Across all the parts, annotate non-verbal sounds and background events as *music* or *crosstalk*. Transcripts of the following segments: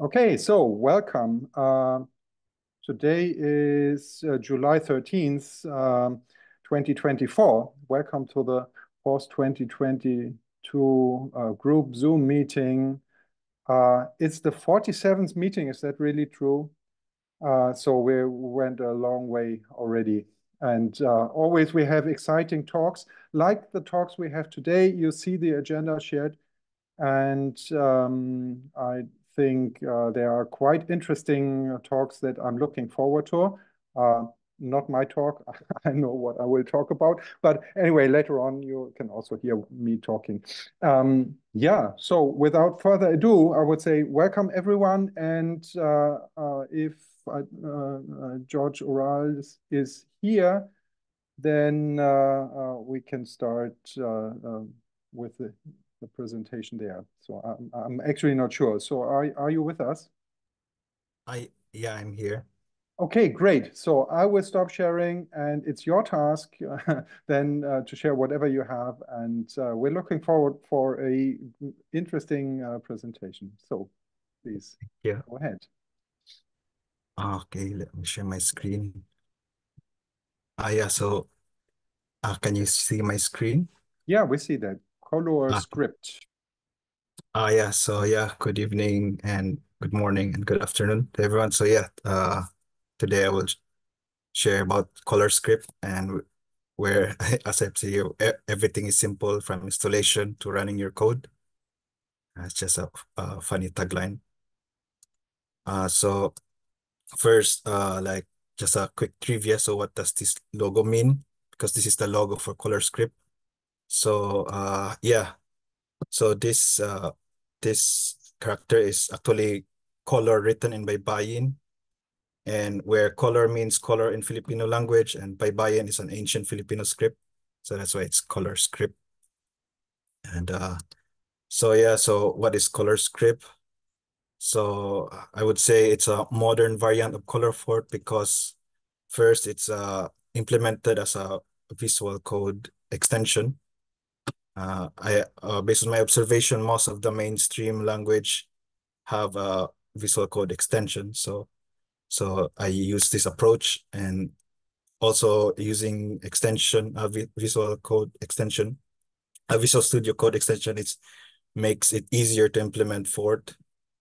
Okay, so welcome. Uh, today is uh, July 13th, um, 2024. Welcome to the post 2022 uh, group Zoom meeting. Uh, it's the 47th meeting, is that really true? Uh, so we went a long way already. And uh, always we have exciting talks like the talks we have today. You see the agenda shared. And um, I think uh, there are quite interesting talks that I'm looking forward to. Uh, not my talk, *laughs* I know what I will talk about. But anyway, later on, you can also hear me talking. Um, yeah, so without further ado, I would say welcome everyone. And uh, uh if uh, uh, George Oral is here, then we can start with the presentation there. So I'm, I'm actually not sure. So are, are you with us? I Yeah, I'm here. Okay, great. So I will stop sharing and it's your task *laughs* then uh, to share whatever you have. And uh, we're looking forward for a interesting uh, presentation. So please yeah. go ahead. Okay, let me share my screen. Ah, yeah, so uh, can you see my screen? Yeah, we see that color ah. script. Ah, yeah. So yeah, good evening and good morning and good afternoon to everyone. So yeah, uh, today I will share about color script and where, as *laughs* I say, everything is simple from installation to running your code. It's just a, a funny tagline. Uh, so first, uh, like just a quick trivia. So what does this logo mean? Because this is the logo for color script. So uh, yeah, so this uh, this character is actually color written in Baybayin, and where color means color in Filipino language, and Baybayin is an ancient Filipino script, so that's why it's color script. And uh, so yeah, so what is color script? So I would say it's a modern variant of colorForth because first it's uh, implemented as a visual code extension uh, I uh, based on my observation, most of the mainstream language have a visual code extension. So, so I use this approach and also using extension, a visual code extension, a Visual Studio Code extension. It makes it easier to implement Forth,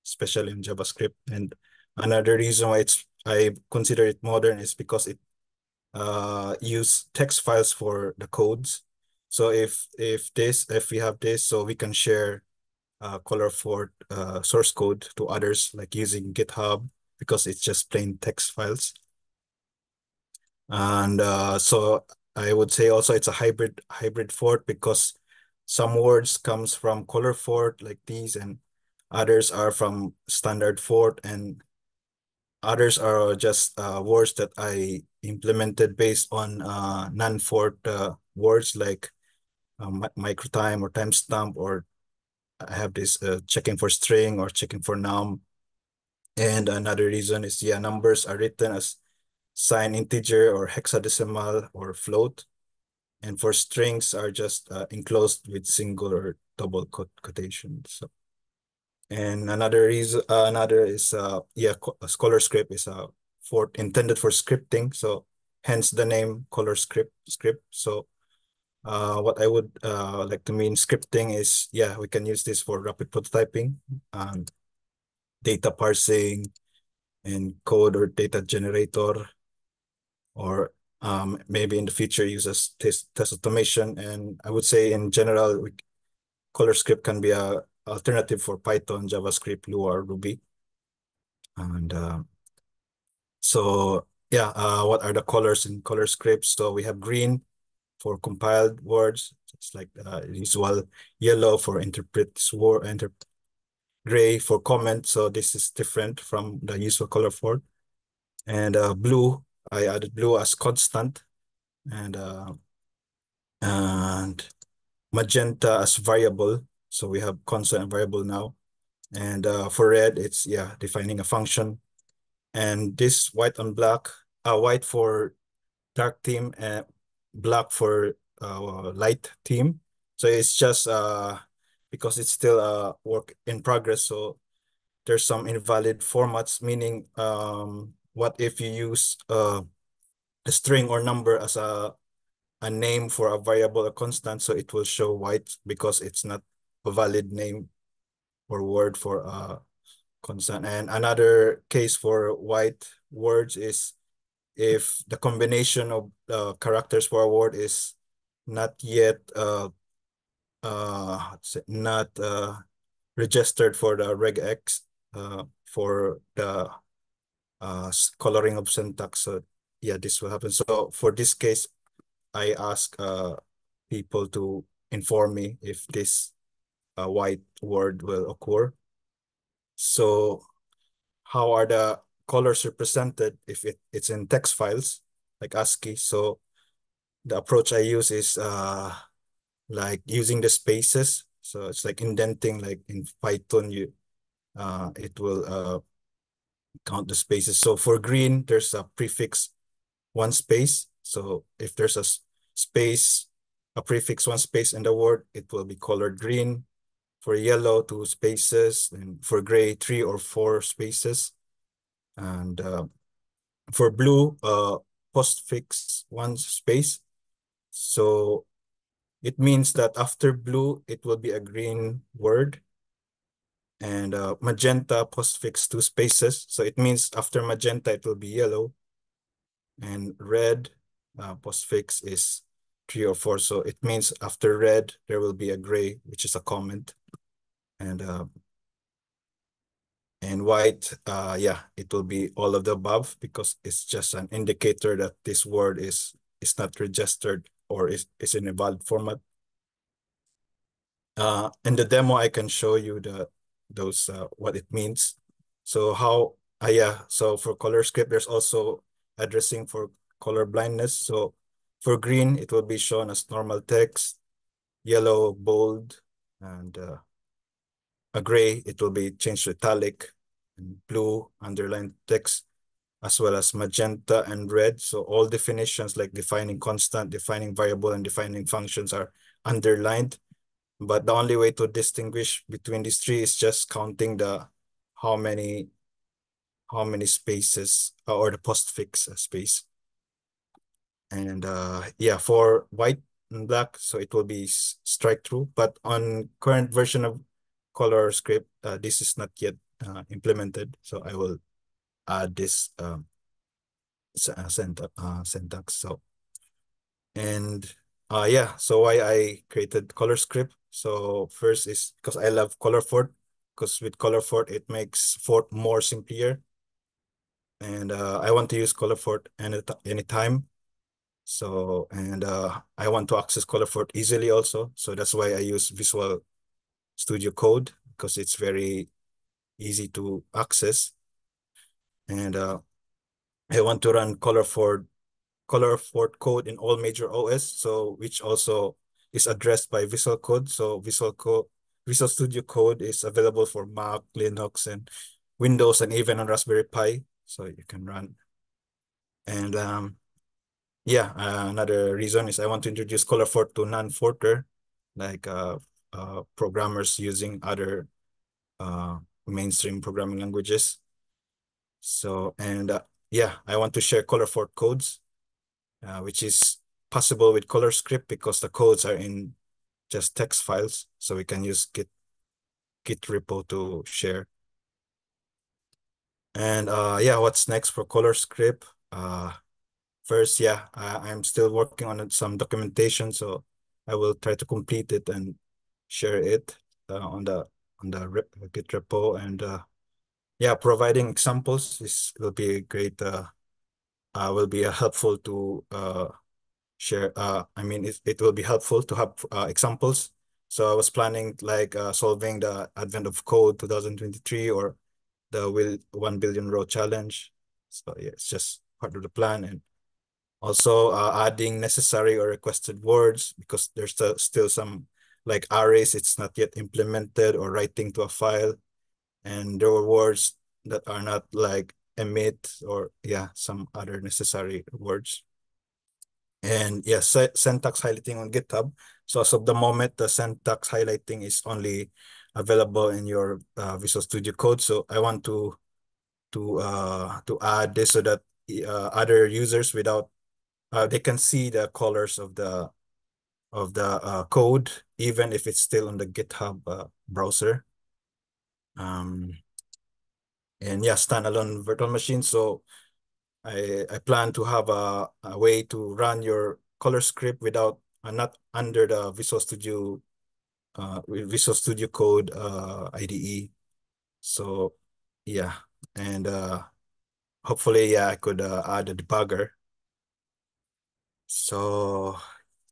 especially in JavaScript. And another reason why it's I consider it modern is because it uh, use text files for the codes so if if this if we have this, so we can share uh, colorForth uh, source code to others, like using GitHub because it's just plain text files. And uh, so I would say also it's a hybrid hybrid Forth because some words comes from colorForth like these and others are from standard Forth and others are just uh, words that I implemented based on uh, non-Forth uh, words like um, micro time or timestamp, or I have this uh, checking for string or checking for num. And another reason is, yeah, numbers are written as signed integer or hexadecimal or float. And for strings are just uh, enclosed with single or double quotations. So, and another reason, uh, another is, uh, yeah, color script is uh, for intended for scripting. So hence the name color script script. So uh, what I would uh, like to mean scripting is, yeah, we can use this for rapid prototyping and data parsing and code or data generator, or um, maybe in the future uses test, test automation. And I would say in general, we, color script can be a alternative for Python, JavaScript, Lua, or Ruby. And uh, so, yeah, uh, what are the colors in color scripts? So we have green, for compiled words. It's like uh, usual yellow for interpret word, inter gray for comment. So this is different from the usual colorForth. And uh, blue, I added blue as constant, and uh, and magenta as variable. So we have constant and variable now. And uh, for red, it's yeah defining a function. And this white on black, uh, white for dark theme and black for uh, light theme. So it's just uh, because it's still a work in progress. So there's some invalid formats, meaning um, what if you use uh, a string or number as a a name for a variable or constant, so it will show white because it's not a valid name or word for a constant. And another case for white words is if the combination of uh, characters for a word is not yet uh, uh, not uh, registered for the regex uh, for the uh, coloring of syntax. So yeah, this will happen. So for this case, I ask uh, people to inform me if this uh, white word will occur. So how are the colors represented if it, it's in text files like ASCII? So the approach I use is uh, like using the spaces. So it's like indenting like in Python, you uh, it will uh, count the spaces. So for green, there's a prefix one space. So if there's a space, a prefix one space in the word, it will be colored green. For yellow, two spaces, and for gray, three or four spaces. And uh, for blue, uh, postfix one space. So it means that after blue, it will be a green word. And uh, magenta postfix two spaces. So it means after magenta, it will be yellow. And red uh, postfix is three or four. So it means after red, there will be a gray, which is a comment. And uh, and white, uh, yeah, it will be all of the above because it's just an indicator that this word is is not registered or is, is in a valid format. Uh, in the demo, I can show you the those uh, what it means. So how, uh, yeah, so for color script, there's also addressing for color blindness. So for green, it will be shown as normal text, yellow, bold, and uh, a gray, it will be changed to italic, blue, underlined text, as well as magenta and red. So all definitions like defining constant, defining variable, and defining functions are underlined. But the only way to distinguish between these three is just counting the how many how many spaces or the postfix space. And uh, yeah, for white and black, so it will be strike through. But on current version of color script, uh, this is not yet uh, implemented. So I will add this um, uh, syntax, uh, syntax. So, and uh, yeah, so why I created color script. So first is because I love colorForth, because with colorForth, it makes Forth more simpler. And uh, I want to use colorForth any anytime. So, and uh, I want to access colorForth easily also. So that's why I use Visual Studio Code because it's very easy to access. And uh, I want to run color for colorForth, colorForth code in all major OS, so which also is addressed by Visual Code. So Visual Code, Visual Studio Code is available for Mac, Linux, and Windows, and even on Raspberry Pi. So you can run. And um, yeah, uh, another reason is I want to introduce colorForth to non-Forther, like uh, uh, programmers using other uh, mainstream programming languages. So, and uh, yeah, I want to share colorForth codes, uh, which is possible with ColorScript because the codes are in just text files. So we can use Git, Git repo to share. And uh, yeah, what's next for ColorScript? Uh, first, yeah, I, I'm still working on some documentation, so I will try to complete it and share it uh, on the on the rep, Git repo. And uh, yeah, providing examples is will be a great uh, uh will be a helpful to uh share. Uh, I mean, it it will be helpful to have uh, examples. So I was planning like uh, solving the Advent of Code 2023 or the will 1 billion row challenge. So yeah, it's just part of the plan and also uh, adding necessary or requested words because there's still some like arrays, it's not yet implemented or writing to a file. And there were words that are not like emit or yeah, some other necessary words. And yes, yeah, syntax highlighting on GitHub. So as of the moment, the syntax highlighting is only available in your uh, Visual Studio Code. So I want to to uh to add this so that uh, other users without uh, they can see the colors of the of the uh, code even if it's still on the GitHub uh, browser. Um, and yeah, standalone virtual machine. So I I plan to have a, a way to run your color script without uh, not under the Visual Studio uh, Visual Studio Code uh, IDE. So yeah, and uh, hopefully yeah I could uh, add a debugger. So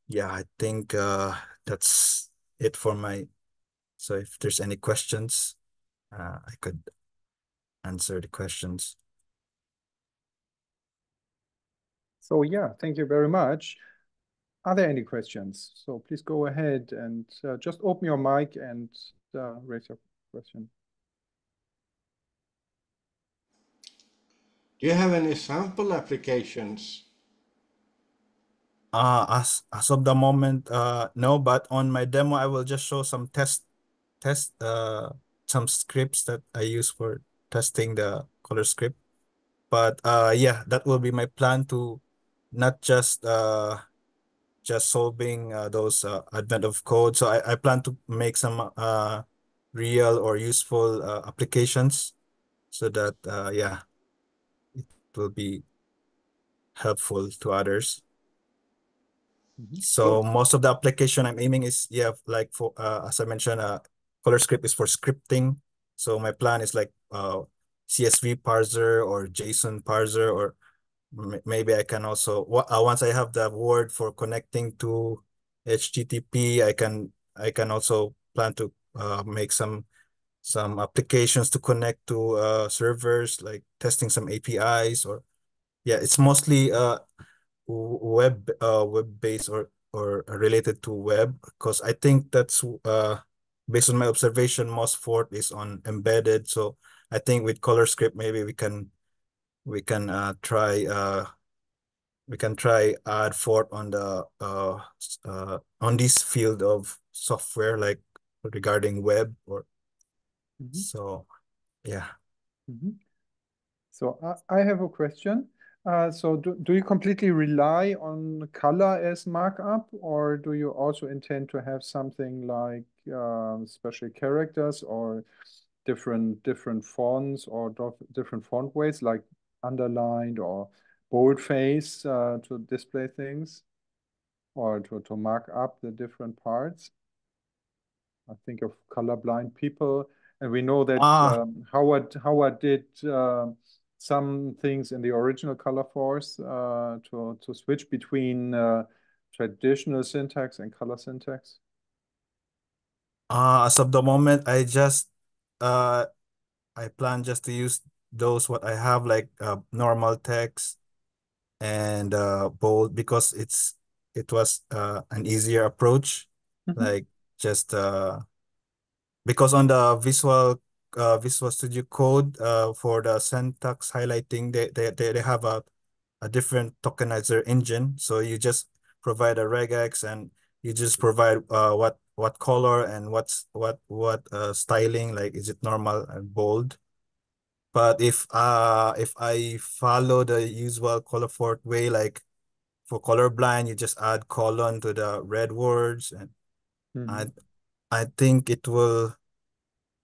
yeah, I think uh, that's it for my. So if there's any questions, uh, I could answer the questions. So yeah, thank you very much. Are there any questions? So please go ahead and uh, just open your mic and uh, raise your question. Do you have any sample applications? Uh, as as of the moment, uh, no. But on my demo, I will just show some test test uh some scripts that I use for testing the color script. But uh, yeah, that will be my plan to not just uh just solving uh, those uh, advent of code. So I, I plan to make some uh, real or useful uh, applications so that, uh, yeah, it will be helpful to others. Mm -hmm. So most of the application I'm aiming is, yeah, like for, uh, as I mentioned, uh, color script is for scripting. So my plan is like uh, CSV parser or JSON parser or maybe I can also uh, once I have the word for connecting to HTTP, I can I can also plan to uh, make some some applications to connect to uh, servers, like testing some APIs or yeah, it's mostly uh web uh web based or or related to web because I think that's uh based on my observation, most Forth is on embedded. So I think with color script maybe we can we can uh, try uh, we can try add Forth on the uh, uh, on this field of software like regarding web or mm -hmm. so yeah mm -hmm. so I, I have a question uh, so do, do you completely rely on color as markup or do you also intend to have something like uh, special characters or different different fonts or different font weights like underlined or boldface uh, to display things or to, to mark up the different parts. I think of colorblind people. And we know that ah. um, Howard Howard did uh, some things in the original colorForth uh, to, to switch between uh, traditional syntax and color syntax. Uh, as of the moment, I just uh, I plan just to use those what I have like uh, normal text and uh, bold because it's it was uh, an easier approach mm -hmm. like just uh, because on the visual uh, Visual Studio Code uh, for the syntax highlighting they, they, they, they have a, a different tokenizer engine so you just provide a regex and you just provide uh, what what color and what's what what uh, styling like is it normal and bold but if uh if I follow the usual colorForth way, like for colorblind, you just add colon to the red words, and mm -hmm. I I think it will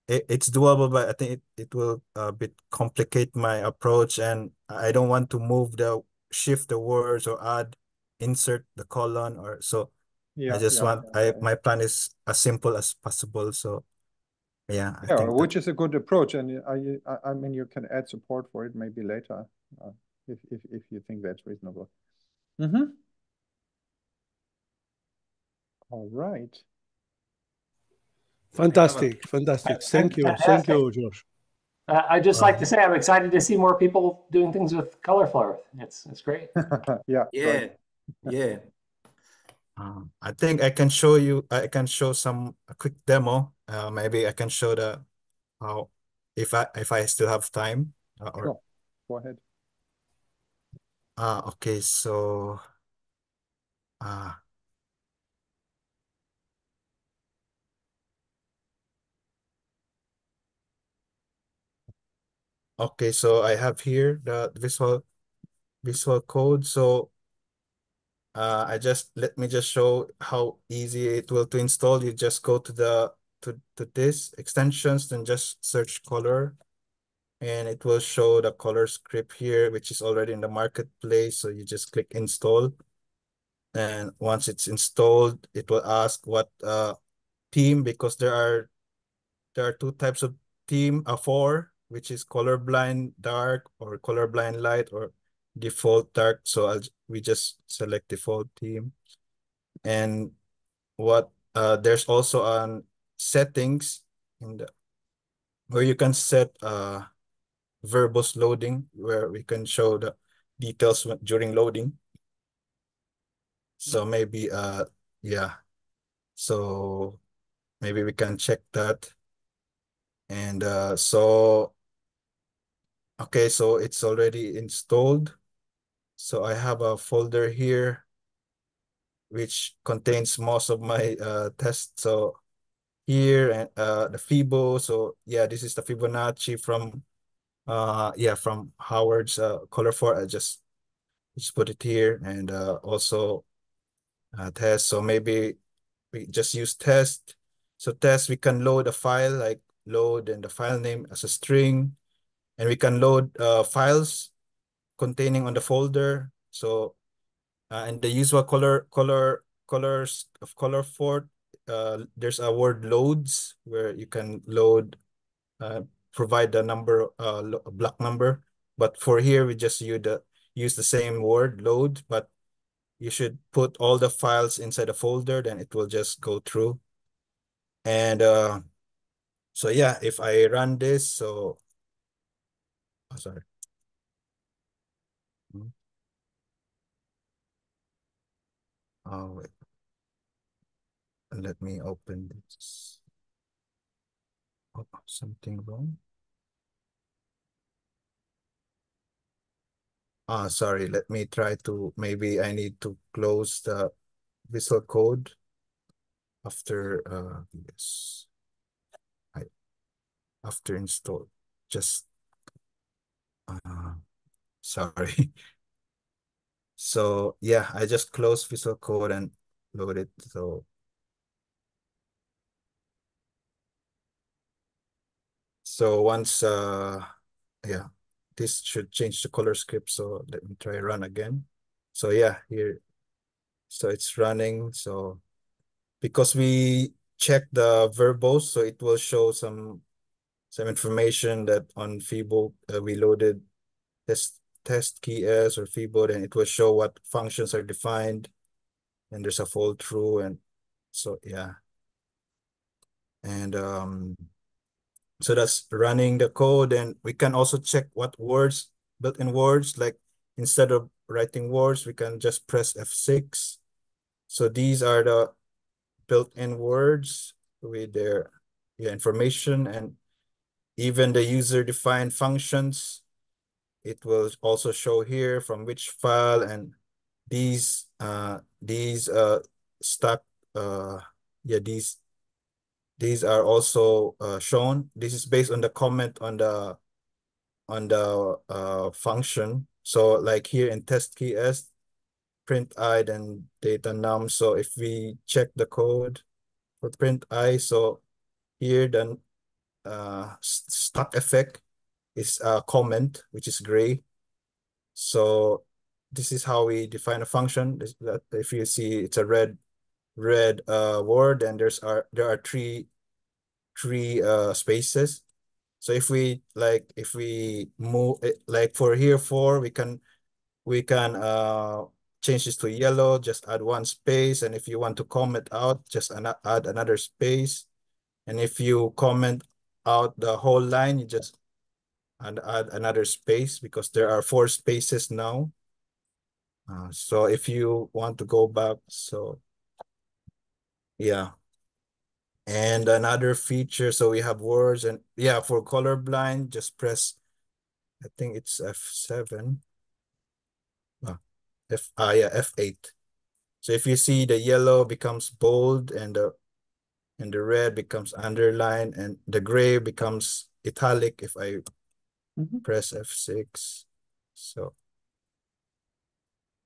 it, it's doable, but I think it, it will a bit complicate my approach, and I don't want to move the shift the words or add insert the colon or so. Yeah, I just yeah, want yeah, I my plan is as simple as possible. So yeah, I yeah, which that... is a good approach, and I, I mean, you can add support for it maybe later, uh, if if if you think that's reasonable. Mm-hmm. All right. Fantastic, fantastic. Thank you, thank you, Josh. Uh, I just like to say I'm excited to see more people doing things with colorForth. It's it's great. *laughs* yeah. Yeah. Yeah. Um, I think I can show you. I can show some a quick demo uh, maybe I can show the how if I if I still have time uh, or sure. go ahead. Uh, okay, so uh, okay, so I have here the visual visual code. So uh, I just let me just show how easy it will to install. You just go to the to to this extensions, then just search color, and it will show the color script here, which is already in the marketplace. So you just click install, and once it's installed, it will ask what uh theme because there are there are two types of theme, a uh, four, which is colorblind dark or colorblind light or default dark. So I'll, we just select default theme. And what uh, there's also on settings in the where you can set uh verbose loading where we can show the details during loading. So maybe uh yeah. So maybe we can check that. And uh, so, okay, so it's already installed. So I have a folder here which contains most of my uh, tests. So here and uh, the Fibo. So yeah, this is the Fibonacci from uh yeah from Howard's uh, colorForth. I just just put it here and uh, also uh, test. So maybe we just use test. So test we can load a file like load and the file name as a string. And we can load uh, files containing on the folder. So, uh, and the usual color, color, colors of colorForth, uh, there's a word loads where you can load, uh, provide the number, uh, block number. But for here, we just use the, use the same word load, but you should put all the files inside a folder, then it will just go through. And uh, so yeah, if I run this, so, sorry. Hmm. Oh, wait. Let me open this. Oh, something wrong. Ah, sorry, let me try to, maybe I need to close the visual code after, uh, yes after install. Just, uh, sorry. *laughs* so yeah, I just close Visual Code and load it. So so once, uh, yeah, this should change the color script. So let me try run again. So yeah, here, so it's running. So because we check the verbose, so it will show some some information that on Fibo uh, we loaded test test key s or Fibo, and it will show what functions are defined, and there's a fall through, and so yeah. And um, so that's running the code, and we can also check what words built-in words like instead of writing words, we can just press F6. So these are the built-in words with their yeah, information and even the user-defined functions, it will also show here from which file and these uh these uh stack uh yeah these these are also uh, shown. This is based on the comment on the on the uh function. So like here in test key s print i then data num. So if we check the code for print i, so here then uh, stack effect is a comment, which is gray. So this is how we define a function. That if you see it's a red red uh, word and there's are there are three three uh, spaces. So if we like if we move like for here four, we can we can uh change this to yellow, just add one space. And if you want to comment out, just an add another space. And if you comment out the whole line, you just add, add another space because there are four spaces now. Uh, so if you want to go back, so yeah. And another feature, so we have words and yeah, for colorblind, just press, I think it's F7. Ah, F, ah, yeah, F8. So if you see the yellow becomes bold and the and the red becomes underline and the gray becomes italic if I Mhm. press F6. So,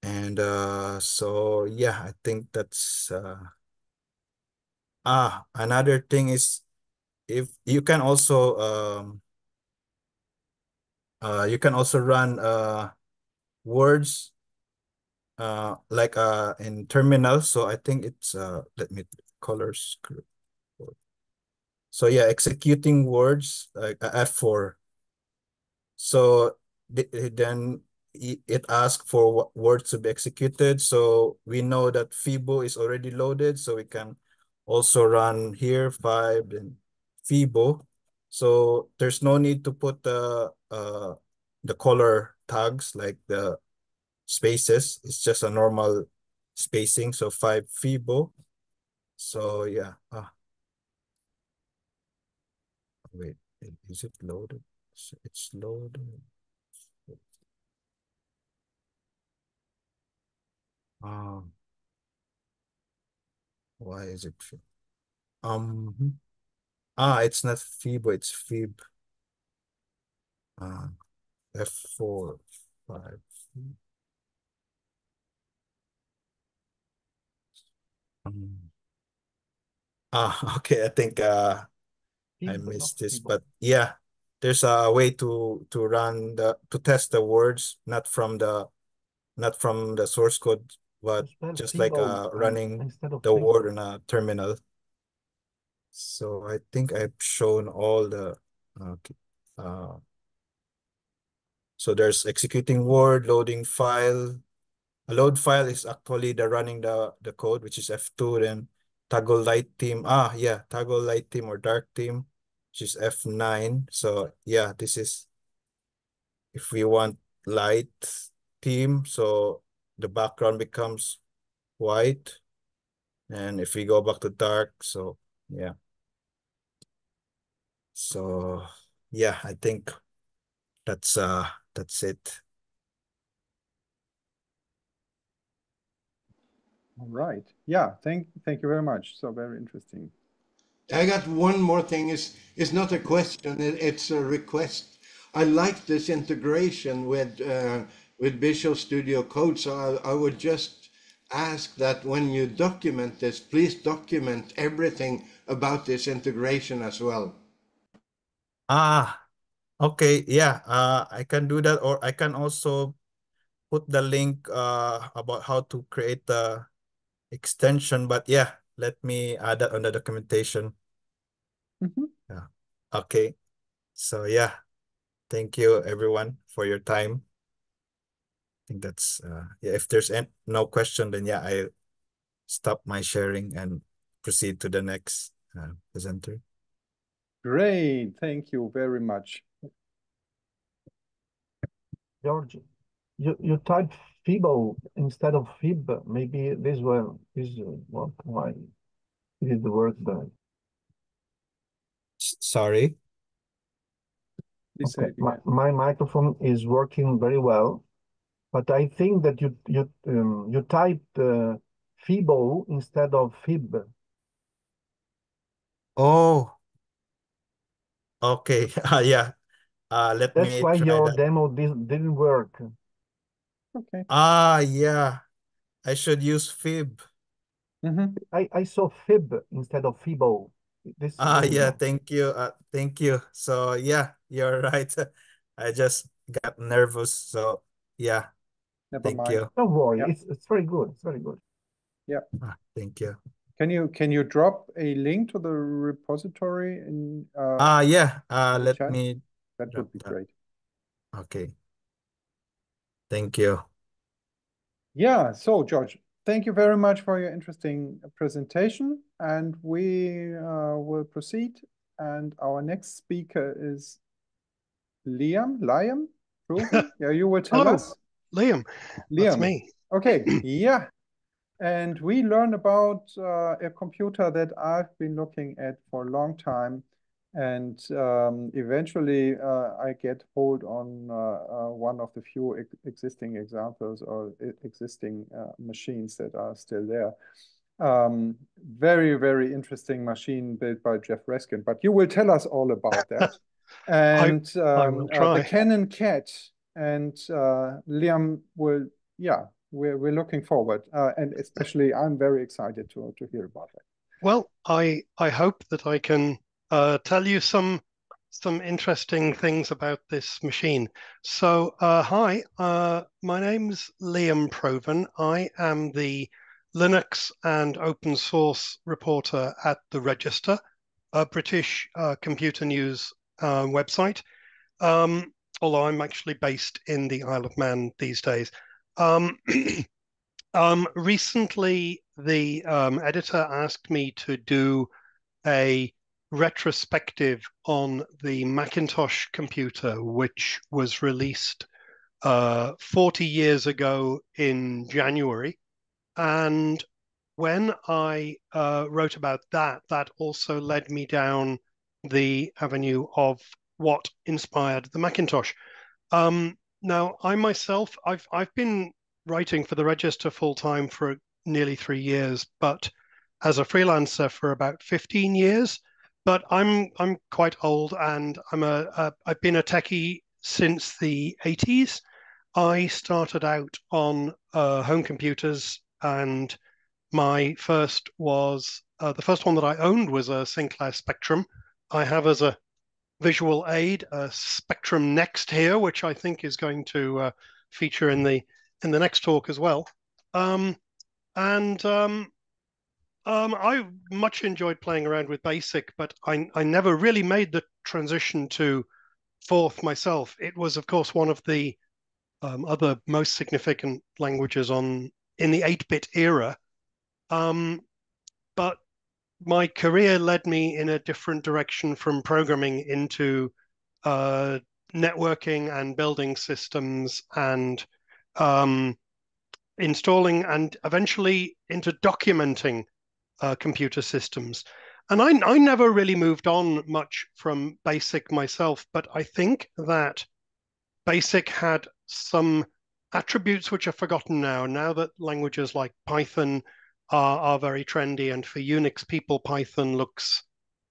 and uh, so yeah, I think that's uh, ah another thing is if you can also um uh you can also run uh words uh like uh in terminal. So I think it's uh let me color script. So yeah, executing words like uh, F4. So then it asks for words to be executed. So we know that Fibo is already loaded, so we can also run here five and Fibo. So there's no need to put the uh the color tags like the spaces. It's just a normal spacing. So five Fibo. So yeah. Ah. Wait, is it loaded? It's loaded. Um, why is it? Um, ah, it's not Fibo, it's Fib. Uh, F4, five. Um, ah, *laughs* okay, I think uh I missed this, but yeah, there's a way to to run the to test the words, not from the not from the source code, but just like uh running the word in a terminal. So I think I've shown all the okay. Uh, so there's executing word, loading file. A load file is actually the running the the code, which is F2, then toggle light theme. Ah, yeah, toggle light theme or dark theme, which is F9. So yeah, this is if we want light theme, so the background becomes white. And if we go back to dark, so yeah. So yeah, I think that's uh that's it. All right. Yeah. Thank thank you very much. So very interesting. I got one more thing. Is it's not a question. It, it's a request. I like this integration with uh, with Visual Studio Code. So I, I would just ask that when you document this, please document everything about this integration as well. Ah, okay, yeah. Uh, I can do that, or I can also put the link uh about how to create the extension. But yeah, let me add that on the documentation. Mhm. Yeah. Okay. So yeah, thank you everyone for your time. I think that's uh yeah. If there's an no question, then yeah, I stop my sharing and proceed to the next uh, presenter. Great. Thank you very much. George, you, you type Fibo instead of Fib. Maybe this one is what why it did work better. S- Sorry. Okay, my, my microphone is working very well, but I think that you you um, you typed uh, Fibo instead of Fib. Oh, okay. Uh, *laughs* yeah. Uh, let That's me why try your that. demo did, didn't work. Okay. Ah, yeah. I should use Fib. Mhm. I, I saw Fib instead of Fibo. This Ah, very yeah. wrong. Thank you. Uh, thank you. So yeah, you're *laughs* right. I just got nervous. So yeah, Never thank mind. you. Don't worry, Yeah. it's it's very good. It's very good. Ah, thank you. Can you can you drop a link to the repository in uh Ah, yeah. Uh, let chat? me That would be that. great. Okay. Thank you. Yeah, so George, thank you very much for your interesting presentation, and we uh, will proceed. And our next speaker is Liam. Liam, Ruben? *laughs* Yeah, you will tell Hello. us. Liam, Liam. that's me. Okay, *clears throat* yeah. And we learn about uh, a computer that I've been looking at for a long time. And um, eventually uh, I get hold on uh, uh, one of the few ex existing examples or existing uh, machines that are still there. Um, very, very interesting machine built by Jeff Raskin, but you will tell us all about *laughs* that. and I um, uh, try. the and cat. And uh, Liam will, yeah, we're we're looking forward, uh, and especially I'm very excited to to hear about it. Well, I I hope that I can uh, tell you some some interesting things about this machine. So, uh, hi, uh, my name's Liam Proven. I am the Linux and open source reporter at the Register, a British uh, computer news uh, website. Um, although I'm actually based in the Isle of Man these days. Um, *clears throat* um, recently, the um, editor asked me to do a retrospective on the Macintosh computer, which was released uh, 40 years ago in January. And when I uh, wrote about that, that also led me down the avenue of what inspired the Macintosh. Um, now, I myself, I've I've been writing for the Register full time for nearly three years, but as a freelancer for about 15 years. But I'm I'm quite old, and I'm a, a I've been a techie since the 80s. I started out on uh, home computers, and my first was uh, the first one that I owned was a Sinclair Spectrum. I have as a visual aid a Spectrum Next here, which I think is going to uh, feature in the in the next talk as well. Um, and um, um, I much enjoyed playing around with BASIC, but I, I never really made the transition to Forth myself. It was, of course, one of the um, other most significant languages on in the 8-bit era. Um, but my career led me in a different direction from programming into uh, networking and building systems and um, installing and eventually into documenting uh, computer systems. And I, I never really moved on much from BASIC myself, but I think that BASIC had some attributes which are forgotten now. Now that languages like Python are, are very trendy, and for Unix people, Python looks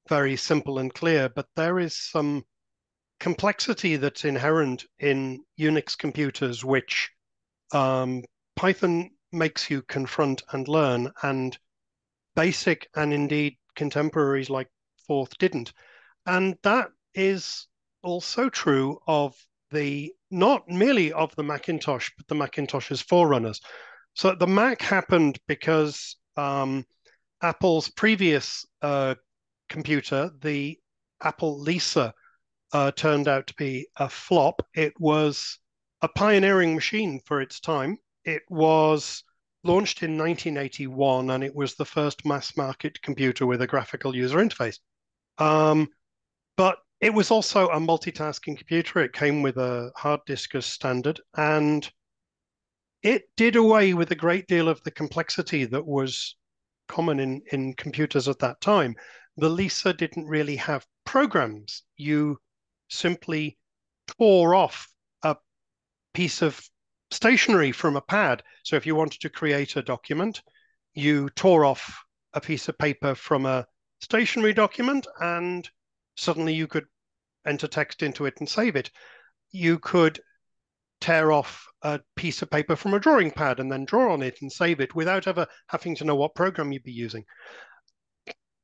very simple and clear, but there is some complexity that's inherent in Unix computers, which um, Python makes you confront and learn, and basic and indeed contemporaries like Forth didn't. And that is also true of the not merely of the Macintosh, but the Macintosh's forerunners. So the Mac happened because um, Apple's previous uh, computer, the Apple Lisa, uh, turned out to be a flop. It was a pioneering machine for its time. It was launched in 1981 and it was the first mass market computer with a graphical user interface. Um, but it was also a multitasking computer. It came with a hard disk as standard and it did away with a great deal of the complexity that was common in, in computers at that time. The Lisa didn't really have programs. You simply tore off a piece of stationery from a pad. So if you wanted to create a document, you tore off a piece of paper from a stationery document and suddenly you could enter text into it and save it. You could tear off a piece of paper from a drawing pad and then draw on it and save it without ever having to know what program you'd be using.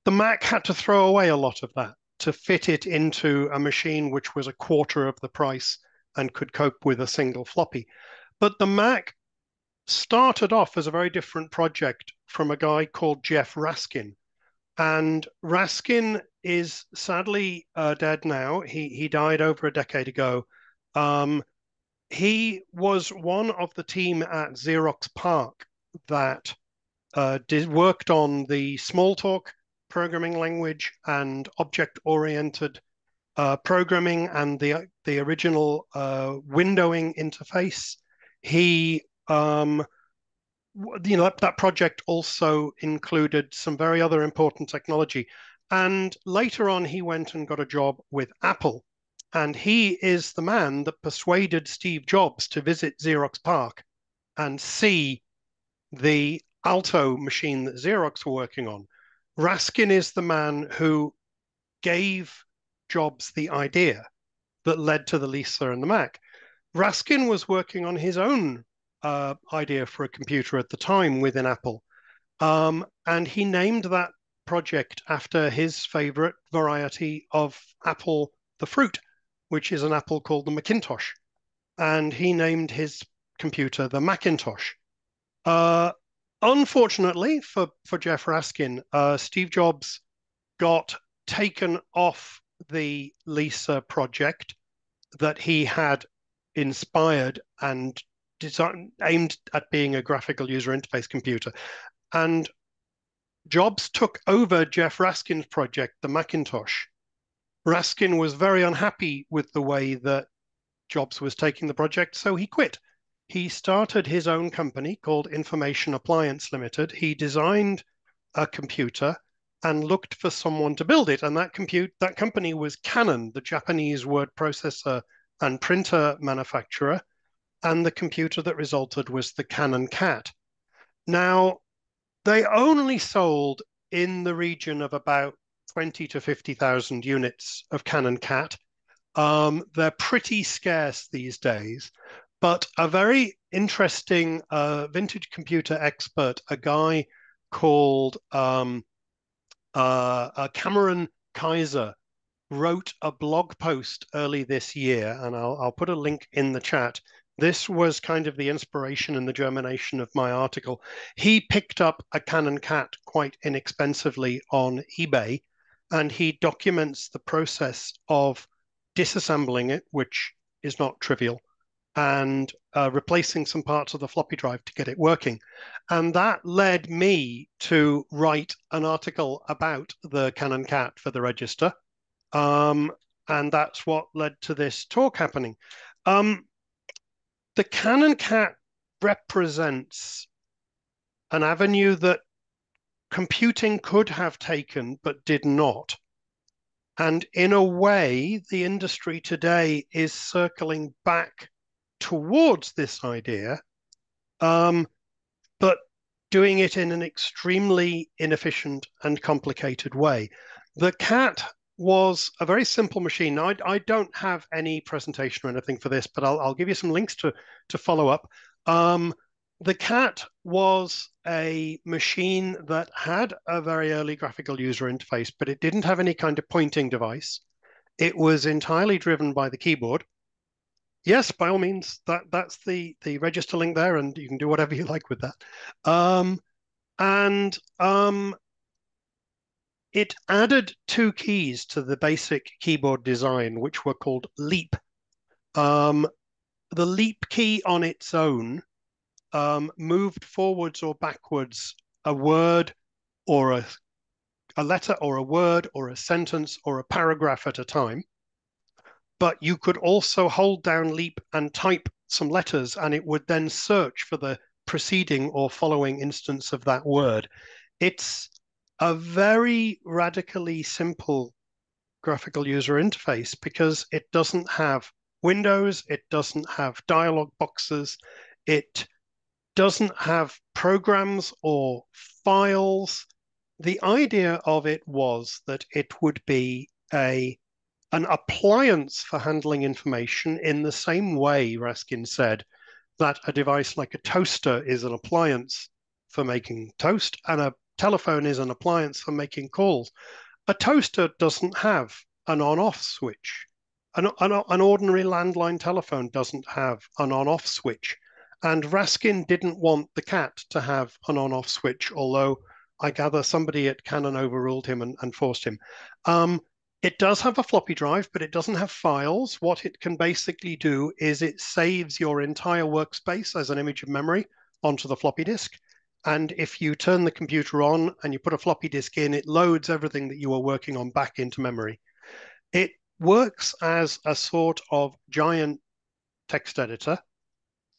The Mac had to throw away a lot of that to fit it into a machine which was a quarter of the price and could cope with a single floppy. But the Mac started off as a very different project from a guy called Jeff Raskin. And Raskin is sadly uh, dead now. He, he died over a decade ago. Um, he was one of the team at Xerox PARC that uh, did, worked on the Smalltalk programming language and object-oriented uh, programming and the the original uh, windowing interface. He, um, you know, that, that project also included some very other important technology. And later on, he went and got a job with Apple and he is the man that persuaded Steve Jobs to visit Xerox PARC and see the Alto machine that Xerox were working on. Raskin is the man who gave Jobs the idea that led to the Lisa and the Mac. Raskin was working on his own uh, idea for a computer at the time within Apple. Um, and he named that project after his favorite variety of apple, the fruit, which is an apple called the Macintosh. And he named his computer the Macintosh. Uh, unfortunately for, for Jeff Raskin, uh, Steve Jobs got taken off the Lisa project that he had inspired and design, aimed at being a graphical user interface computer. And Jobs took over Jeff Raskin's project, the Macintosh. Raskin was very unhappy with the way that Jobs was taking the project, so he quit. He started his own company called Information Appliance Limited. He designed a computer and looked for someone to build it. And that compute that company was Canon, the Japanese word processor and printer manufacturer. And the computer that resulted was the Canon Cat. Now, they only sold in the region of about 20 to 50,000 units of Canon Cat. Um, they're pretty scarce these days, but a very interesting uh, vintage computer expert, a guy called um, uh, uh, Cameron Kaiser wrote a blog post early this year, and I'll, I'll put a link in the chat. This was kind of the inspiration and the germination of my article. He picked up a Canon Cat quite inexpensively on eBay, and he documents the process of disassembling it, which is not trivial, and uh, replacing some parts of the floppy drive to get it working. And that led me to write an article about the Canon Cat for the Register. Um, and that's what led to this talk happening. Um, the Canon Cat represents an avenue that computing could have taken but did not. And in a way, the industry today is circling back towards this idea, um, but doing it in an extremely inefficient and complicated way. The cat was a very simple machine. I, I don't have any presentation or anything for this, but I'll, I'll give you some links to, to follow up. Um, the cat was a machine that had a very early graphical user interface, but it didn't have any kind of pointing device. It was entirely driven by the keyboard yes, by all means, that that's the the register link there, and you can do whatever you like with that. Um, and um, it added two keys to the basic keyboard design, which were called leap. Um, the leap key on its own um, moved forwards or backwards a word or a, a letter or a word or a sentence or a paragraph at a time but you could also hold down leap and type some letters and it would then search for the preceding or following instance of that word. It's a very radically simple graphical user interface because it doesn't have windows, it doesn't have dialog boxes, it doesn't have programs or files. The idea of it was that it would be a an appliance for handling information in the same way, Raskin said, that a device like a toaster is an appliance for making toast and a telephone is an appliance for making calls. A toaster doesn't have an on off switch. An, an, an, ordinary landline telephone doesn't have an on off switch. And Raskin didn't want the cat to have an on off switch, although I gather somebody at Canon overruled him and, and forced him. Um, it does have a floppy drive, but it doesn't have files. What it can basically do is it saves your entire workspace as an image of memory onto the floppy disk. And if you turn the computer on and you put a floppy disk in, it loads everything that you are working on back into memory. It works as a sort of giant text editor.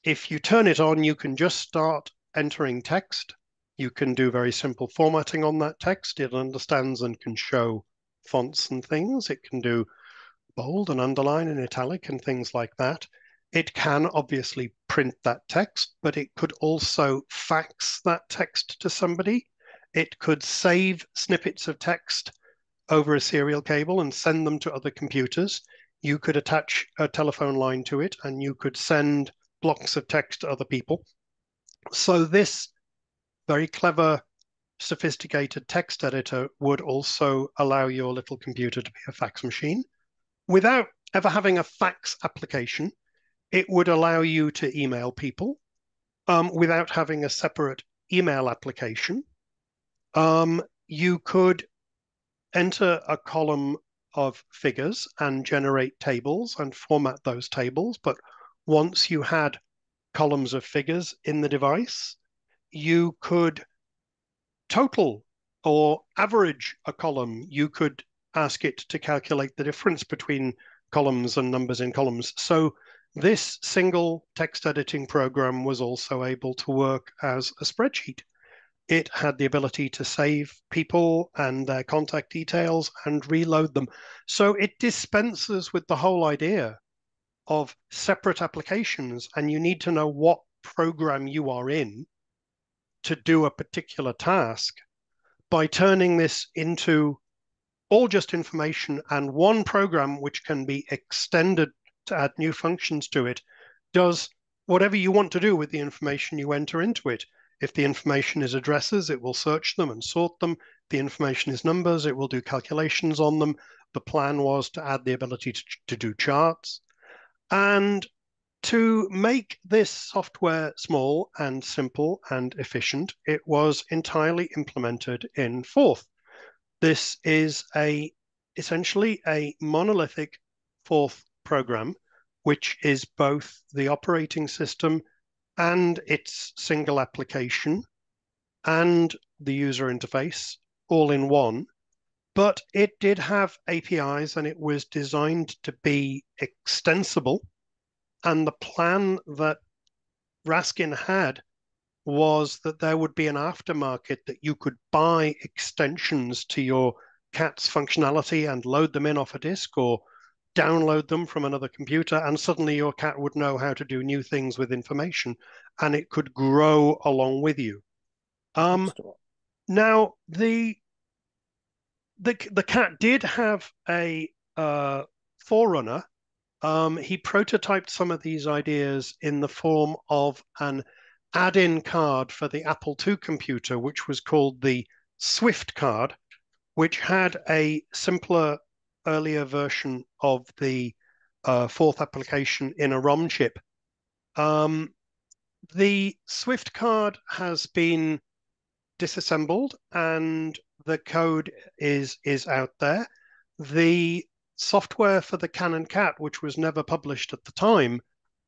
If you turn it on, you can just start entering text. You can do very simple formatting on that text. It understands and can show fonts and things. It can do bold and underline and italic and things like that. It can obviously print that text, but it could also fax that text to somebody. It could save snippets of text over a serial cable and send them to other computers. You could attach a telephone line to it and you could send blocks of text to other people. So this very clever, sophisticated text editor would also allow your little computer to be a fax machine. Without ever having a fax application, it would allow you to email people um, without having a separate email application. Um, you could enter a column of figures and generate tables and format those tables. But once you had columns of figures in the device, you could total or average a column. You could ask it to calculate the difference between columns and numbers in columns. So this single text editing program was also able to work as a spreadsheet. It had the ability to save people and their contact details and reload them. So it dispenses with the whole idea of separate applications, and you need to know what program you are in to do a particular task by turning this into all just information and one program which can be extended to add new functions to it does whatever you want to do with the information you enter into it. If the information is addresses, it will search them and sort them. If the information is numbers, it will do calculations on them. The plan was to add the ability to, to do charts. And to make this software small and simple and efficient, it was entirely implemented in Forth. This is a essentially a monolithic Forth program, which is both the operating system and its single application and the user interface all in one. But it did have APIs and it was designed to be extensible. And the plan that Raskin had was that there would be an aftermarket that you could buy extensions to your cat's functionality and load them in off a disk or download them from another computer, and suddenly your cat would know how to do new things with information, and it could grow along with you. Um, now the the the cat did have a uh, forerunner. Um, he prototyped some of these ideas in the form of an add-in card for the Apple II computer, which was called the SwyftCard, which had a simpler earlier version of the uh, Forth application in a ROM chip. Um, the SwyftCard has been disassembled and the code is is out there. The software for the Canon Cat, which was never published at the time,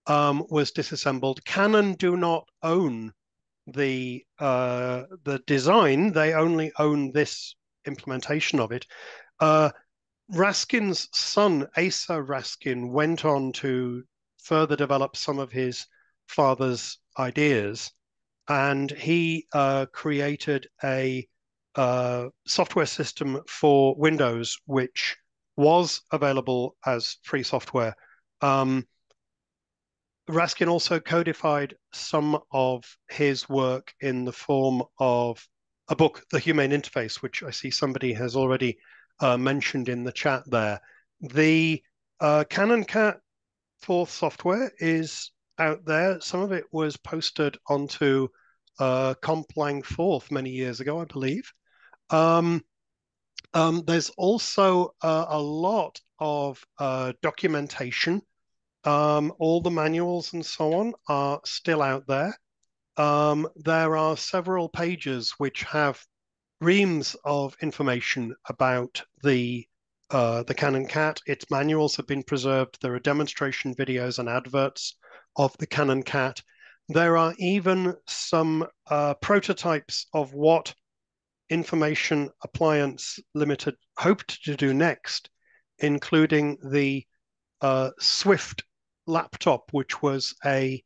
um, was disassembled. Canon do not own the uh, the design; they only own this implementation of it. Uh, Raskin's son, Asa Raskin, went on to further develop some of his father's ideas, and he uh, created a uh, software system for Windows, which was available as free software. Um, Raskin also codified some of his work in the form of a book, The Humane Interface, which I see somebody has already uh, mentioned in the chat there. The uh, Canon Cat Forth software is out there. Some of it was posted onto uh, comp.lang.forth many years ago, I believe. Um, um, there's also uh, a lot of uh, documentation. Um, all the manuals and so on are still out there. Um, there are several pages which have reams of information about the uh, the Canon Cat. Its manuals have been preserved. There are demonstration videos and adverts of the Canon Cat. There are even some uh, prototypes of what Information Appliance Limited hoped to do next, including the uh, Swyft laptop, which was a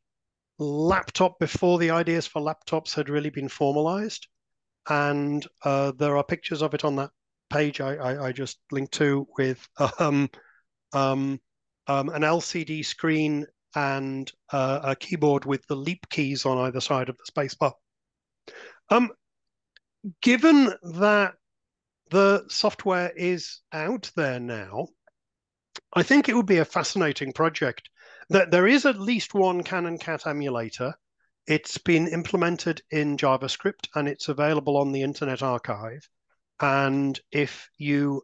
laptop before the ideas for laptops had really been formalized and uh, there are pictures of it on that page I, I, I just linked to with um, um, um, an LCD screen and uh, a keyboard with the leap keys on either side of the spacebar. Um, given that the software is out there now. I think it would be a fascinating project. That there is at least one Canon Cat emulator. It's been implemented in JavaScript and it's available on the Internet Archive. And if you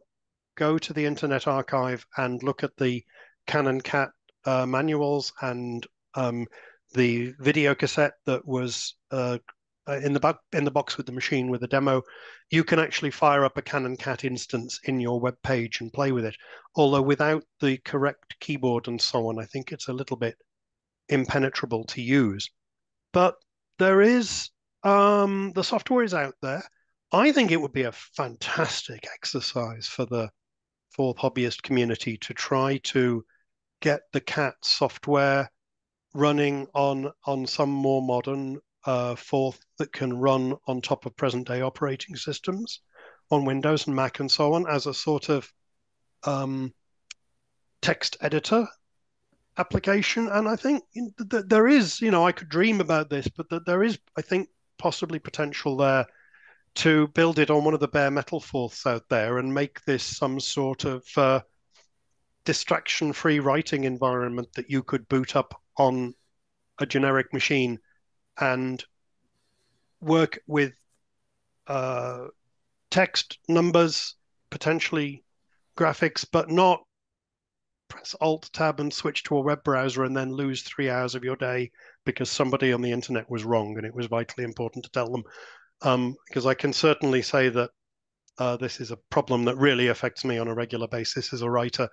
go to the Internet Archive and look at the Canon Cat uh, manuals and um, the video cassette that was uh, uh, in the in the box with the machine with the demo, you can actually fire up a Canon Cat instance in your web page and play with it. Although without the correct keyboard and so on, I think it's a little bit impenetrable to use. But there is um, the software is out there. I think it would be a fantastic *laughs* exercise for the for hobbyist community to try to get the cat software running on on some more modern uh, that can run on top of present day operating systems on Windows and Mac and so on as a sort of um, text editor application. And I think that there is, you know, I could dream about this, but that there is, I think, possibly potential there to build it on one of the bare metal forths out there and make this some sort of uh, distraction free writing environment that you could boot up on a generic machine and work with uh, text, numbers, potentially graphics, but not press Alt Tab and switch to a web browser and then lose three hours of your day because somebody on the internet was wrong and it was vitally important to tell them. Um, because I can certainly say that uh, this is a problem that really affects me on a regular basis as a writer.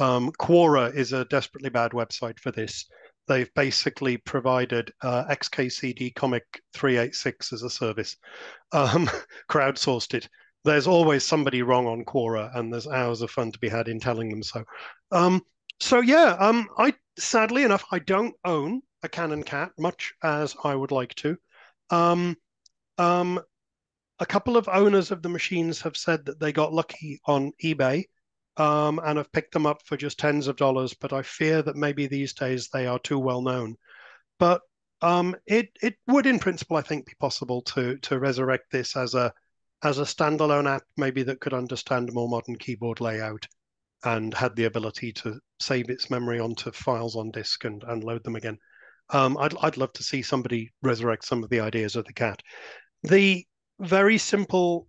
Um, Quora is a desperately bad website for this they've basically provided uh, XKCD Comic 386 as a service, um, *laughs* crowdsourced it. There's always somebody wrong on Quora, and there's hours of fun to be had in telling them so. Um, so yeah, um, I sadly enough I don't own a Canon Cat much as I would like to. Um, um, a couple of owners of the machines have said that they got lucky on eBay um, and have picked them up for just tens of dollars. But I fear that maybe these days they are too well known. But um, it it would, in principle, I think, be possible to to resurrect this as a as a standalone app, maybe that could understand more modern keyboard layout and had the ability to save its memory onto files on disk and, and load them again. Um, I'd I'd love to see somebody resurrect some of the ideas of the cat. The very simple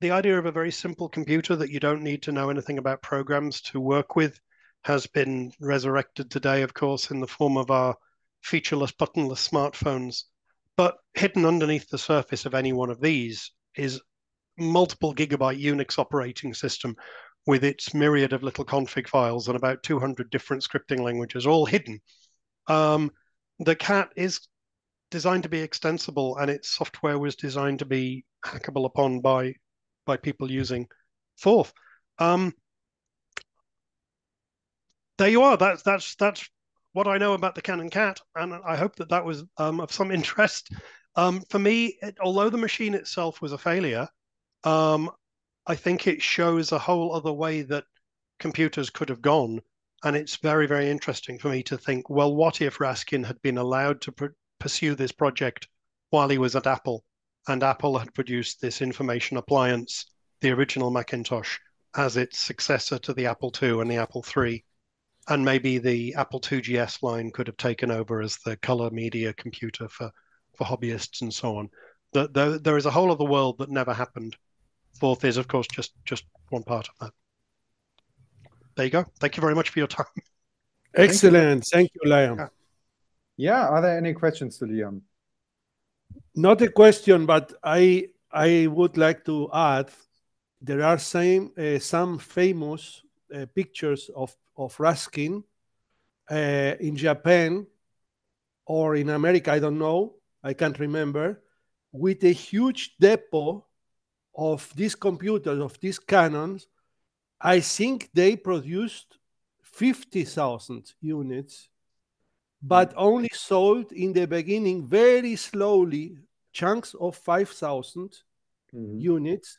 the idea of a very simple computer that you don't need to know anything about programs to work with has been resurrected today, of course, in the form of our featureless, buttonless smartphones. But hidden underneath the surface of any one of these is multiple gigabyte Unix operating system with its myriad of little config files and about 200 different scripting languages, all hidden. Um, the cat is designed to be extensible and its software was designed to be hackable upon by by people using Forth. Um, there you are. That's that's that's what I know about the Canon Cat, and I hope that that was um, of some *laughs* interest. Um, for me, it, although the machine itself was a failure, um, I think it shows a whole other way that computers could have gone, and it's very very interesting for me to think. Well, what if Raskin had been allowed to pr- pursue this project while he was at Apple? and Apple had produced this information appliance, the original Macintosh, as its successor to the Apple II and the Apple III. And maybe the Apple IIGS line could have taken over as the color media computer for, for hobbyists and so on. The, the, there is a whole other world that never happened. Forth is, of course, just just one part of that. There you go. Thank you very much for your time. Excellent. Thank you, Thank you Liam. Yeah. yeah. Are there any questions to Liam? not a question, but I I would like to add there are some uh, some famous uh, pictures of of Ruskin uh, in Japan or in America. I don't know. I can't remember. With a huge depot of these computers of these Canons, I think they produced fifty thousand units but only sold in the beginning very slowly chunks of 5,000 mm-hmm. units.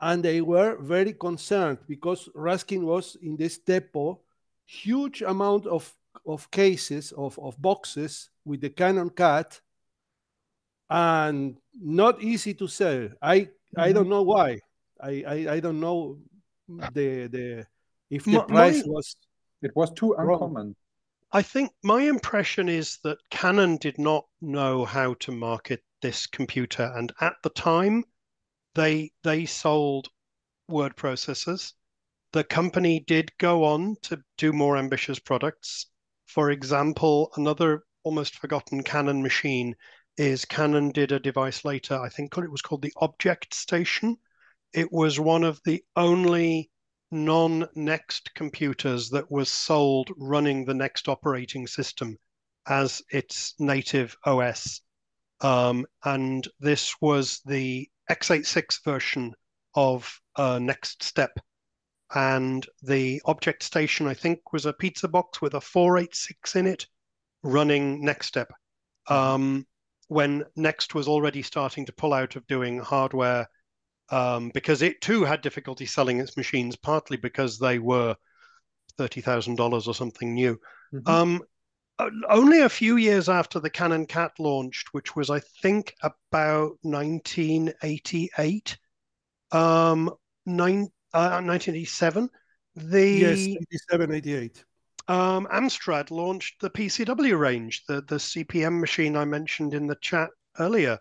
And they were very concerned because Raskin was in this depot, huge amount of, of cases, of, of boxes with the Canon Cat, and not easy to sell. I, mm-hmm. I don't know why. I I, I don't know the the if the My- price my- was It was too Wrong. uncommon. I think my impression is that Canon did not know how to market this computer, and at the time, they they sold word processors. The company did go on to do more ambitious products. For example, another almost forgotten Canon machine is Canon did a device later, I think it was called the Object Station. It was one of the only non-Next computers that was sold running the Next operating system as its native OS. Um, and this was the x86 version of uh, NeXTSTEP. And the Object Station, I think, was a pizza box with a 486 in it running NeXTSTEP. Um, when Next was already starting to pull out of doing hardware um, because it too had difficulty selling its machines, partly because they were thirty thousand dollars or something new. Mhm. Um, only a few years after the Canon Cat launched, which was I think about nineteen eighty eight, um, nine uh, nineteen eighty seven. The yes 87 88 um, Amstrad launched the PCW range, the the CP/M machine I mentioned in the chat earlier,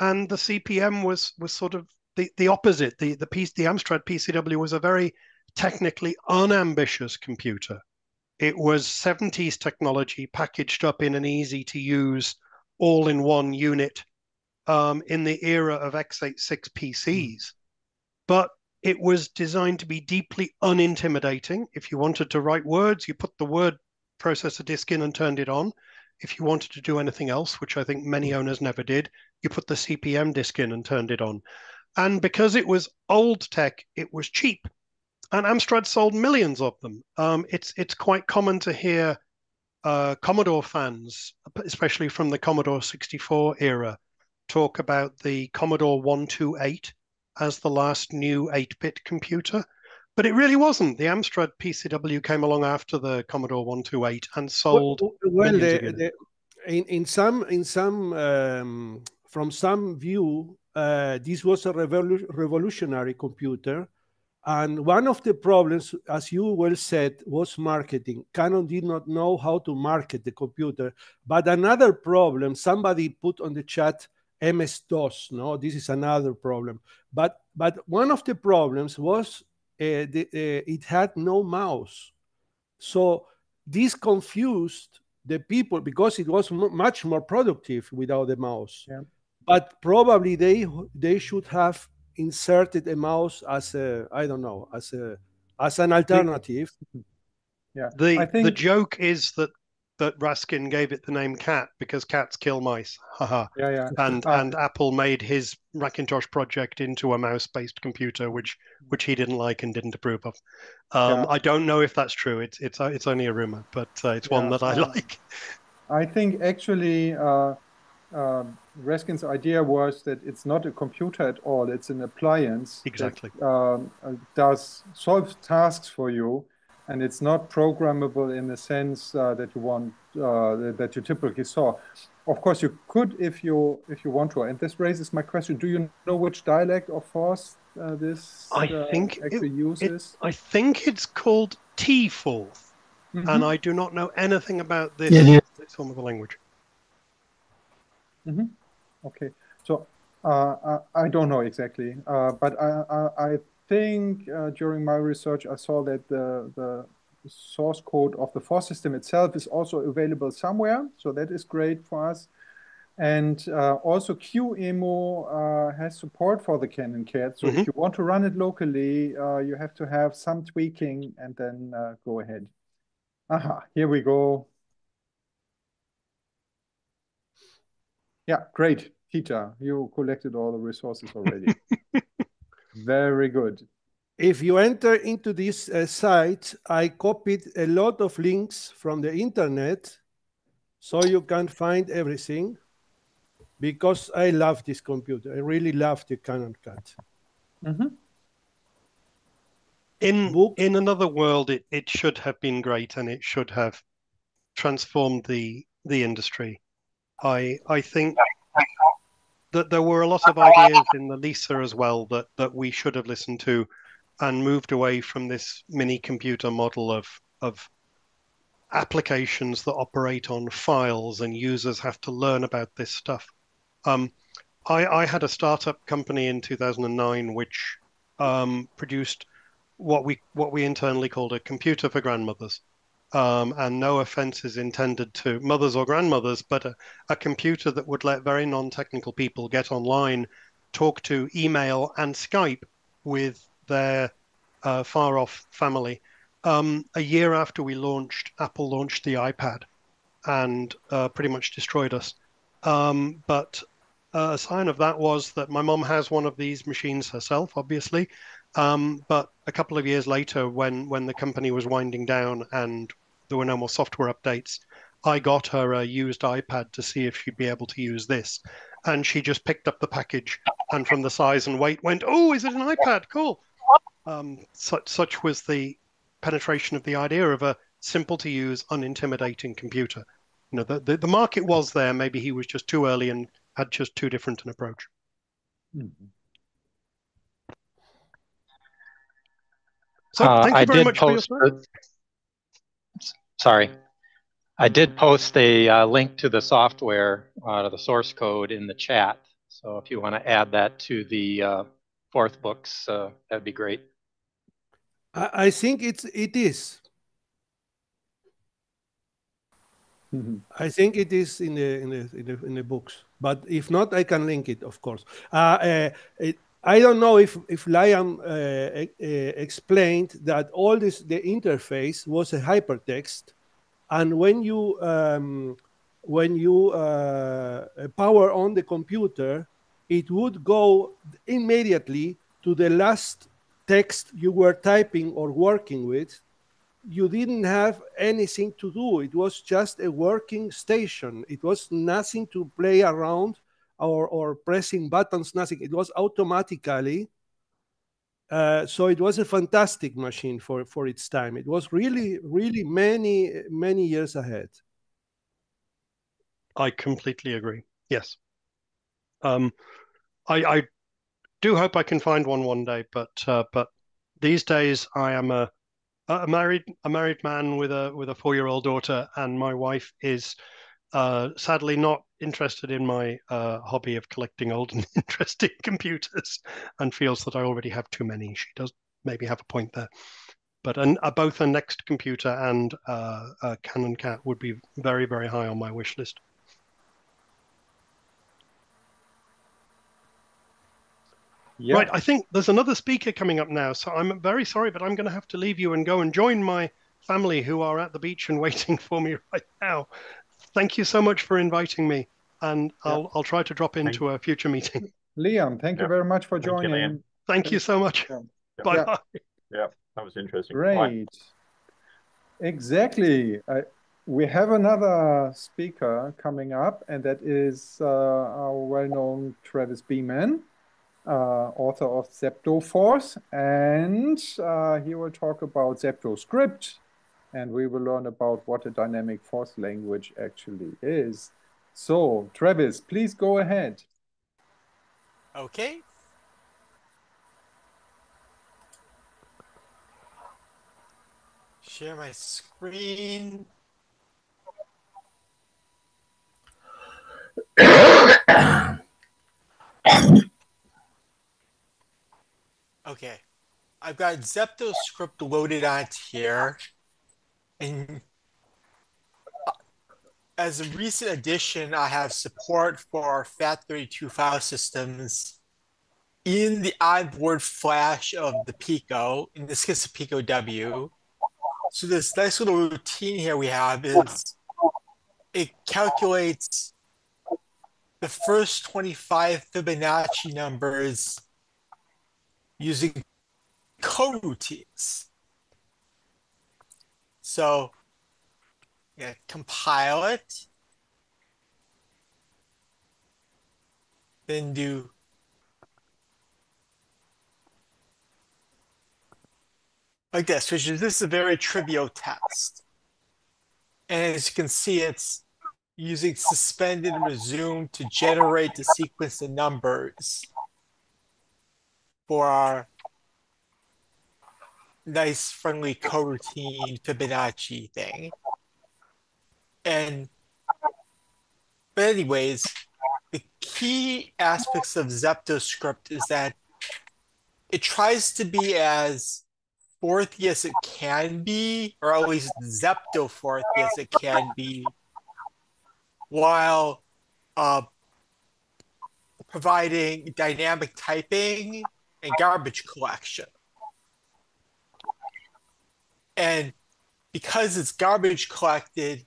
and the CP/M was was sort of the, the opposite. The the piece the Amstrad PCW was a very technically unambitious computer. It was 70s technology packaged up in an easy to use all in one unit um, in the era of x86 PCs. But it was designed to be deeply unintimidating. If you wanted to write words, you put the word processor disk in and turned it on. If you wanted to do anything else, which I think many owners never did, you put the CP/M disk in and turned it on. And because it was old tech, it was cheap. And Amstrad sold millions of them. Um, it's it's quite common to hear uh, Commodore fans, especially from the Commodore 64 era, talk about the Commodore 128 as the last new 8-bit computer. But it really wasn't. The Amstrad PCW came along after the Commodore 128 and sold. well, well the, the, in in some in some um, from some view uh, this was a revolu- revolutionary computer and one of the problems as you well said was marketing canon did not know how to market the computer but another problem somebody put on the chat ms dos no this is another problem but but one of the problems was uh, the, uh, it had no mouse so this confused the people because it was mu much more productive without the mouse. Yeah. But probably they they should have inserted a mouse as a I don't know as a as an alternative. *laughs* Yeah. The I the joke is that that Raskin gave it the name cat because cats kill mice. *laughs* Haha. yeah, yeah. and Ah. and Apple made his Macintosh project into a mouse-based computer, which which he didn't like and didn't approve of. Um, Yeah. I don't know if that's true. It's it's it's only a rumor, but uh, it's one that I uh, like. *laughs* I think actually uh, uh, Raskin's idea was that it's not a computer at all, it's an appliance that, Exactly. um, uh, does solve tasks for you, and it's not programmable in the sense uh, that you want uh, that- that you typically saw. Of course, you could if you if you want to. And this raises my question: Do you know which dialect of Forth uh, this I uh, think it- actually uses? I think it's called T-Forth, Mhm. and I do not know anything about this, Yeah, yeah. this form of the language. Mhm. Okay. So uh, I, I don't know exactly, uh, but I, I, I think uh, during my research I saw that the, the source code of the Forth system itself is also available somewhere. So that is great for us. And uh, also QEMU uh, has support for the Canon Cat. So Mhm. if you want to run it locally, uh, you have to have some tweaking and then uh, go ahead. Aha, here we go. Yeah, great. Peter, you collected all the resources already. *laughs* Very good. If you enter into this uh, site, I copied a lot of links from the internet so you can find everything because I love this computer. I really love the Canon Cat. Mhm. In Book- in another world, it, it should have been great, and it should have transformed the the industry. I I think that there were a lot of ideas in the Lisa as well that that we should have listened to, and moved away from this mini computer model of of applications that operate on files and users have to learn about this stuff. Um, I, I, had a startup company in 2009 which um, produced what we what we internally called a computer for grandmothers. Um, and no offense is intended to mothers or grandmothers, but a, a computer that would let very non-technical people get online, talk to email and Skype with their uh, far-off family um, a year after we launched, Apple launched the iPad and uh, pretty much destroyed us. Um, but uh, a sign of that was that my mom has one of these machines herself, obviously. Um, but a couple of years later, when when the company was winding down and there were no more software updates, I got her a used iPad to see if she'd be able to use this. And she just picked up the package and from the size and weight went, "Oh, is it an iPad? Cool." Um, such such was the penetration of the idea of a simple to use, unintimidating computer. You know, the, the, the, market was there. Maybe he was just too early and had just too different an approach. Mm-hmm. So uh, thank you very much post, for your Sorry. I did post a uh, link to the software, uh, to the source code in the chat. So if you want to add that to the uh, Forth books, uh, that'd be great. I, I think it's it is. Mm-hmm. I think it is in the, in the in the in the books, but if not, I can link it, of course. Uh, uh, it, I don't know if if Liam uh, explained that all this the interface was a hypertext, and when you um, when you uh, power on the computer, it would go immediately to the last text you were typing or working with, you didn't have anything to do. It was just a working station. It was nothing to play around or, or pressing buttons, nothing. It was automatically. Uh, so it was a fantastic machine for, for its time. It was really, really many, many years ahead. I completely agree. Yes. Um, I, I do hope I can find one one day, but uh, but these days I am a a married a married man with a with a four year old daughter, and my wife is uh, sadly not interested in my uh, hobby of collecting old and *laughs* interesting computers, and feels that I already have too many. She does maybe have a point there, but an, uh, both a next computer and uh, a Canon Cat would be very very high on my wish list. Yeah. Right, I think there's another speaker coming up now, so I'm very sorry, but I'm going to have to leave you and go and join my family who are at the beach and *laughs* waiting for me right now. Thank you so much for inviting me, and yeah. I'll I'll try to drop into a future meeting. *laughs* Liam, thank yeah. you very much for joining. Thank you, thank you so much. Bye. Bye. Yeah, that was interesting. Great. Bye. Exactly. I, we have another speaker coming up, and that is uh, our well-known Travis Bemann uh, author of zeptoforth, and uh, he will talk about ZeptoScript, and we will learn about what a dynamic Forth language actually is. So, Travis, please go ahead. Okay. Share my screen. Okay. I've got ZeptoScript loaded on here. And as a recent addition, I have support for FAT32 file systems in the onboard flash of the Pico, in this case, the Pico W. So this nice little routine here we have is it calculates the first 25 Fibonacci numbers using coroutines. So yeah, compile it, then do like this, which is this is a very trivial test. And as you can see, it's using suspend and resume to generate the sequence of numbers for our nice friendly coroutine Fibonacci thing. And but anyways, the key aspects of ZeptoScript is that it tries to be as Forthy as it can be, or at least zeptoforthy as it can be, while uh, providing dynamic typing and garbage collection. And because it's garbage collected,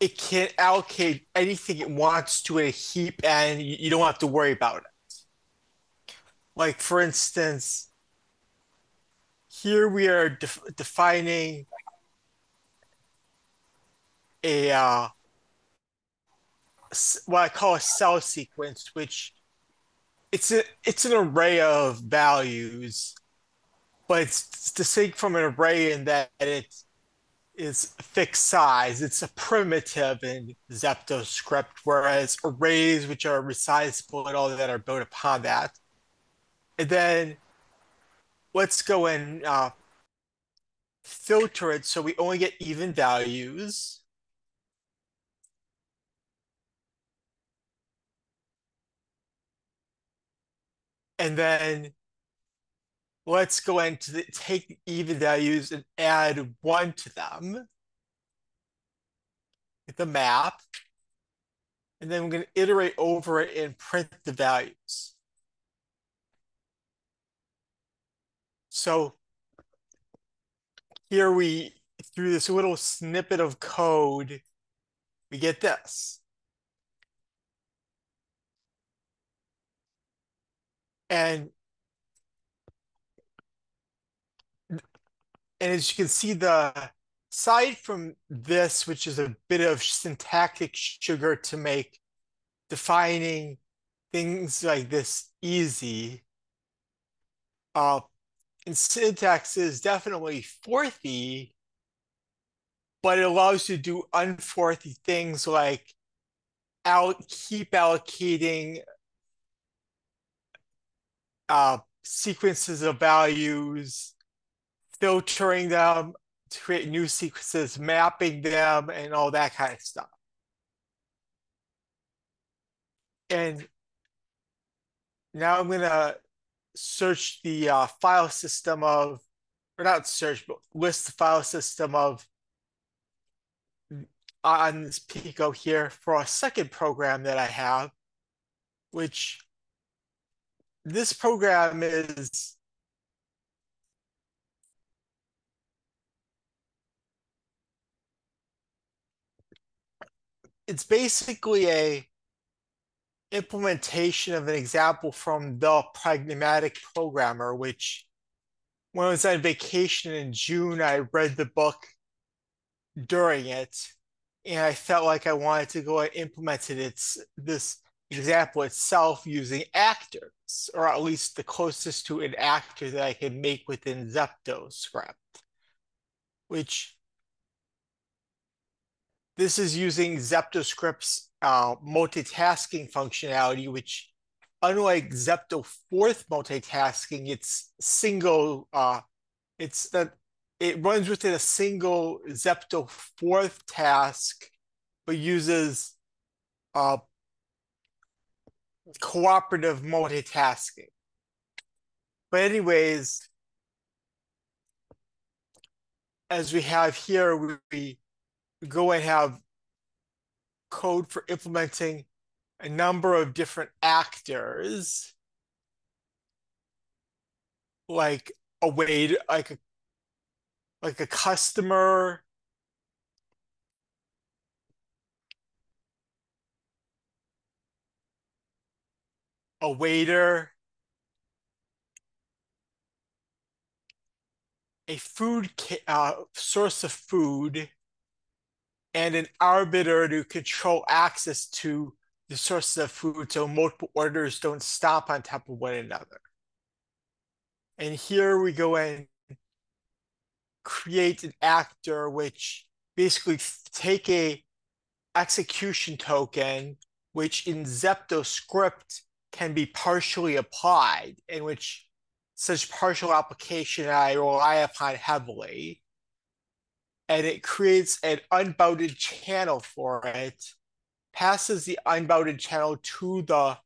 it can allocate anything it wants to a heap and you don't have to worry about it. Like, for instance, here we are def defining a uh, what I call a cell sequence, which it's a it's an array of values, but it's distinct from an array in that it is fixed size. It's a primitive in ZeptoScript, whereas arrays, which are resizable and all that, are built upon that. And then let's go and uh, filter it so we only get even values. And then let's go into take even values and add one to them. Get the map. And then we're going to iterate over it and print the values. So here we, through this little snippet of code, we get this. And as you can see, the aside from this, which is a bit of syntactic sugar to make defining things like this easy, uh, and syntax is definitely Forthy, but it allows you to do unForthy things like out keep allocating uh, sequences of values, filtering them to create new sequences, mapping them, and all that kind of stuff. And now I'm going to search the uh, file system of, or not search, but list the file system of on this Pico here for a second program that I have, which this program is it's basically a implementation of an example from the pragmatic programmer which when i was on vacation in june i read the book during it and i felt like i wanted to go and implement it. It's this example itself using actors, or at least the closest to an actor that I can make within ZeptoScript, which this is using ZeptoScript's uh, multitasking functionality, which unlike Zepto fourth multitasking, it's single, uh, it's that it runs within a single Zepto fourth task, but uses uh, cooperative multitasking. But anyways, as we have here, we go and have code for implementing a number of different actors, like a wait, like a like a customer, a waiter, a food uh, source of food, and an arbiter to control access to the sources of food so multiple orders don't stop on top of one another. And here we go and create an actor which basically take a execution token, which in ZeptoScript can be partially applied, in which such partial application I rely upon heavily. And it creates an unbounded channel for it, passes the unbounded channel to the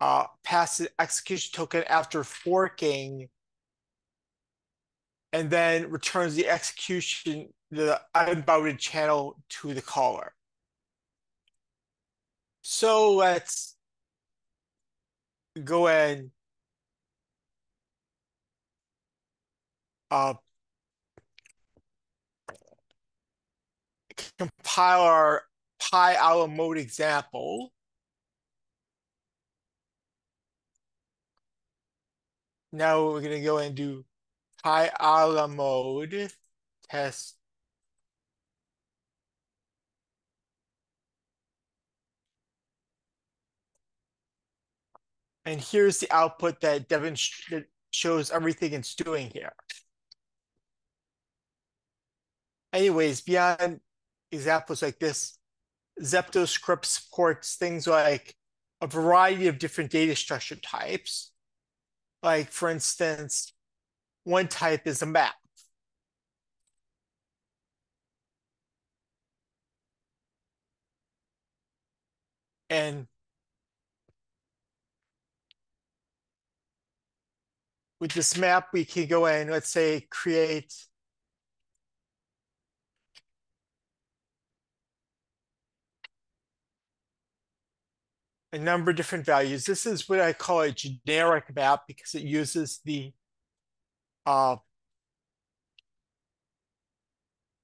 uh, passes execution token after forking, and then returns the execution, the unbounded channel to the caller. So let's go and uh, compile our pi mode example. Now we're going to go and do pi mode test. And here's the output that Devin shows everything it's doing here. Anyways, beyond examples like this, ZeptoScript supports things like a variety of different data structure types. Like, for instance, one type is a map. And with this map, we can go in, let's say, create a number of different values. This is what I call a generic map because it uses the uh,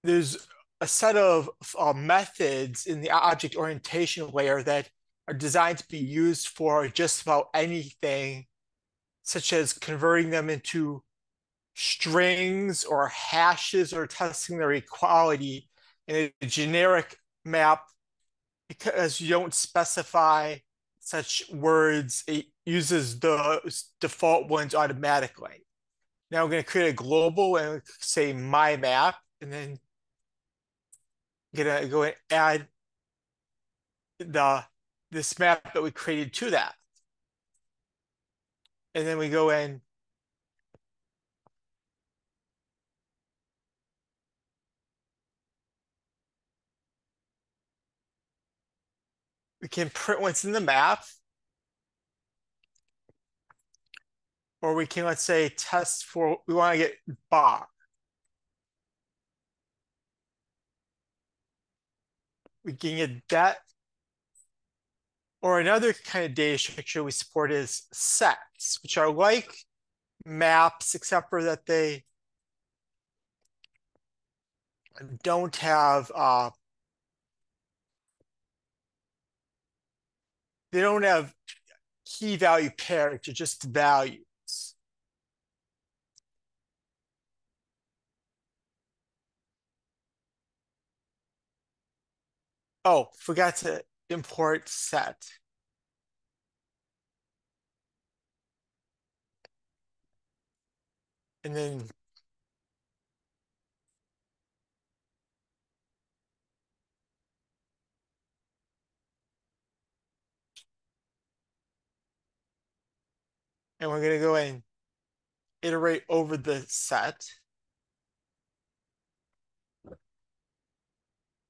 there's a set of uh, methods in the object orientation layer that are designed to be used for just about anything, such as converting them into strings or hashes or testing their equality in a generic map because you don't specify such words, it uses the default ones automatically. Now we're going to create a global and say my map, and then I'm going to go and add the this map that we created to that. And then we go in we can print what's in the map. Or we can, let's say, test for, we want to get bar. We can get that. Or another kind of data structure we support is sets, which are like maps, except for that they don't have uh, they don't have key value paired to just values. Oh, forgot to import set. And then and we're going to go and iterate over the set.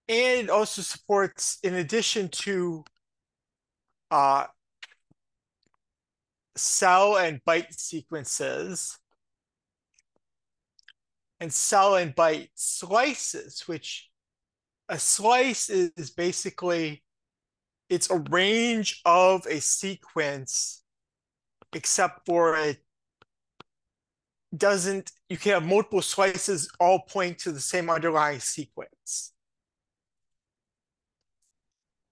And it also supports, in addition to uh, cell and byte sequences, and cell and byte slices, which a slice is basically it's a range of a sequence except for it doesn't you can have multiple slices all point to the same underlying sequence.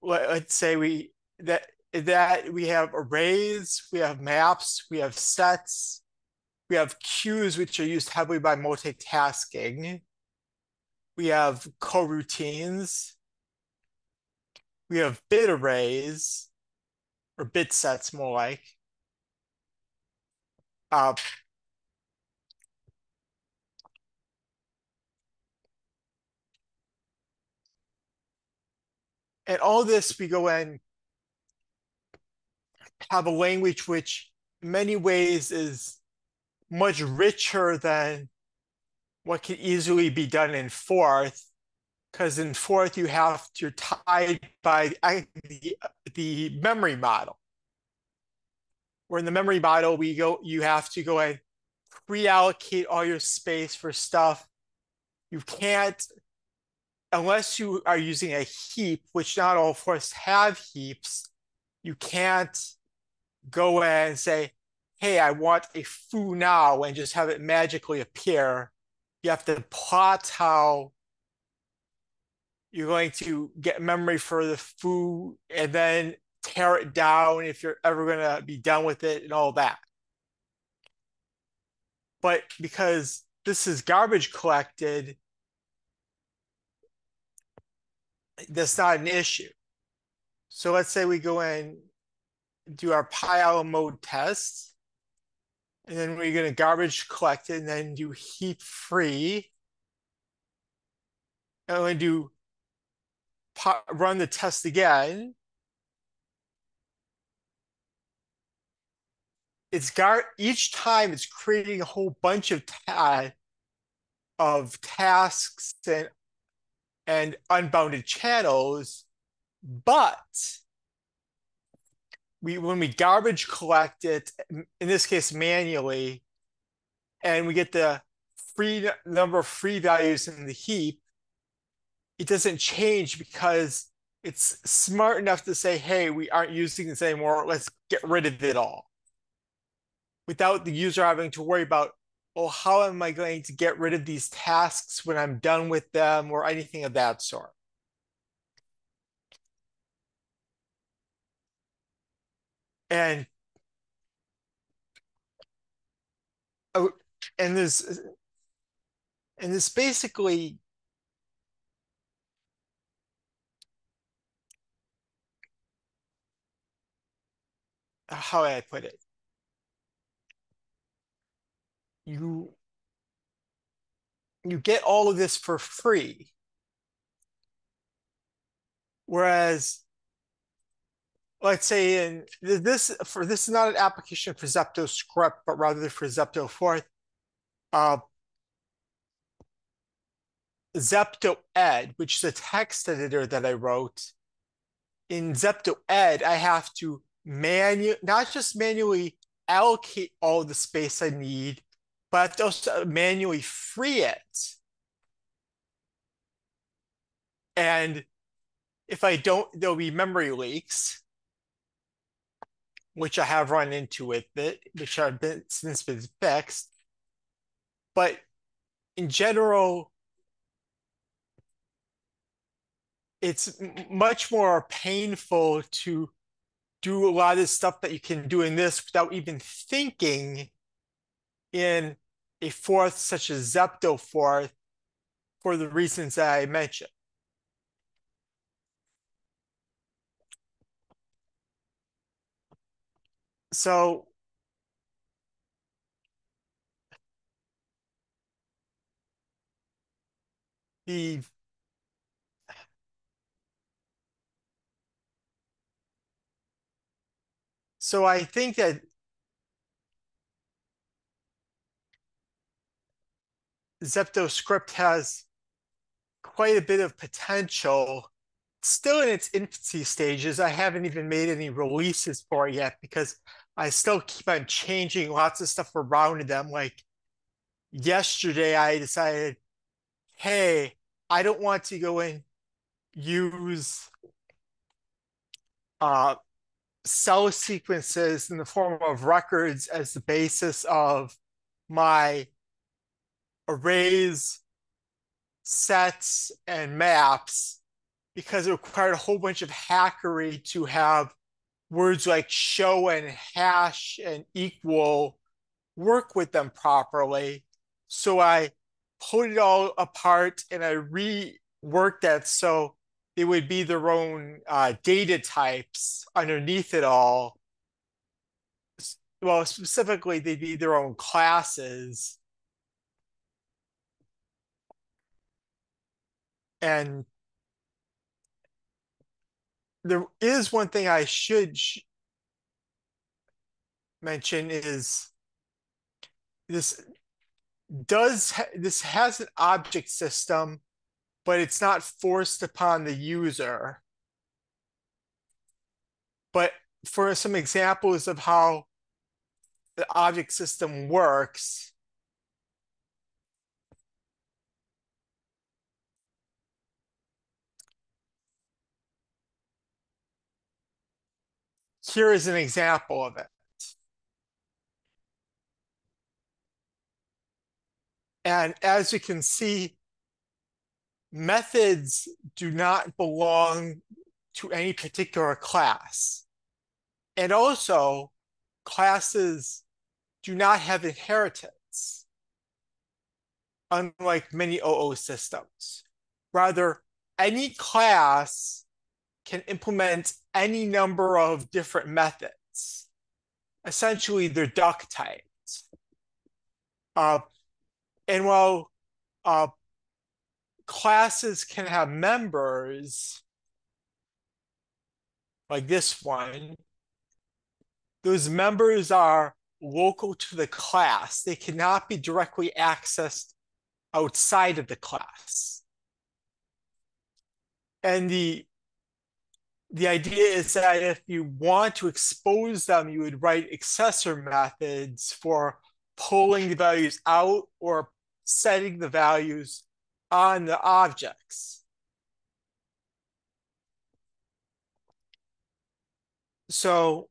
Let's say we that that we have arrays we have maps we have sets we have queues which are used heavily by multitasking. We have coroutines. We have bit arrays or bit sets more like uh, And all this, we go and have a language which in many ways is much richer than what can easily be done in Forth because in Forth you have to tie by the, the memory model where in the memory model we go you have to go and reallocate all your space for stuff. You can't unless you are using a heap which not all Forths have heaps you can't go and say hey i want a foo now and just have it magically appear. You have to plot how you're going to get memory for the foo and then tear it down if you're ever going to be done with it and all that. But because this is garbage collected, that's not an issue. So let's say we go in, do our pile mode test, and then we're going to garbage collect it and then do heap free. And we do run the test again. It's got each time it's creating a whole bunch of ta of tasks and and unbounded channels, but we when we garbage collect it, in this case manually, and we get the free number of free values in the heap, it doesn't change because it's smart enough to say, hey, we aren't using this anymore. Let's get rid of it all. Without the user having to worry about, oh, how am I going to get rid of these tasks when I'm done with them or anything of that sort. And oh, and this and this basically how I put it. You you get all of this for free. Whereas let's say in this for this is not an application for Zepto script, but rather for Zepto Forth. Uh, Zepto Ed, which is a text editor that I wrote. In Zepto Ed, I have to manu not just manually allocate all the space I need, but also manually free it. And if I don't, there'll be memory leaks, which I have run into with it, which have been since been fixed. But in general, it's much more painful to do a lot of stuff that you can do in this without even thinking in a Forth such as Zepto Forth for the reasons that I mentioned. So the So I think that Zepto script has quite a bit of potential. Still in its infancy stages. I haven't even made any releases for it yet because I still keep on changing lots of stuff around them. Like yesterday, I decided, hey, I don't want to go and use uh, cell sequences in the form of records as the basis of my arrays, sets, and maps because it required a whole bunch of hackery to have words like show and hash and equal work with them properly. So I pulled it all apart and I reworked that so they would be their own uh, data types underneath it all. Well, specifically, they'd be their own classes. And there is one thing I should sh mention is this does ha this has an object system, but it's not forced upon the user. But for some examples of how the object system works, here is an example of it. And as you can see, methods do not belong to any particular class. And also, classes do not have inheritance, unlike many OO systems. Rather, any class can implement any number of different methods. Essentially, they're duck types. Uh, and while uh, classes can have members, like this one, those members are local to the class. They cannot be directly accessed outside of the class. And the the idea is that if you want to expose them, you would write accessor methods for pulling the values out or setting the values on the objects. So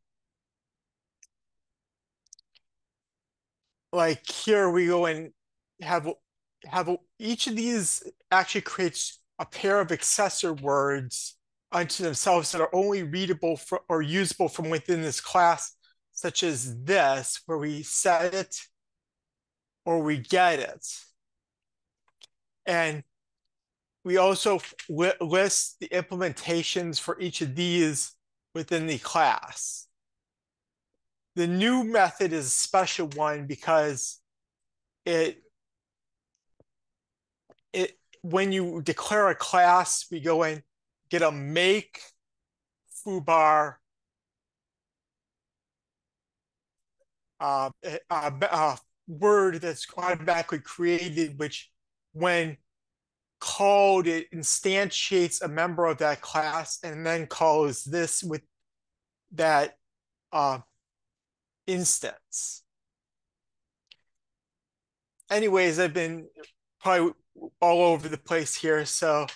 like here we go and have have each of these actually creates a pair of accessor words unto themselves that are only readable for, or usable from within this class, such as this, where we set it or we get it. And we also list the implementations for each of these within the class. The new method is a special one because it it when you declare a class, we go in, get a make foobar uh, a, a, word that's automatically created, which when called, it instantiates a member of that class and then calls this with that uh, instance. Anyways, I've been probably all over the place here, so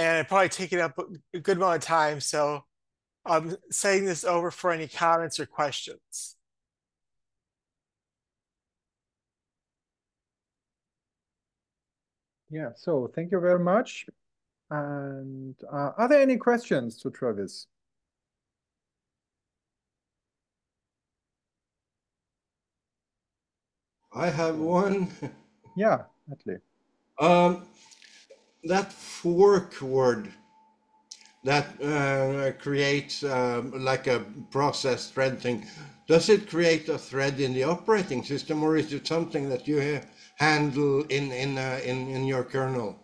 and probably taking up a good amount of time. So I'm setting this over for any comments or questions. Yeah, so thank you very much. And uh, are there any questions to Travis? I have one. *laughs* Yeah, Atlee. Um, that fork word that uh, creates um, like a process thread thing, does it create a thread in the operating system or is it something that you handle in in uh, in in your kernel?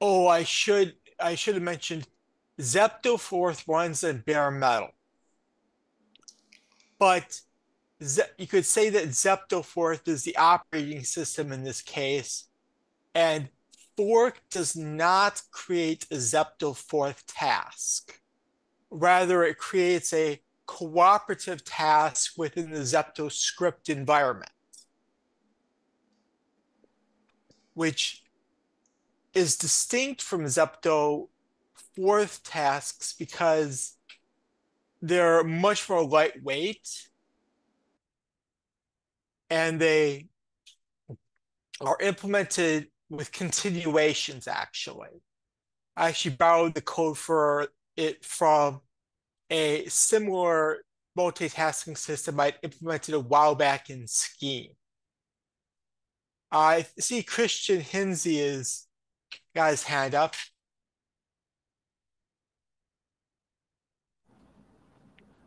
Oh, I should I should have mentioned Zepto Forth runs in bare metal, but you could say that Zepto Forth is the operating system in this case, and fork does not create a Zepto Forth task. Rather, it creates a cooperative task within the Zepto script environment, which is distinct from Zepto Forth tasks because they're much more lightweight and they are implemented with continuations actually. I actually borrowed the code for it from a similar multitasking system I'd implemented a while back in Scheme. I see Christian Hinsey is got his hand up.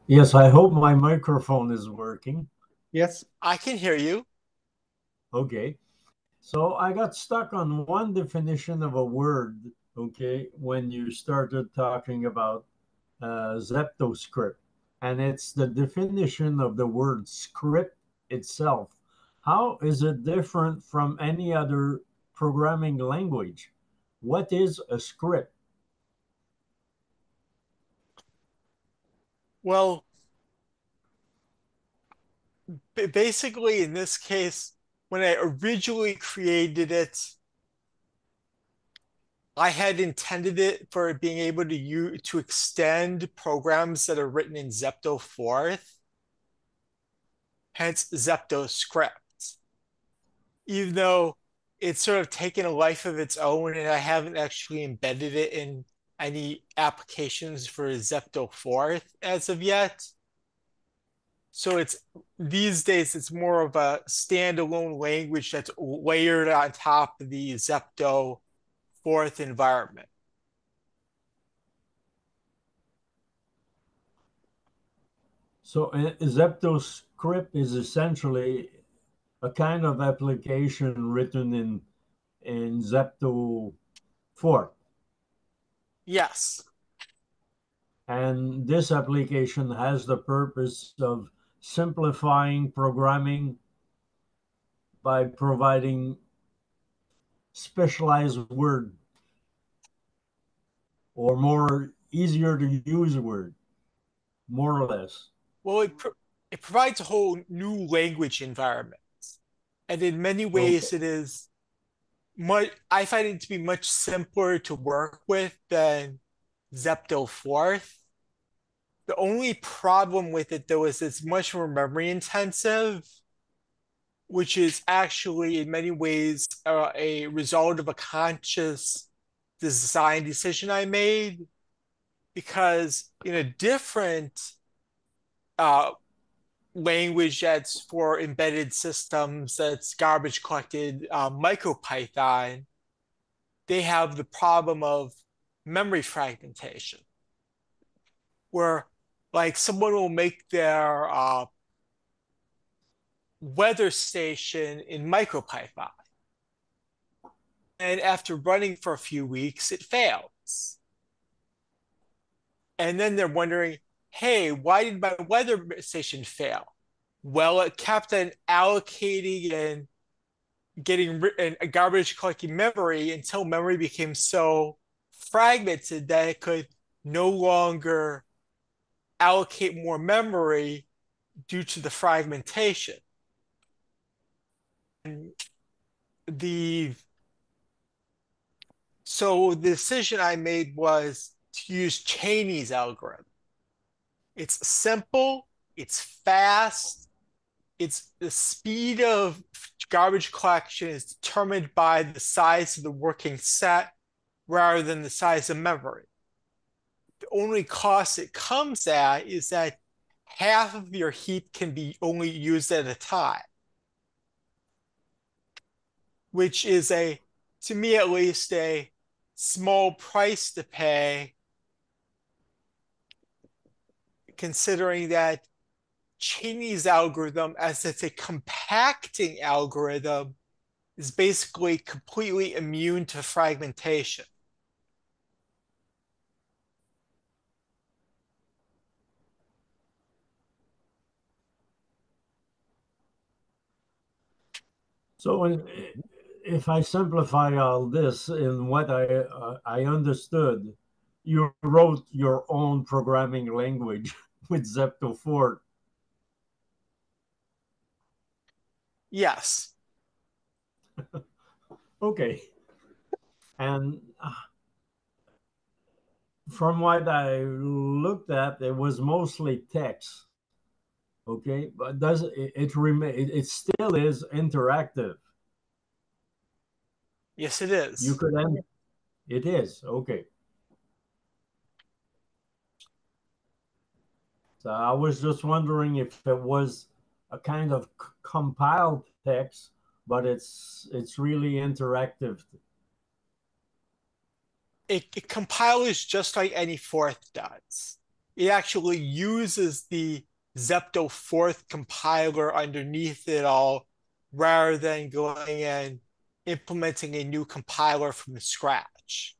Yes, I hope my microphone is working. Yes. I can hear you. Okay. So I got stuck on one definition of a word, okay, when you started talking about uh, ZeptoScript. And it's the definition of the word script itself. How is it different from any other programming language? What is a script? Well, basically, in this case, when I originally created it, I had intended it for being able to use to extend programs that are written in Zepto Forth, hence Zepto script. Even though it's sort of taken a life of its own, and I haven't actually embedded it in any applications for Zepto Forth as of yet. So it's these days it's more of a standalone language that's layered on top of the Zepto Forth environment. So uh, Zepto script is essentially a kind of application written in in Zepto Forth. Yes. And this application has the purpose of simplifying programming by providing specialized word or more easier to use word, more or less. Well, it, pro it provides a whole new language environment. And in many ways, okay. it is much, I find it to be much simpler to work with than Zepto Forth. The only problem with it though is it's much more memory intensive, which is actually in many ways uh, a result of a conscious design decision I made. Because in a different uh, language that's for embedded systems that's garbage collected uh, MicroPython, they have the problem of memory fragmentation, where like someone will make their uh, weather station in MicroPython. And after running for a few weeks, it fails. And then they're wondering, hey, why did my weather station fail? Well, it kept on allocating and getting a garbage collecting memory until memory became so fragmented that it could no longer allocate more memory due to the fragmentation. And the so the decision I made was to use Cheney's algorithm. It's simple, it's fast, it's the speed of garbage collection is determined by the size of the working set rather than the size of memory. The only cost it comes at is that half of your heap can be only used at a time, which is a, to me at least, a small price to pay considering that Cheney's algorithm, as it's a compacting algorithm, is basically completely immune to fragmentation. So if I simplify all this in what I, uh, I understood, you wrote your own programming language *laughs* with Zepto Forth. Yes. *laughs* okay. And uh, from what I looked at, it was mostly text. Okay, but does it, it remain? It, it still is interactive. Yes, it is. You could end. It is okay. So I was just wondering if it was a kind of compiled text, but it's it's really interactive. It, it compiles just like any Forth does. It actually uses the Zepto Forth compiler underneath it all rather than going and implementing a new compiler from scratch.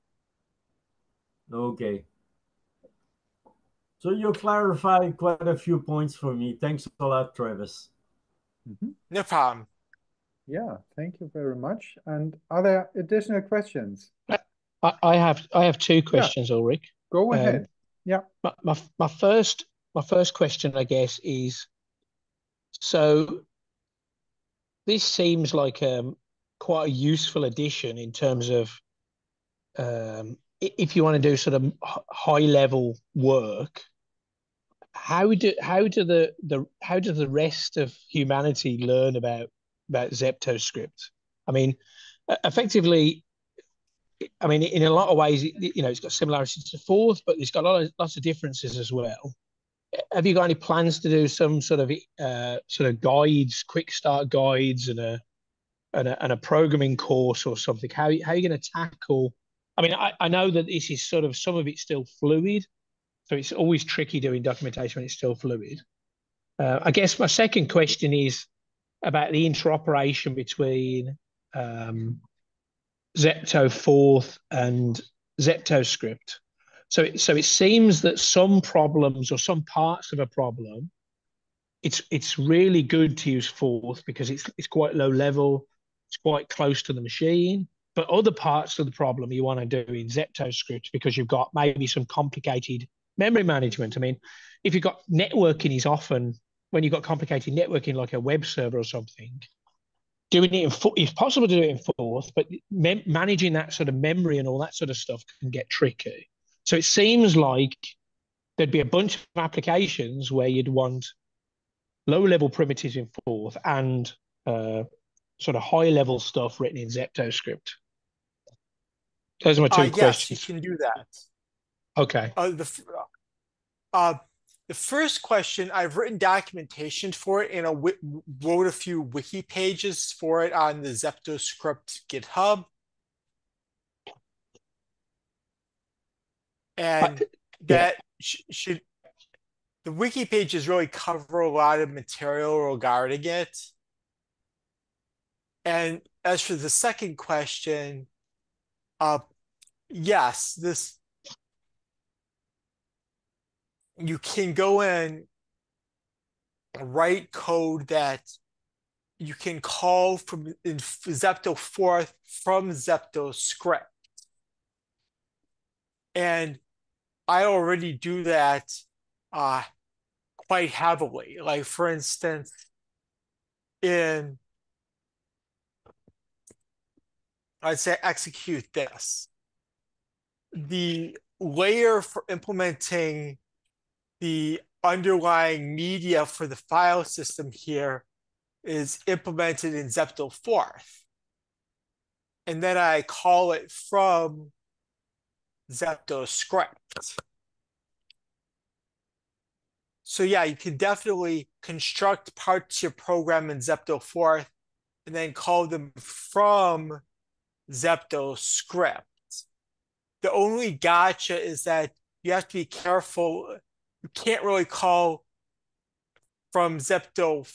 Okay. So you clarified quite a few points for me. Thanks a lot, Travis. Mhm. No problem. Yeah, thank you very much. And are there additional questions? I, I have I have two questions, Ulrich. Go Um, ahead. Yeah. My, my my first my first question, I guess, is so this seems like um quite a useful addition in terms of um if you want to do sort of high level work. How do how do the the how does the rest of humanity learn about about ZeptoScript? I mean, effectively, I mean, in a lot of ways, you know, it's got similarities to Forth, but it's got a lots of differences as well. Have you got any plans to do some sort of uh, sort of guides, quick start guides, and a and a, and a programming course or something? How how are you going to tackle? I mean, I, I know that this is sort of some of it's still fluid, so it's always tricky doing documentation when it's still fluid. Uh, I guess my second question is about the interoperation between um, Zepto Forth and ZeptoScript. So, it, so it seems that some problems or some parts of a problem, it's it's really good to use Forth because it's it's quite low level, it's quite close to the machine. But other parts of the problem you want to do in ZeptoScript because you've got maybe some complicated memory management. I mean, if you've got networking is often when you've got complicated networking like a web server or something, doing it in Fo- it's possible to do it in Forth, but managing that sort of memory and all that sort of stuff can get tricky. So it seems like there'd be a bunch of applications where you'd want low level primitives in Forth and uh, sort of high level stuff written in ZeptoScript. Those are my two Uh, yes, you can do that. Okay. Uh, the uh, the first question, I've written documentation for it and I wrote a few wiki pages for it on the ZeptoScript GitHub. And that sh- should, the wiki pages really cover a lot of material regarding it. And as for the second question, uh, yes, this you can go in write code that you can call from in Zepto Forth from Zepto script. And I already do that uh, quite heavily. Like for instance, in I'd say execute this. The layer for implementing the underlying media for the file system here is implemented in Zepto Forth. And then I call it from Zepto script. So yeah, you can definitely construct parts of your program in Zepto Forth and then call them from Zepto script. The only gotcha is that you have to be careful. You can't really call from Zepto.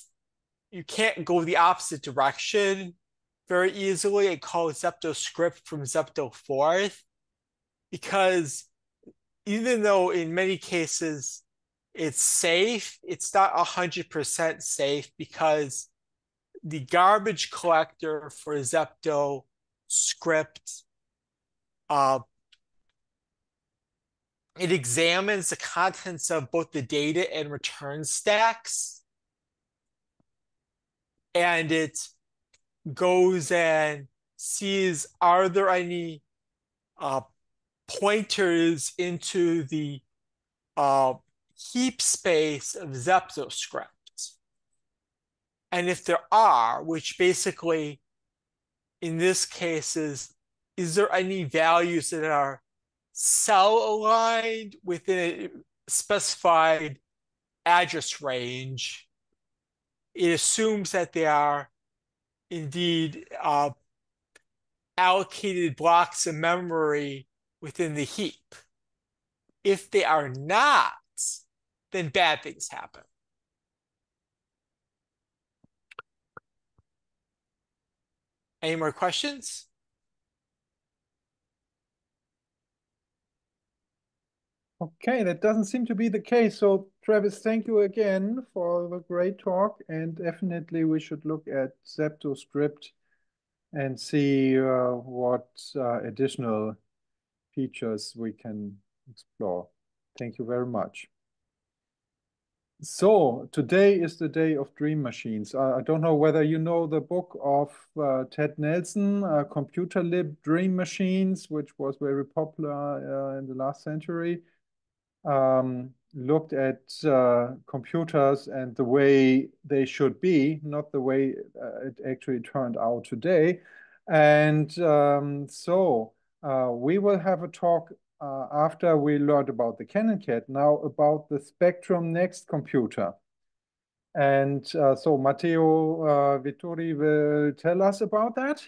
You can't go the opposite direction very easily and call Zepto script from Zepto Forth because even though in many cases it's safe, it's not 100% safe because the garbage collector for Zepto script uh, it examines the contents of both the data and return stacks. And it goes and sees are there any uh, pointers into the uh, heap space of ZeptoScript. And if there are, which basically in this case is, is there any values that are cell aligned within a specified address range? It assumes that they are indeed uh, allocated blocks of memory within the heap. If they are not, then bad things happen. Any more questions? Okay, that doesn't seem to be the case. So Travis, thank you again for the great talk. And definitely we should look at ZeptoScript and see uh, what uh, additional features we can explore. Thank you very much. So today is the day of dream machines. I, I don't know whether you know the book of uh, Ted Nelson, uh, Computer Lib Dream Machines, which was very popular uh, in the last century. Um, looked at uh, computers and the way they should be, not the way uh, it actually turned out today. And um, so uh, we will have a talk uh, after we learned about the Canon Cat, now about the Spectrum Next computer. And uh, so Matteo uh, Vitturi will tell us about that.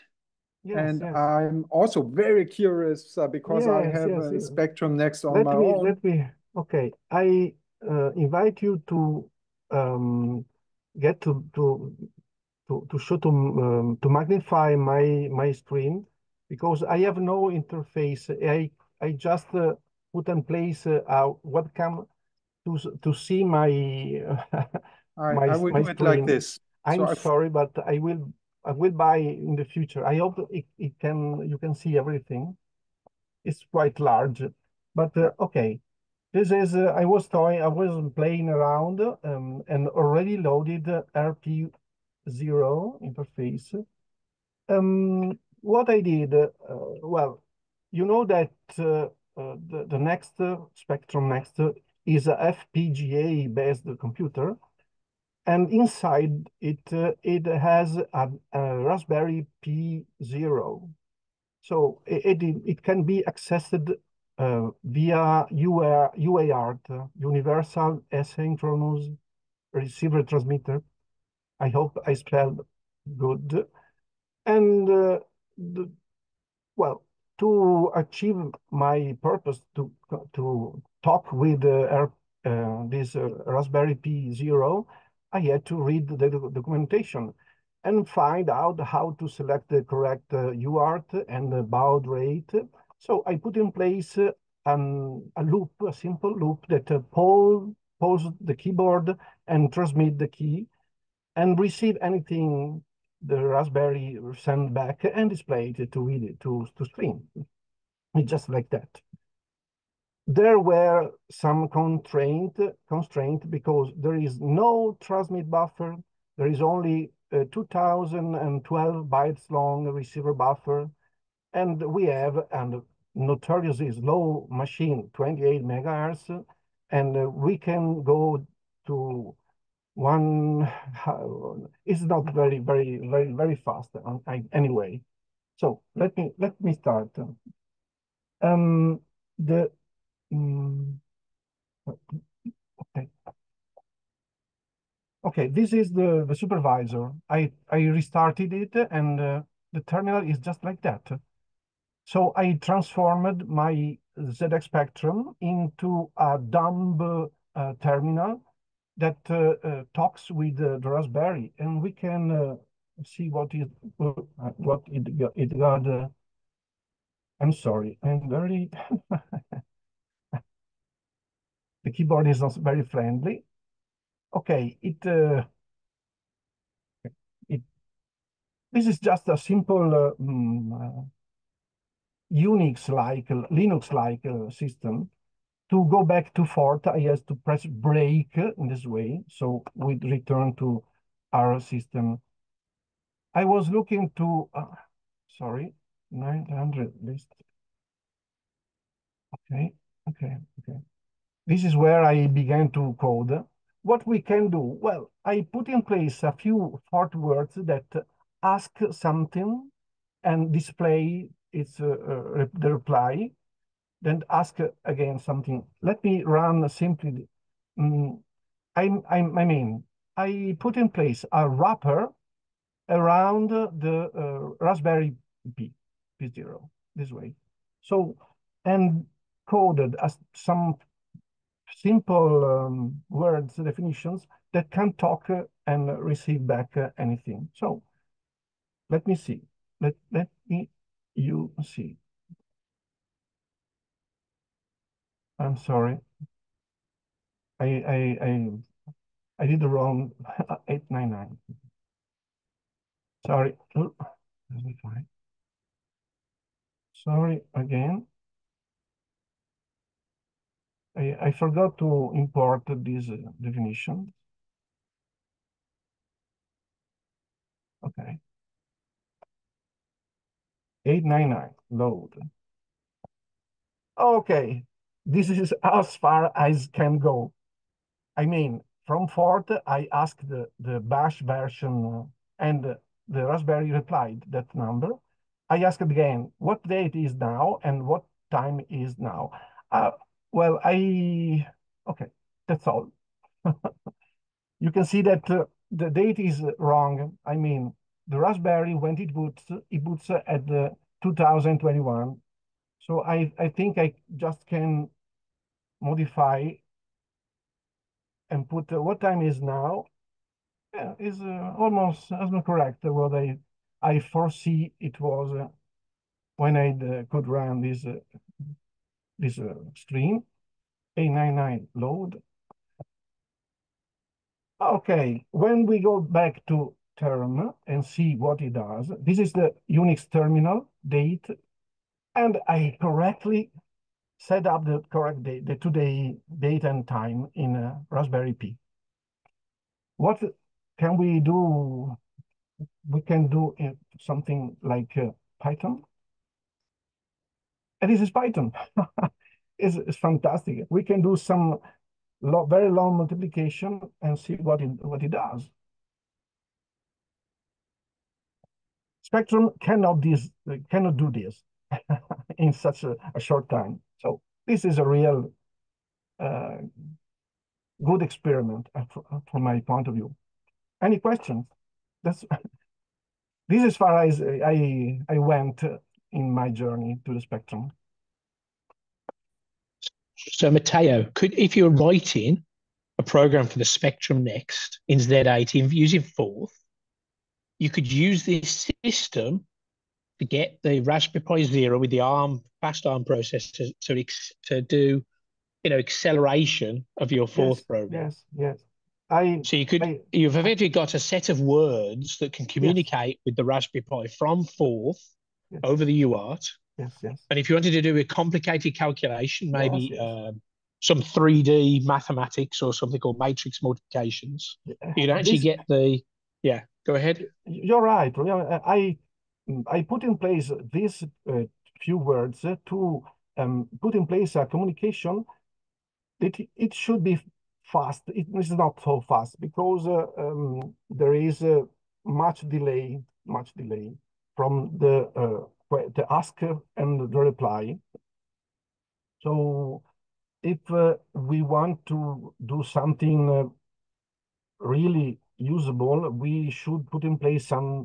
Yes, and yes. I'm also very curious uh, because I have yes, a yes. Spectrum Next on Let my me, own. let me, okay. I uh, invite you to um, get to to to to show to um, to magnify my my screen because I have no interface. I I just uh, put in place uh, a webcam to to see my *laughs* I, my I will my do it like this. I'm So sorry, but I will I will buy in the future. I hope it, it can you can see everything. It's quite large, but uh, okay. This is uh, I was toying I was playing around um, and already loaded RP zero interface. Um, what I did, uh, well, you know that uh, uh, the, the next uh, Spectrum Next uh, is a FPGA based computer, and inside it it has a, a Raspberry Pi zero, so it it, it can be accessed uh, via UAR, UART, Universal Asynchronous Receiver Transmitter. I hope I spelled good. And uh, the, well, to achieve my purpose to to talk with uh, uh, this uh, Raspberry Pi Zero, I had to read the documentation and find out how to select the correct uh, UART and the baud rate. So I put in place uh, an, a loop, a simple loop that uh, pulls the keyboard and transmit the key and receive anything the Raspberry send back and display it to read it to, to. It's just like that. There were some constraint, constraint because there is no transmit buffer. There is only a 2012 bytes long receiver buffer. And we have a notoriously slow machine, 28 megahertz. And uh, we can go to one is not very very very very fast uh, anyway. So let me let me start. Um the mm, okay okay this is the the supervisor. I i restarted it and uh, the terminal is just like that. So i transformed my zx spectrum into a dumb uh, terminal that uh, uh, talks with uh, the Raspberry, and we can uh, see what uh, what it got. It got uh, I'm sorry, I'm very. *laughs* the keyboard is not very friendly. Okay, it uh, it. This is just a simple um, Unix-like, Linux-like system to go back to Forth, I have to press break in this way. So we return to our system. I was looking to, uh, sorry, 900 list. Okay, okay, okay. This is where I began to code. What we can do? Well, I put in place a few Forth words that ask something and display its uh, uh, the reply then ask again something. Let me run simply. Um, I'm, I'm, I mean, I put in place a wrapper around the uh, Raspberry Pi, P0, this way. So, and coded as some simple um, words definitions that can talk and receive back anything. So, let me see. let, let me, you see. I'm sorry. I, I, I, I did the wrong *laughs* 899. Sorry. Oh. Sorry again. I, I forgot to import this uh, definition. Okay. 899, load. Okay, this is as far as can go. I mean, from Forth, I asked the, the bash version uh, and the Raspberry replied that number. I asked again, what date is now and what time is now? Uh, well, I, okay, that's all. *laughs* you can see that uh, the date is wrong. I mean, the Raspberry, when it boots, it boots at the 2021. So I, I think I just can modify and put uh, what time is now. Yeah, is uh, almost as correct what I I foresee it was uh, when I uh, could run this uh, this uh, stream. A99 load. Okay, when we go back to term and see what it does, this is the Unix terminal date, and I correctly set up the correct date, the today date and time in a Raspberry Pi. What can we do? We can do something like uh, Python. And this is Python. *laughs* it's, it's fantastic. We can do some lo very long multiplication and see what it, what it does. Spectrum cannot this cannot do this *laughs* in such a, a, short time. So this is a real uh, good experiment uh, from my point of view. Any questions? That's *laughs* this is far as I I went in my journey to the spectrum. So Matteo, could if you're writing a program for the Spectrum Next in Z80 using Forth, you could use this system to get the Raspberry Pi Zero with the ARM fast ARM processor to to do, you know, acceleration of your Forth yes, program. Yes, yes. I, so you could I, you've effectively got a set of words that can communicate yes. with the Raspberry Pi from Forth yes. over the UART. Yes, yes. And if you wanted to do a complicated calculation, maybe yes, um, some 3D mathematics or something called matrix multiplications, you'd actually this, get the yeah. Go ahead. You're right. I I put in place these uh, few words to um, put in place a communication. It it should be fast. It is not so fast because uh, um, there is uh, much delay, much delay from the uh, the ask and the reply. So if uh, we want to do something uh, really usable, we should put in place some uh,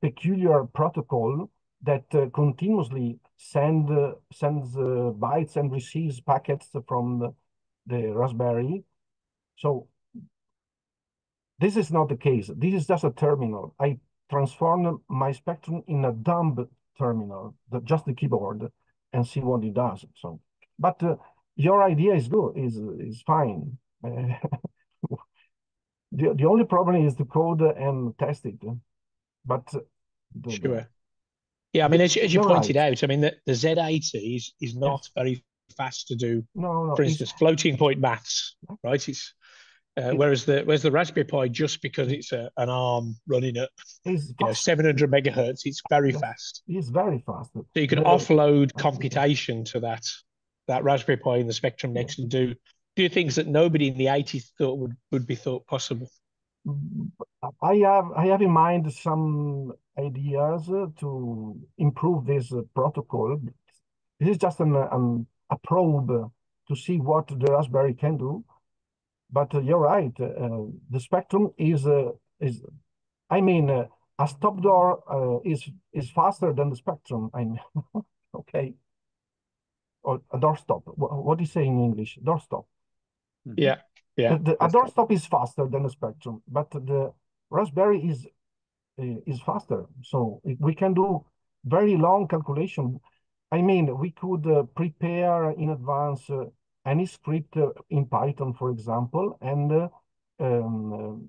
peculiar protocol that continuously send sends bytes and receives packets from the, the Raspberry. So this is not the case. This is just a terminal. I transform my Spectrum in a dumb terminal, the, just the keyboard, and see what it does. So, but uh, your idea is good, is is fine. Uh, *laughs* the the only problem is to code and test it, but the, sure. Yeah, I mean, as, as you pointed right. out, I mean, the, the Z80 is, is not very fast to do, no, no, for instance, floating point maths, right? It's uh, whereas the whereas the Raspberry Pi, just because it's a, an ARM running at you know, 700 megahertz, it's very fast. It's very fast. So you can offload computation to that that Raspberry Pi in the Spectrum Next and do do things that nobody in the 80s thought would, would be thought possible. I have I have in mind some ideas to improve this protocol. This is just an, an a probe to see what the Raspberry can do. But you're right. Uh, the Spectrum is uh, is, I mean, uh, a stop door uh, is is faster than the Spectrum. I mean, *laughs* okay, or a doorstop. What, what do you say in English? Doorstop. Mm-hmm. Yeah, yeah. The, the, is faster than the Spectrum, but the Raspberry is uh, is faster. So we can do very long calculation. I mean, we could uh, prepare in advance uh, any script uh, in Python, for example, and uh, um,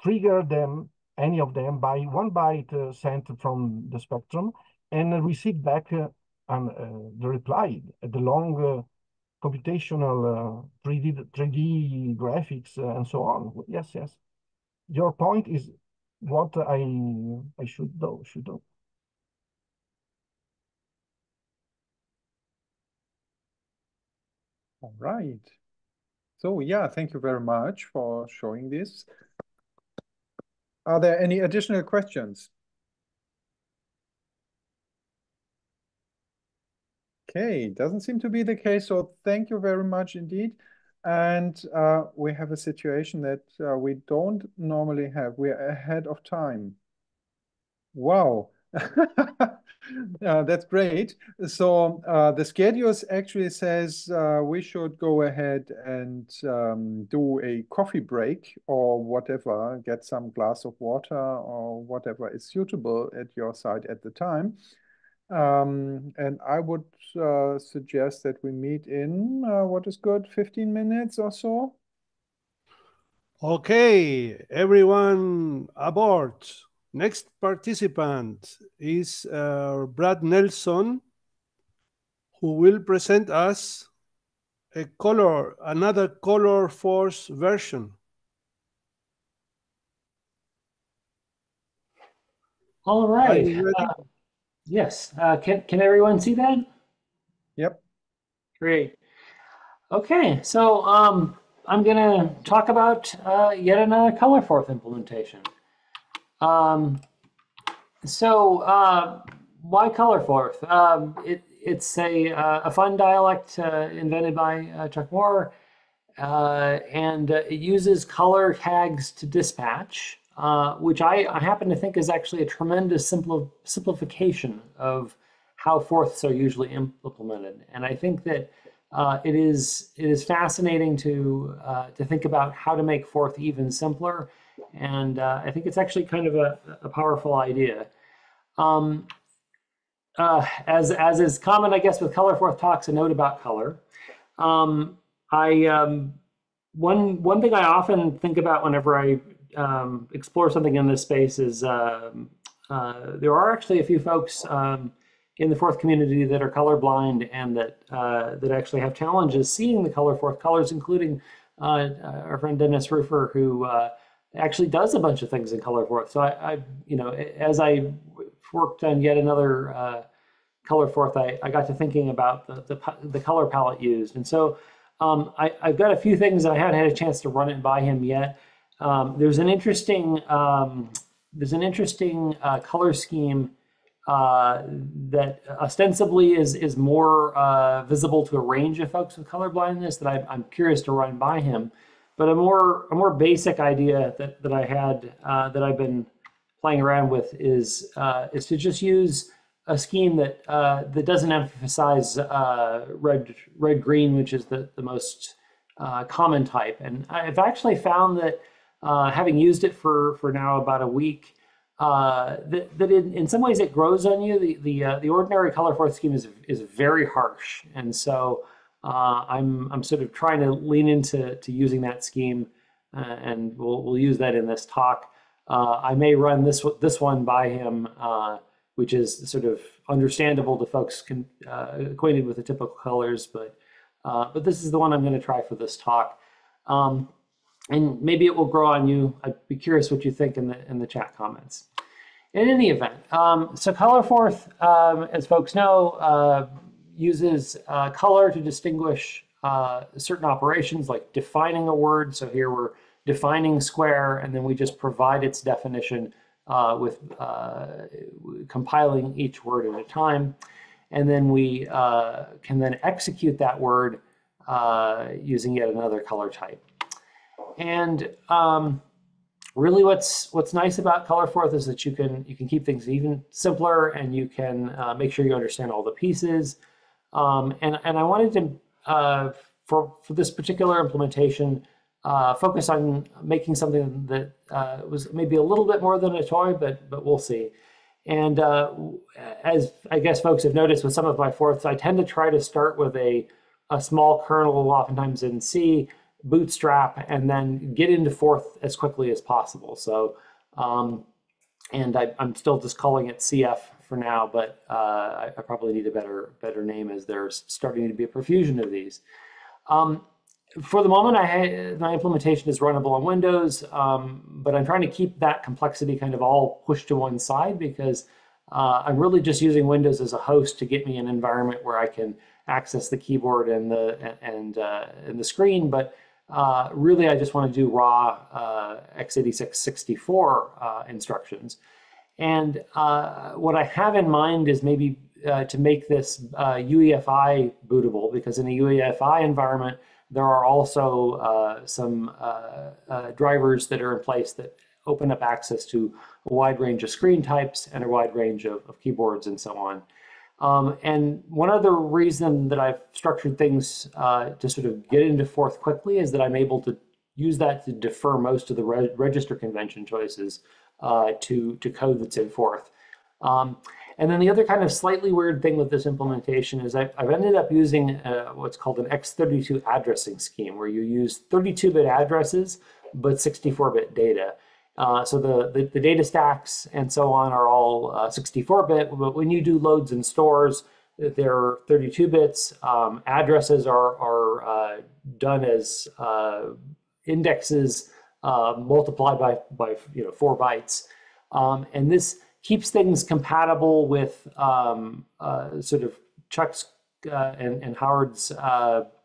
trigger them, any of them, by one byte uh, sent from the spectrum and receive back um, the reply, the long computational uh, 3D, 3D graphics uh, and so on. Yes, yes. Your point is what I I should do should do. All right. So yeah, thank you very much for showing this. Are there any additional questions? Okay, doesn't seem to be the case. So thank you very much indeed. And uh, we have a situation that uh, we don't normally have. We're ahead of time. Wow. *laughs* uh, that's great. So uh, the schedules actually says uh, we should go ahead and um, do a coffee break or whatever, get some glass of water or whatever is suitable at your side at the time. Um, and I would uh, suggest that we meet in uh, what is good, 15 minutes or so. Okay, everyone aboard. Next participant is uh, Brad Nelson, who will present us a color, another ColorForth version. All right. Yes. Uh, can, can everyone see that? Yep. Great. Okay, so um, I'm going to talk about uh, yet another ColorForth implementation. Um, so uh, why ColorForth? Um, it, it's a, uh, a fun dialect uh, invented by uh, Chuck Moore, uh, and uh, it uses color tags to dispatch, which I, I, happen to think is actually a tremendous simpl simplification of how Forths are usually implemented. And I think that it is it is fascinating to to think about how to make Forth even simpler and uh, I think it's actually kind of a, a powerful idea. Um, uh, as, as is common, I guess, with ColorForth talks, a note about color. Um, I um, one one thing I often think about whenever I um, explore something in this space is uh, uh, there are actually a few folks um, in the Forth community that are colorblind and that uh, that actually have challenges seeing the ColorForth colors, including uh, our friend Dennis Ruffer, who actually does a bunch of things in ColorForth. So I, I you know, as I worked on yet another uh, Forth, I, I got to thinking about the, the, the color palette used. And so um, I, have got a few things that I haven't had a chance to run it by him yet. Um, there's an interesting um, there's an interesting uh, color scheme uh, that ostensibly is is more uh, visible to a range of folks with color blindness that I, I'm curious to run by him. But a more a more basic idea that that I had uh, that I've been playing around with is uh, is to just use a scheme that uh, that doesn't emphasize red red green, which is the the most common type. And I've actually found that uh, having used it for for now about a week. that, that in, in some ways it grows on you. The the the ordinary ColorForth scheme is is very harsh, and so uh, I'm I'm sort of trying to lean into to using that scheme, uh, and we'll we'll use that in this talk. Uh, I may run this this one by him, uh, which is sort of understandable to folks uh, acquainted with the typical colors, but uh, but this is the one I'm going to try for this talk. Um, and maybe it will grow on you. I'd be curious what you think in the in the chat comments. In any event, um, so ColorForth, um, as folks know, uses uh, color to distinguish uh, certain operations like defining a word. So here we're defining square and then we just provide its definition uh, with uh, compiling each word at a time. And then we uh, can then execute that word uh, using yet another color type. And um, really what's what's nice about ColorForth is that you can you can keep things even simpler and you can uh, make sure you understand all the pieces. Um, and, and I wanted to, uh, for, for this particular implementation, uh, focus on making something that uh, was maybe a little bit more than a toy, but but we'll see. And uh, as I guess folks have noticed with some of my forths, I tend to try to start with a, a small kernel, oftentimes in C, bootstrap, and then get into Forth as quickly as possible. So, um, and I, am still just calling it CF for now, but uh, I, I, probably need a better better name as there's starting to be a profusion of these. Um, for the moment, I my implementation is runnable on Windows, um, but I'm trying to keep that complexity kind of all pushed to one side because uh, I'm really just using Windows as a host to get me an environment where I can access the keyboard and the and uh, and the screen. But uh, really, I just want to do raw uh, x86 64 uh, instructions. And uh, what I have in mind is maybe to make this UEFI bootable because in a UEFI environment there are also uh, some uh, uh, drivers that are in place that open up access to a wide range of screen types and a wide range of, of keyboards and so on. Um, and one other reason that I've structured things uh, to sort of get into Forth quickly is that I'm able to use that to defer most of the re register convention choices uh, to, to code that's in Forth. Um, and then the other kind of slightly weird thing with this implementation is I've, I've ended up using uh, what's called an X32 addressing scheme, where you use 32-bit addresses, but 64-bit data. Uh, so the, the, the, data stacks and so on are all 64-bit, uh, but when you do loads and stores, they're 32 bits. Um, addresses are, are uh, done as uh, indexes uh, multiplied by, by you know, four bytes. Um, and this keeps things compatible with um, sort of Chuck's and, and, Howard's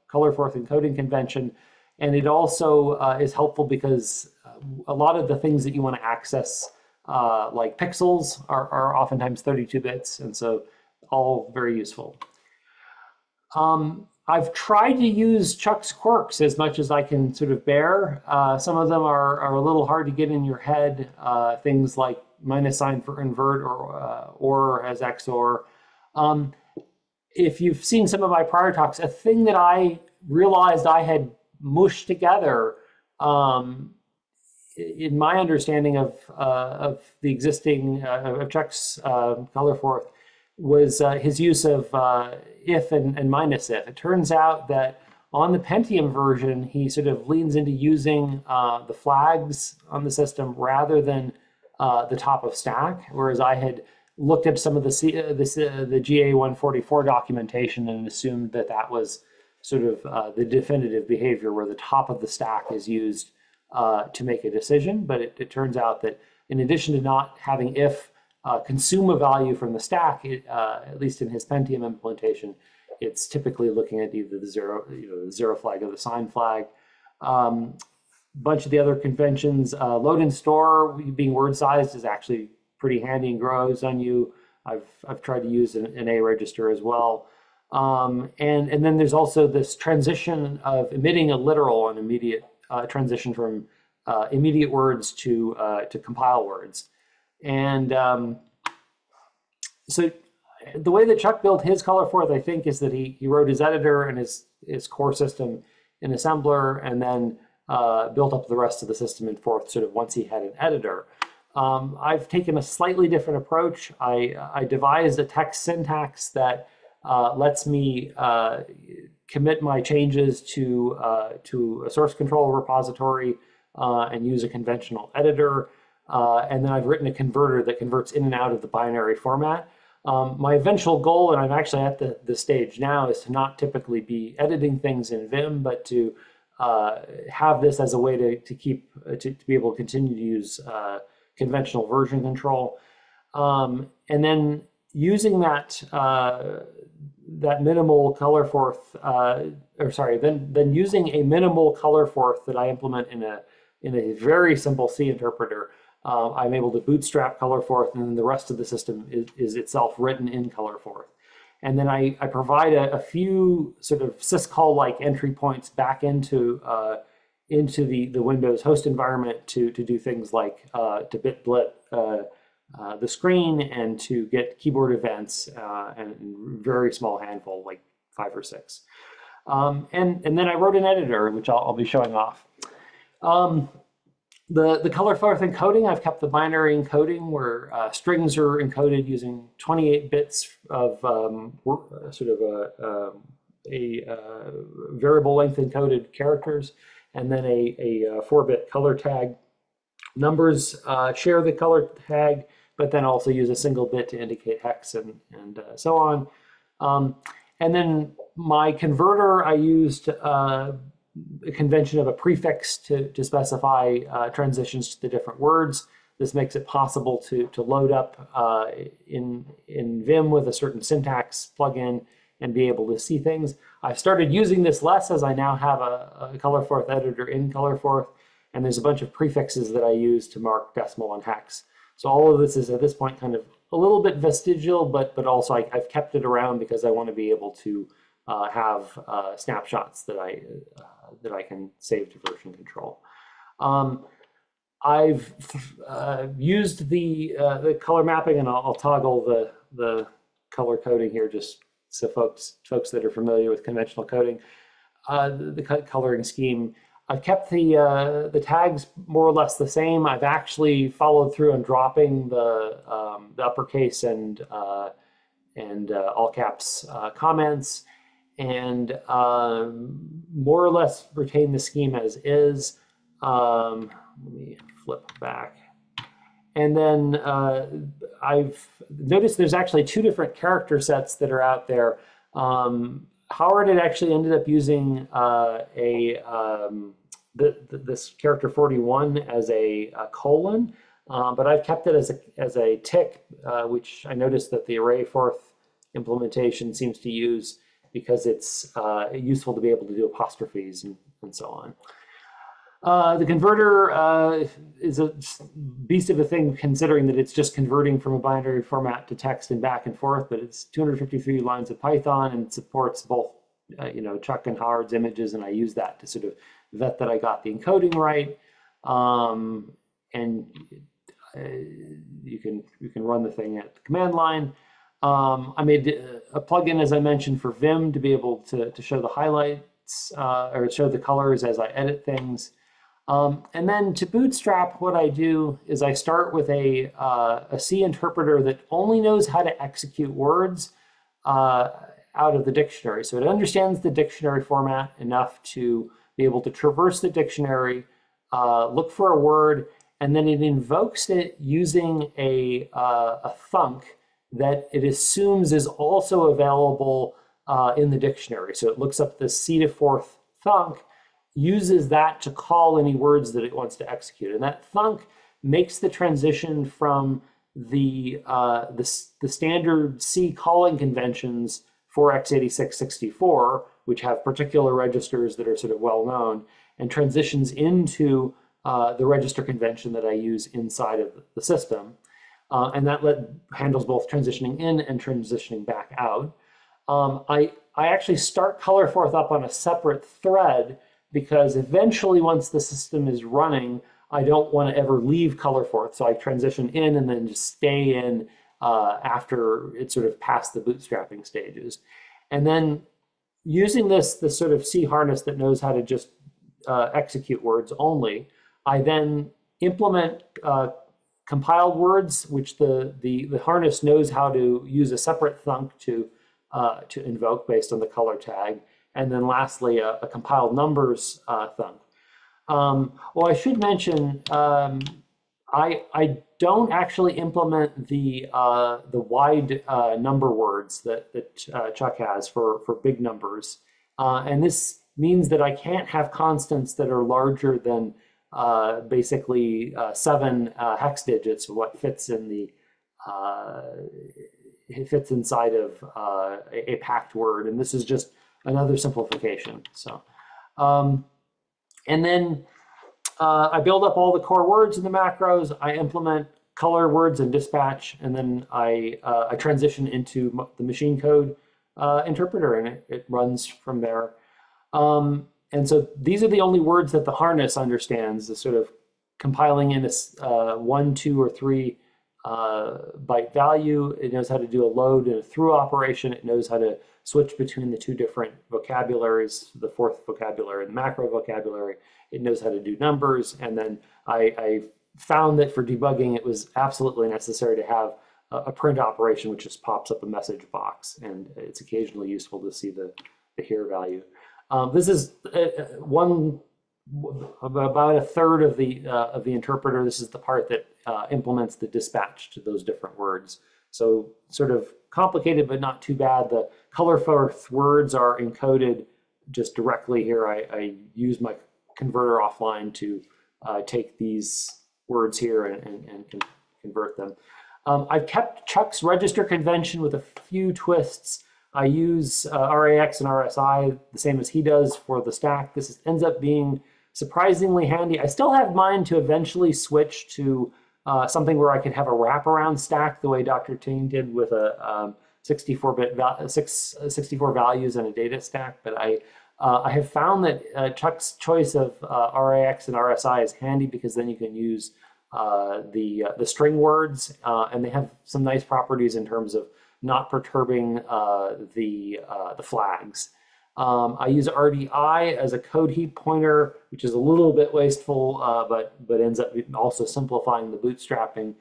color forth encoding convention. And it also is helpful because a lot of the things that you want to access, uh, like pixels, are, are oftentimes 32 bits. And so all very useful. Um, I've tried to use Chuck's quirks as much as I can sort of bear. Uh, some of them are, are a little hard to get in your head. Uh, things like minus sign for invert or uh, or as XOR. Um, if you've seen some of my prior talks, a thing that I realized I had mushed together um, in my understanding of uh, of the existing uh, of Chuck's uh, color forth was uh, his use of if and, and minus if. It turns out that on the Pentium version, he sort of leans into using uh, the flags on the system rather than uh, the top of stack, whereas I had looked at some of the C, uh, the GA144 documentation and assumed that that was sort of the definitive behavior where the top of the stack is used uh, to make a decision. But it, it, turns out that in addition to not having if uh, consume a value from the stack, it, at least in his Pentium implementation, it's typically looking at either the zero, you know, the zero flag or the sign flag. Um, bunch of the other conventions. Uh, load and store being word sized is actually pretty handy and grows on you. I've, I've tried to use an, an A register as well. Um, and, and then there's also this transition of emitting a literal and immediate uh, transition from uh, immediate words to, uh, to compile words. And um, so the way that Chuck built his color forth, I think, is that he, he wrote his editor and his, his core system in assembler and then uh, built up the rest of the system in Forth sort of once he had an editor. Um, I've taken a slightly different approach. I, I devised a text syntax that uh, lets me uh, commit my changes to, uh, to a source control repository uh, and use a conventional editor. Uh, and then I've written a converter that converts in and out of the binary format. Um, my eventual goal, and I'm actually at the, the stage now, is to not typically be editing things in Vim, but to uh, have this as a way to, to keep uh, to, to be able to continue to use uh, conventional version control um, and then using that uh, that minimal color forth uh, or sorry then then using a minimal color forth that I implement in a in a very simple C interpreter uh, I'm able to bootstrap color forth and then the rest of the system is, is itself written in color forth. And then I, I provide a, a, few sort of syscall-like entry points back into uh, into the, the Windows host environment to, to do things like uh, to bit blit uh, uh the screen and to get keyboard events uh, and very small handful, like five or six. Um, and, and then I wrote an editor, which I'll, I'll be showing off. Um, the, the color forth encoding, I've kept the binary encoding where uh, strings are encoded using 28 bits of um, sort of a, um, a, a uh, variable length encoded characters, and then a, a, uh, 4-bit color tag. Numbers uh, share the color tag, but then also use a single bit to indicate hex and, and uh, so on. Um, and then my converter, I used uh, a convention of a prefix to, to specify uh, transitions to the different words. This makes it possible to, to load up uh, in, in Vim with a certain syntax plugin and be able to see things. I've started using this less as I now have a, a ColorForth editor in ColorForth, and there's a bunch of prefixes that I use to mark decimal and hex. So all of this is at this point kind of a little bit vestigial, but but also I, have kept it around because I want to be able to uh, have uh, snapshots that I uh, that I can save to version control. Um, I've uh, used the uh, the color mapping, and I'll, I'll, toggle the the color coding here just so folks folks that are familiar with conventional coding. Uh, the, the, coloring scheme I've kept the uh, the tags more or less the same. I've actually followed through on dropping the um, the uppercase and uh, and uh, all caps uh, comments, and um, more or less retain the scheme as is. Um, let me flip back. And then uh, I've noticed there's actually two different character sets that are out there. Um, Howard had actually ended up using uh, a um, the, the, this character 41 as a, a colon, um, but I've kept it as a, as a tick, uh, which I noticed that the Arrayforth implementation seems to use because it's uh, useful to be able to do apostrophes and, and so on. Uh, the converter uh, is a beast of a thing considering that it's just converting from a binary format to text and back and forth, but it's 253 lines of Python and supports both, uh, you know, Chuck and Howard's images, and I use that to sort of vet that I got the encoding right. Um, and uh, you can you can run the thing at the command line. Um, I made a plugin, as I mentioned, for Vim to be able to, to show the highlights uh, or show the colors as I edit things. Um, and then to bootstrap, what I do is I start with a, uh, a C interpreter that only knows how to execute words uh, out of the dictionary. So it understands the dictionary format enough to be able to traverse the dictionary, uh, look for a word, and then it invokes it using a, uh, a thunk that it assumes is also available uh, in the dictionary. So it looks up the C to Forth thunk, uses that to call any words that it wants to execute. And that thunk makes the transition from the, uh, the, the standard C calling conventions for x86-64 which have particular registers that are sort of well known, and transitions into uh, the register convention that I use inside of the system. Uh, and that let, handles both transitioning in and transitioning back out. Um, I, I actually start ColorForth up on a separate thread because eventually once the system is running, I don't want to ever leave ColorForth. So I transition in and then just stay in uh, after it's sort of past the bootstrapping stages. And then using this, this sort of C harness that knows how to just uh, execute words only, I then implement uh, compiled words, which the, the, the harness knows how to use a separate thunk to, uh, to invoke based on the color tag. And then lastly, a, a compiled numbers uh, thunk. Um, well, I should mention, um, I, I don't actually implement the uh, the wide uh, number words that that uh, Chuck has for for big numbers, uh, and this means that I can't have constants that are larger than uh, basically uh, seven hex digits, what fits in the it fits inside of a, a, packed word, and this is just another simplification. So, um, and then uh, I build up all the core words in the macros. I implement color words and dispatch, and then I, uh, I transition into the machine code uh, interpreter, and it, it, runs from there. Um, and so these are the only words that the harness understands, the sort of compiling in a, uh, one, two, or three uh, byte value. It knows how to do a load and a through operation. It knows how to switch between the two different vocabularies, the Forth vocabulary and the macro vocabulary. It knows how to do numbers. And then I, I found that for debugging, it was absolutely necessary to have a, a print operation, which just pops up a message box. And it's occasionally useful to see the, the here value. Um, this is uh, uh one about a third of the uh, of the interpreter. This is the part that uh, implements the dispatch to those different words. So sort of complicated, but not too bad. The colorforth words are encoded just directly here. I, I use my converter offline to uh, take these words here and, and, and convert them. Um, I've kept Chuck's register convention with a few twists. I use uh, RAX and RSI the same as he does for the stack. This is, ends up being surprisingly handy. I still have mine to eventually switch to uh, something where I could have a wraparound stack the way Dr. Ting did with a 64-bit um, six, 64 values and a data stack. But I uh, I have found that uh, Chuck's choice of uh, RAX and RSI is handy because then you can use uh, the the string words and they have some nice properties in terms of not perturbing the the flags. Um, I use RDI as a code heap pointer, which is a little bit wasteful, uh, but, but ends up also simplifying the bootstrapping.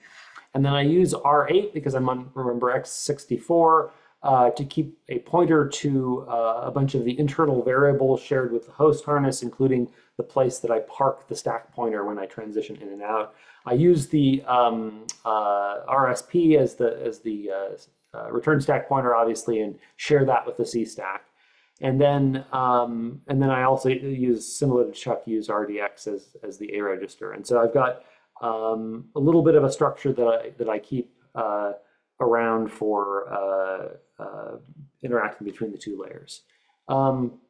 And then I use R8 because I'm on, remember, x64 uh, to keep a pointer to uh, a bunch of the internal variables shared with the host harness, including the place that I park the stack pointer when I transition in and out. I use the um, uh, RSP as the, as the uh, uh, return stack pointer, obviously, and share that with the C stack. And then, um, and then I also use similar to Chuck, use RDX as, as the A register. And so I've got um, a little bit of a structure that I, that I keep uh, around for uh, uh, interacting between the two layers. Um,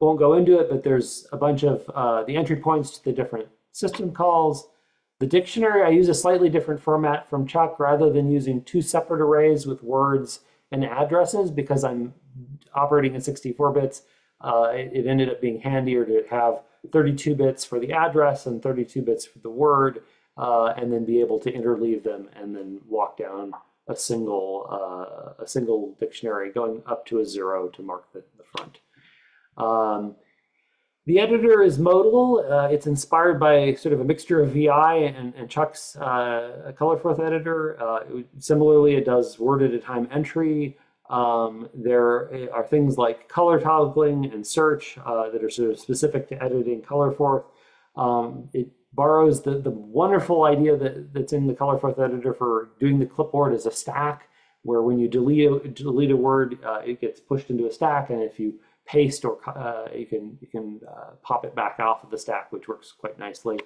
won't go into it, but there's a bunch of uh, the entry points to the different system calls. The dictionary, I use a slightly different format from Chuck rather than using two separate arrays with words and addresses because I'm operating in 64 bits, uh, it, it, ended up being handier to have 32 bits for the address and 32 bits for the word, uh, and then be able to interleave them and then walk down a single uh, a single dictionary going up to a zero to mark the, the front. Um, the editor is modal. Uh, it's inspired by sort of a mixture of VI and, and Chuck's uh, Colorforth editor. Uh, it, similarly, it does word at a time entry. Um, there are things like color toggling and search uh, that are sort of specific to editing Colorforth. Um, it borrows the, the wonderful idea that, that's in the Colorforth editor for doing the clipboard as a stack, where when you delete a, delete a word, uh, it gets pushed into a stack, and if you paste or uh, you can you can uh, pop it back off of the stack, which works quite nicely.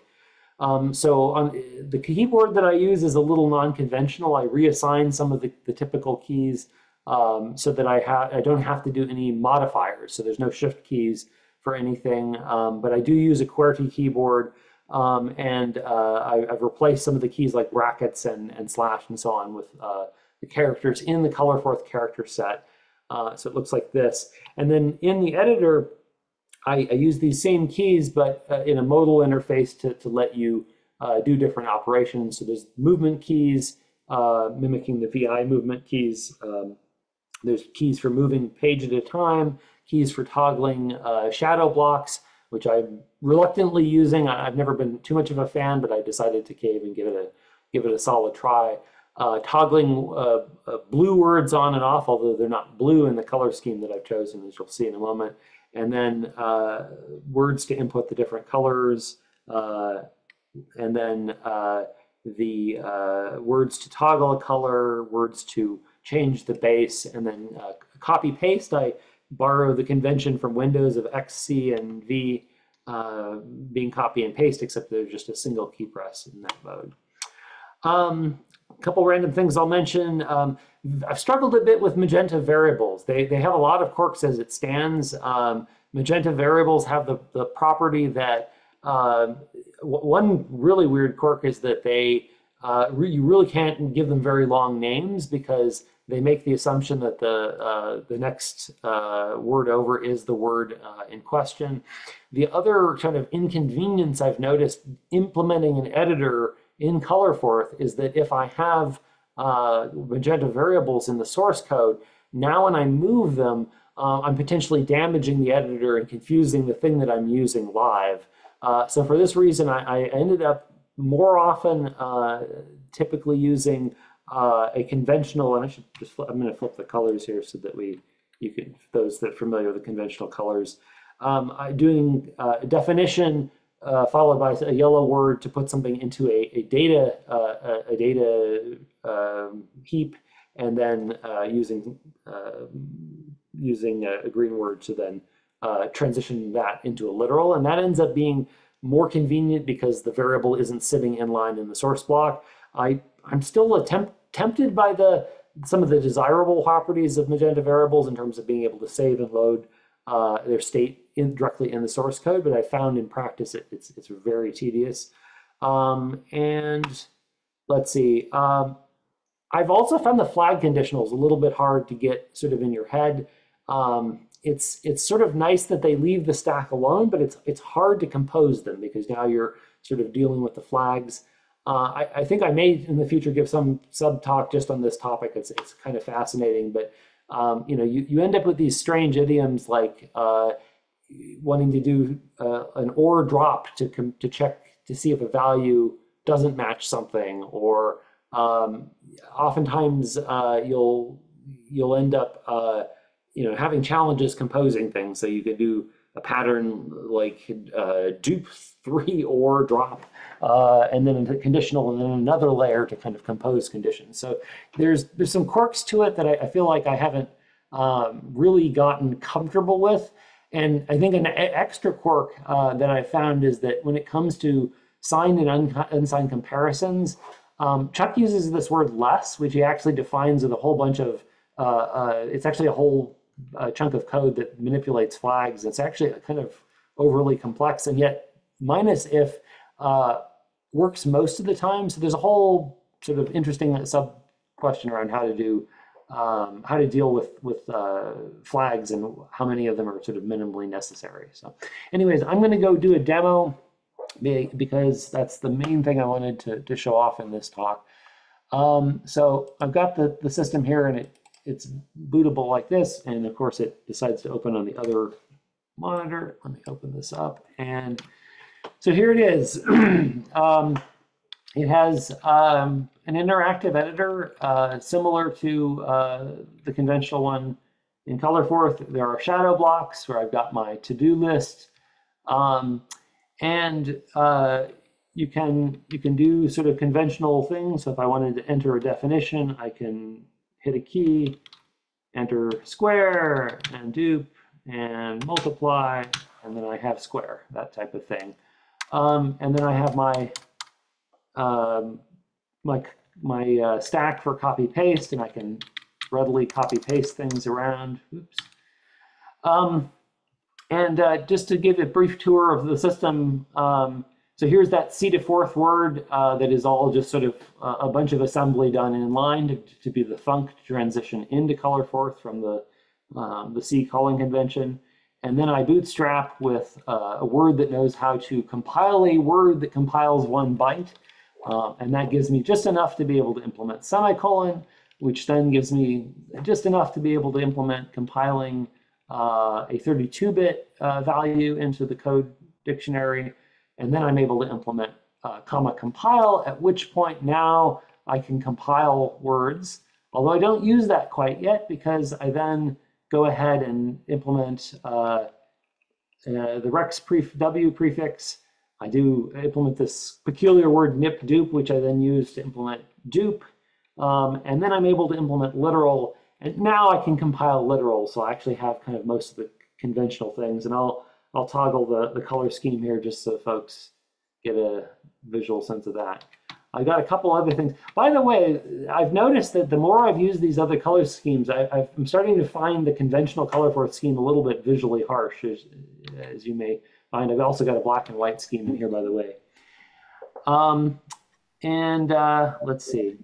Um, so on the keyboard that I use is a little non-conventional. I reassign some of the, the typical keys um, so that I, I don't have to do any modifiers. So there's no shift keys for anything, um, but I do use a QWERTY keyboard um, and uh, I, have replaced some of the keys like brackets and, and slash and so on with uh, the characters in the Colorforth character set. Uh, so it looks like this. And then in the editor, I, I use these same keys, but in a modal interface to, to let you do different operations. So there's movement keys, uh, mimicking the VI movement keys. Um, there's keys for moving page at a time, keys for toggling uh, shadow blocks, which I'm reluctantly using. I've never been too much of a fan, but I decided to cave and give it a give it a solid try. Uh, toggling uh, uh, blue words on and off, although they're not blue in the color scheme that I've chosen, as you'll see in a moment. And then uh, words to input the different colors, uh, and then uh, the words to toggle a color, words to change the base and then copy paste. I borrow the convention from Windows of X, C, and V uh, being copy and paste, except there's just a single key press in that mode. Um, a couple random things I'll mention. Um, I've struggled a bit with magenta variables. They, they have a lot of quirks as it stands. Um, magenta variables have the, the property that uh, one really weird quirk is that they uh, re you really can't give them very long names because they make the assumption that the uh, the next uh, word over is the word uh, in question. The other kind of inconvenience I've noticed implementing an editor in Colorforth is that if I have uh, magenta variables in the source code, now when I move them, uh, I'm potentially damaging the editor and confusing the thing that I'm using live. Uh, so for this reason, I, I ended up more often uh, typically using uh, a conventional, and I should just, flip, I'm going to flip the colors here so that we, you can, those that are familiar with the conventional colors, um, doing uh, definition uh, followed by a yellow word to put something into a, a data uh, a, a, data um, heap, and then uh, using uh, using a, a, green word to then transition that into a literal, and that ends up being more convenient because the variable isn't sitting in line in the source block. I I'm still attempt, tempted by the some of the desirable properties of Magenta variables in terms of being able to save and load uh, their state in, directly in the source code, but I found in practice it, it's, it's very tedious. Um, and let's see, um, I've also found the flag conditionals a little bit hard to get sort of in your head. Um, it's it's sort of nice that they leave the stack alone, but it's it's hard to compose them because now you're sort of dealing with the flags. Uh, I, I, think I may in the future give some sub talk just on this topic. It's it's kind of fascinating, but um, you know you, you end up with these strange idioms like uh, wanting to do uh, an or drop to to check to see if a value doesn't match something, or um, oftentimes uh, you'll you'll end up uh, you know having challenges composing things. So you can do a pattern like dupe three or drop, uh, and then a conditional, and then another layer to kind of compose conditions. So there's there's some quirks to it that I, I feel like I haven't um, really gotten comfortable with. And I think an extra quirk uh, that I found is that when it comes to signed and un unsigned comparisons, um, Chuck uses this word less, which he actually defines with a whole bunch of, uh, uh, it's actually a whole uh, chunk of code that manipulates flags. It's actually kind of overly complex, and yet minus if uh, works most of the time. So there's a whole sort of interesting sub question around how to do um, how to deal with with uh, flags and how many of them are sort of minimally necessary. So, anyways, I'm going to go do a demo because that's the main thing I wanted to, to show off in this talk. Um, so I've got the, the system here and it, it's bootable like this. And of course it decides to open on the other monitor. Let me open this up. And so here it is. *clears throat* um, it has um, an interactive editor uh, similar to uh, the conventional one in Colorforth. There are shadow blocks where I've got my to-do list. Um, and uh, you can you can do sort of conventional things. So if I wanted to enter a definition, I can hit a key, enter square and dupe and multiply, and then I have square, that type of thing. Um, and then I have my um, my my uh, stack for copy paste, and I can readily copy paste things around. Oops. Um, and uh, just to give a brief tour of the system, um, so here's that C to Forth word uh, that is all just sort of uh, a bunch of assembly done in line to, to be the thunk transition into Colorforth from the, um, the C calling convention. And then I bootstrap with uh, a word that knows how to compile a word that compiles one byte. Um, and that gives me just enough to be able to implement semicolon, which then gives me just enough to be able to implement compiling uh, a 32-bit uh, value into the code dictionary, and then I'm able to implement uh, comma compile, at which point now I can compile words, although I don't use that quite yet because I then go ahead and implement uh, uh, the rex pref w prefix. I do implement this peculiar word nip dupe, which I then use to implement dupe. Um, and then I'm able to implement literal and now I can compile literal, so I actually have kind of most of the conventional things. And I'll I'll toggle the, the color scheme here just so folks get a visual sense of that. I got a couple other things. By the way, I've noticed that the more I've used these other color schemes, I, am starting to find the conventional color Colorforth scheme a little bit visually harsh, as, as, you may find. I've also got a black and white scheme in here, by the way. Um, and uh, let's see.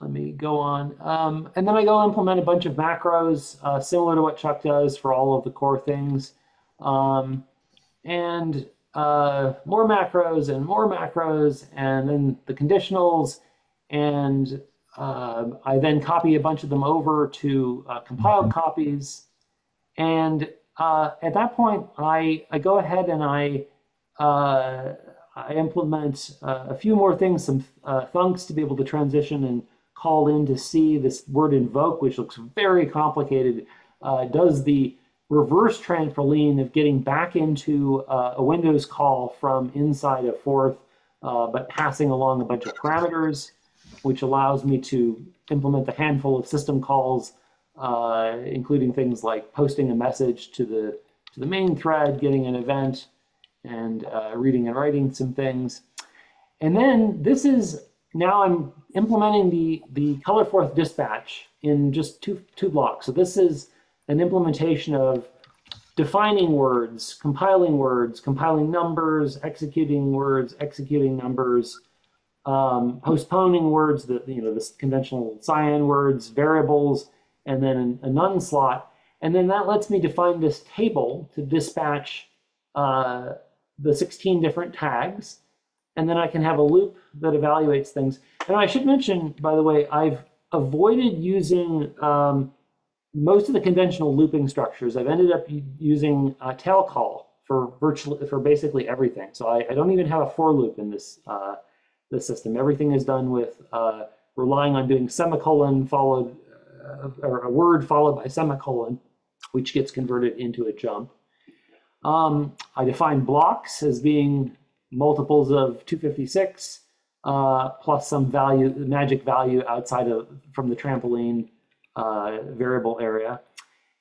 Let me go on. Um, and then I go implement a bunch of macros uh, similar to what Chuck does for all of the core things. Um, and uh, more macros and more macros, and then the conditionals, and uh, I then copy a bunch of them over to uh, compiled Mm-hmm. copies. And uh, at that point, I, I go ahead and I, uh, I implement uh, a few more things, some uh, thunks to be able to transition and call in to see this word invoke, which looks very complicated, uh, does the reverse trampoline of getting back into uh, a Windows call from inside of Forth, uh, but passing along a bunch of parameters, which allows me to implement a handful of system calls, uh, including things like posting a message to the to the main thread, getting an event, and uh, reading and writing some things. And then this is now I'm implementing the the color forth dispatch in just two two blocks. So this is an implementation of defining words, compiling words, compiling numbers, executing words, executing numbers, um, postponing words, the you know the conventional cyan words, variables, and then a none slot, and then that lets me define this table to dispatch uh, the 16 different tags, and then I can have a loop that evaluates things. And I should mention, by the way, I've avoided using um, most of the conventional looping structures. I've ended up using uh, tail call for virtually for basically everything. So I, I don't even have a for loop in this uh, this system. Everything is done with uh, relying on doing semicolon followed uh, or a word followed by semicolon, which gets converted into a jump. Um, I define blocks as being multiples of 256 uh, plus some value, magic value outside of from the trampoline variable area,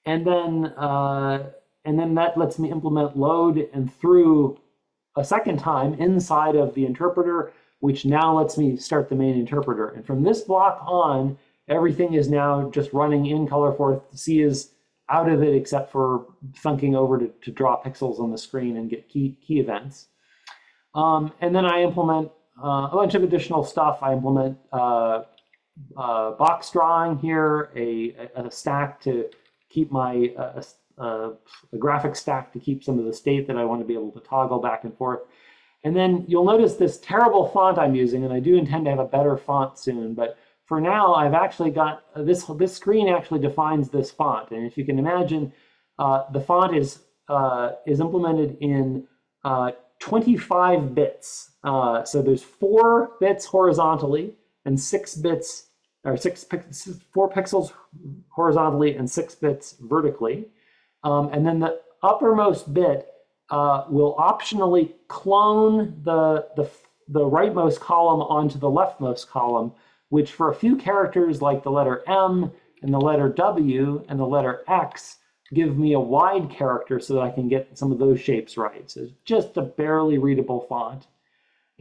and then uh, and then that lets me implement load and through a second time inside of the interpreter, which now lets me start the main interpreter. And from this block on, everything is now just running in colorforth. C is out of it except for thunking over to, to draw pixels on the screen and get key, key events. Um, and then I implement uh, a bunch of additional stuff. I implement uh, uh, box drawing here, a, a, stack to keep my uh, uh, a graphic stack to keep some of the state that I want to be able to toggle back and forth. And then you'll notice this terrible font I'm using, and I do intend to have a better font soon, but for now, I've actually got uh, this, this screen actually defines this font. And if you can imagine, uh, the font is, uh, is implemented in uh, 25 bits. Uh, so there's four bits horizontally and six bits, or six, four pixels horizontally and six bits vertically. Um, and then the uppermost bit uh, will optionally clone the, the, the rightmost column onto the leftmost column, which for a few characters like the letter M and the letter W and the letter X give me a wide character so that I can get some of those shapes right. So just a barely readable font.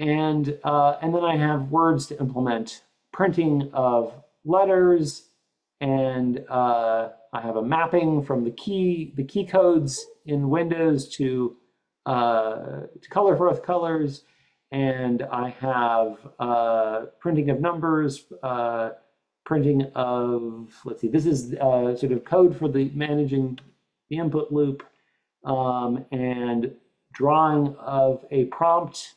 And, uh, and then I have words to implement, printing of letters, and uh, I have a mapping from the key the key codes in Windows to uh, to color colors, and I have uh, printing of numbers, uh, printing of let's see, this is uh, sort of code for the managing the input loop, um, and drawing of a prompt,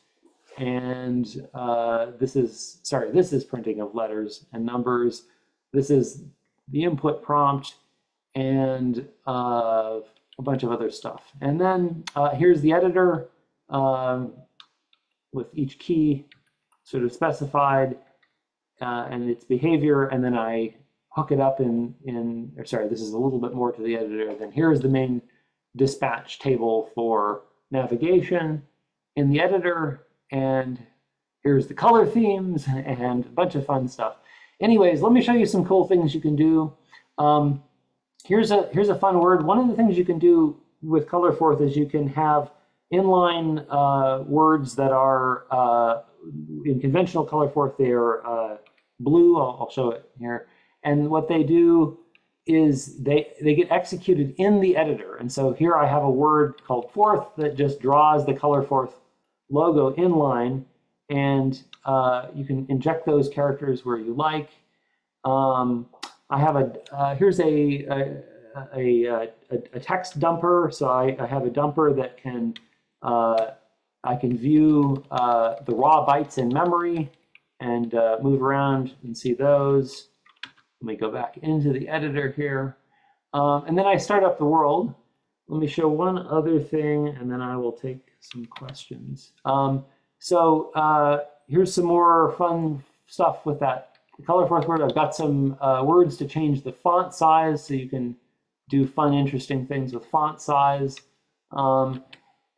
and uh, this is sorry, this is printing of letters and numbers. This is the input prompt and uh, a bunch of other stuff. And then uh, here's the editor um, with each key sort of specified uh, and its behavior. And then I hook it up in, in or sorry, this is a little bit more to the editor. Then here's the main dispatch table for navigation in the editor. And here's the color themes and a bunch of fun stuff. Anyways, let me show you some cool things you can do. Um, here's a here's a fun word. One of the things you can do with Colorforth is you can have inline uh, words that are uh, in conventional Colorforth. They are uh, blue. I'll, I'll show it here. And what they do is they they get executed in the editor. And so here I have a word called forth that just draws the Colorforth logo inline and uh, you can inject those characters where you like. Um, I have a, uh, here's a, a, a, a, text dumper. So I, I have a dumper that can uh, I can view uh, the raw bytes in memory and uh, move around and see those. Let me go back into the editor here. Um, and then I start up the world. Let me show one other thing, and then I will take some questions. Um, so uh, here's some more fun stuff with that colorForth word. I've got some uh, words to change the font size so you can do fun, interesting things with font size. Um,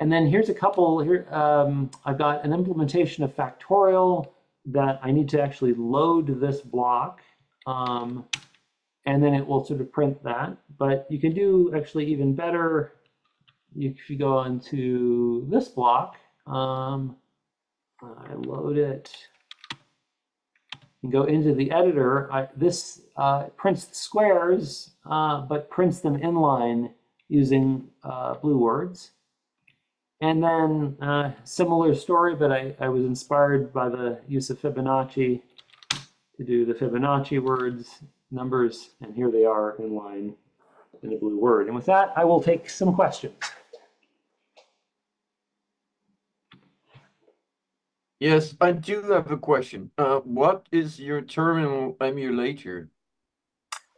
and then here's a couple here. Um, I've got an implementation of factorial that I need to actually load this block. Um, and then it will sort of print that. But you can do actually even better if you go into this block. Um, I load it and go into the editor. I, this uh, prints squares, uh, but prints them inline using uh, blue words. And then uh, similar story, but I, I was inspired by the use of Fibonacci to do the Fibonacci words, numbers, and here they are in line in a blue word. And with that, I will take some questions. Yes, I do have a question. Uh, what is your terminal emulator?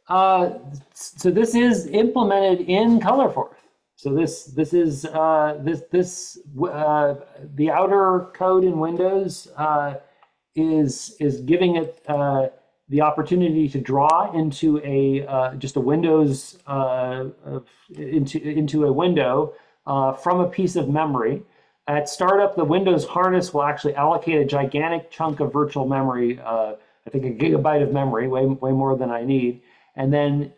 Uh, so this is implemented in ColorForth. So this this is uh, this this uh, the outer code in Windows uh, is is giving it uh, the opportunity to draw into a uh, just a Windows uh, into into a window from a piece of memory. At startup, the Windows harness will actually allocate a gigantic chunk of virtual memory. I think a gigabyte of memory, way way more than I need. And then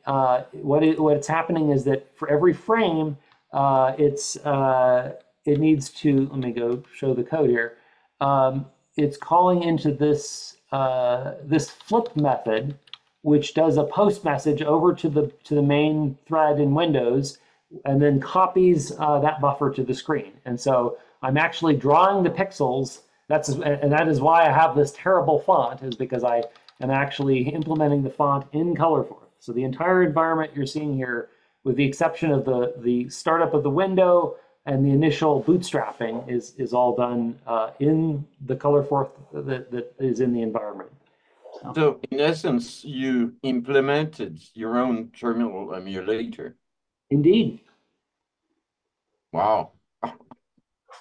what it, what's happening is that for every frame, uh, it's uh, it needs to let me go show the code here. Um, it's calling into this uh, this flip method, which does a post message over to the to the main thread in Windows, and then copies uh, that buffer to the screen. And so I'm actually drawing the pixels. That's and that is why I have this terrible font is because I am actually implementing the font in ColorForth. So the entire environment you're seeing here with the exception of the, the startup of the window and the initial bootstrapping is, is all done uh, in the ColorForth that, that is in the environment. So. so in essence, you implemented your own terminal emulator. Indeed. Wow.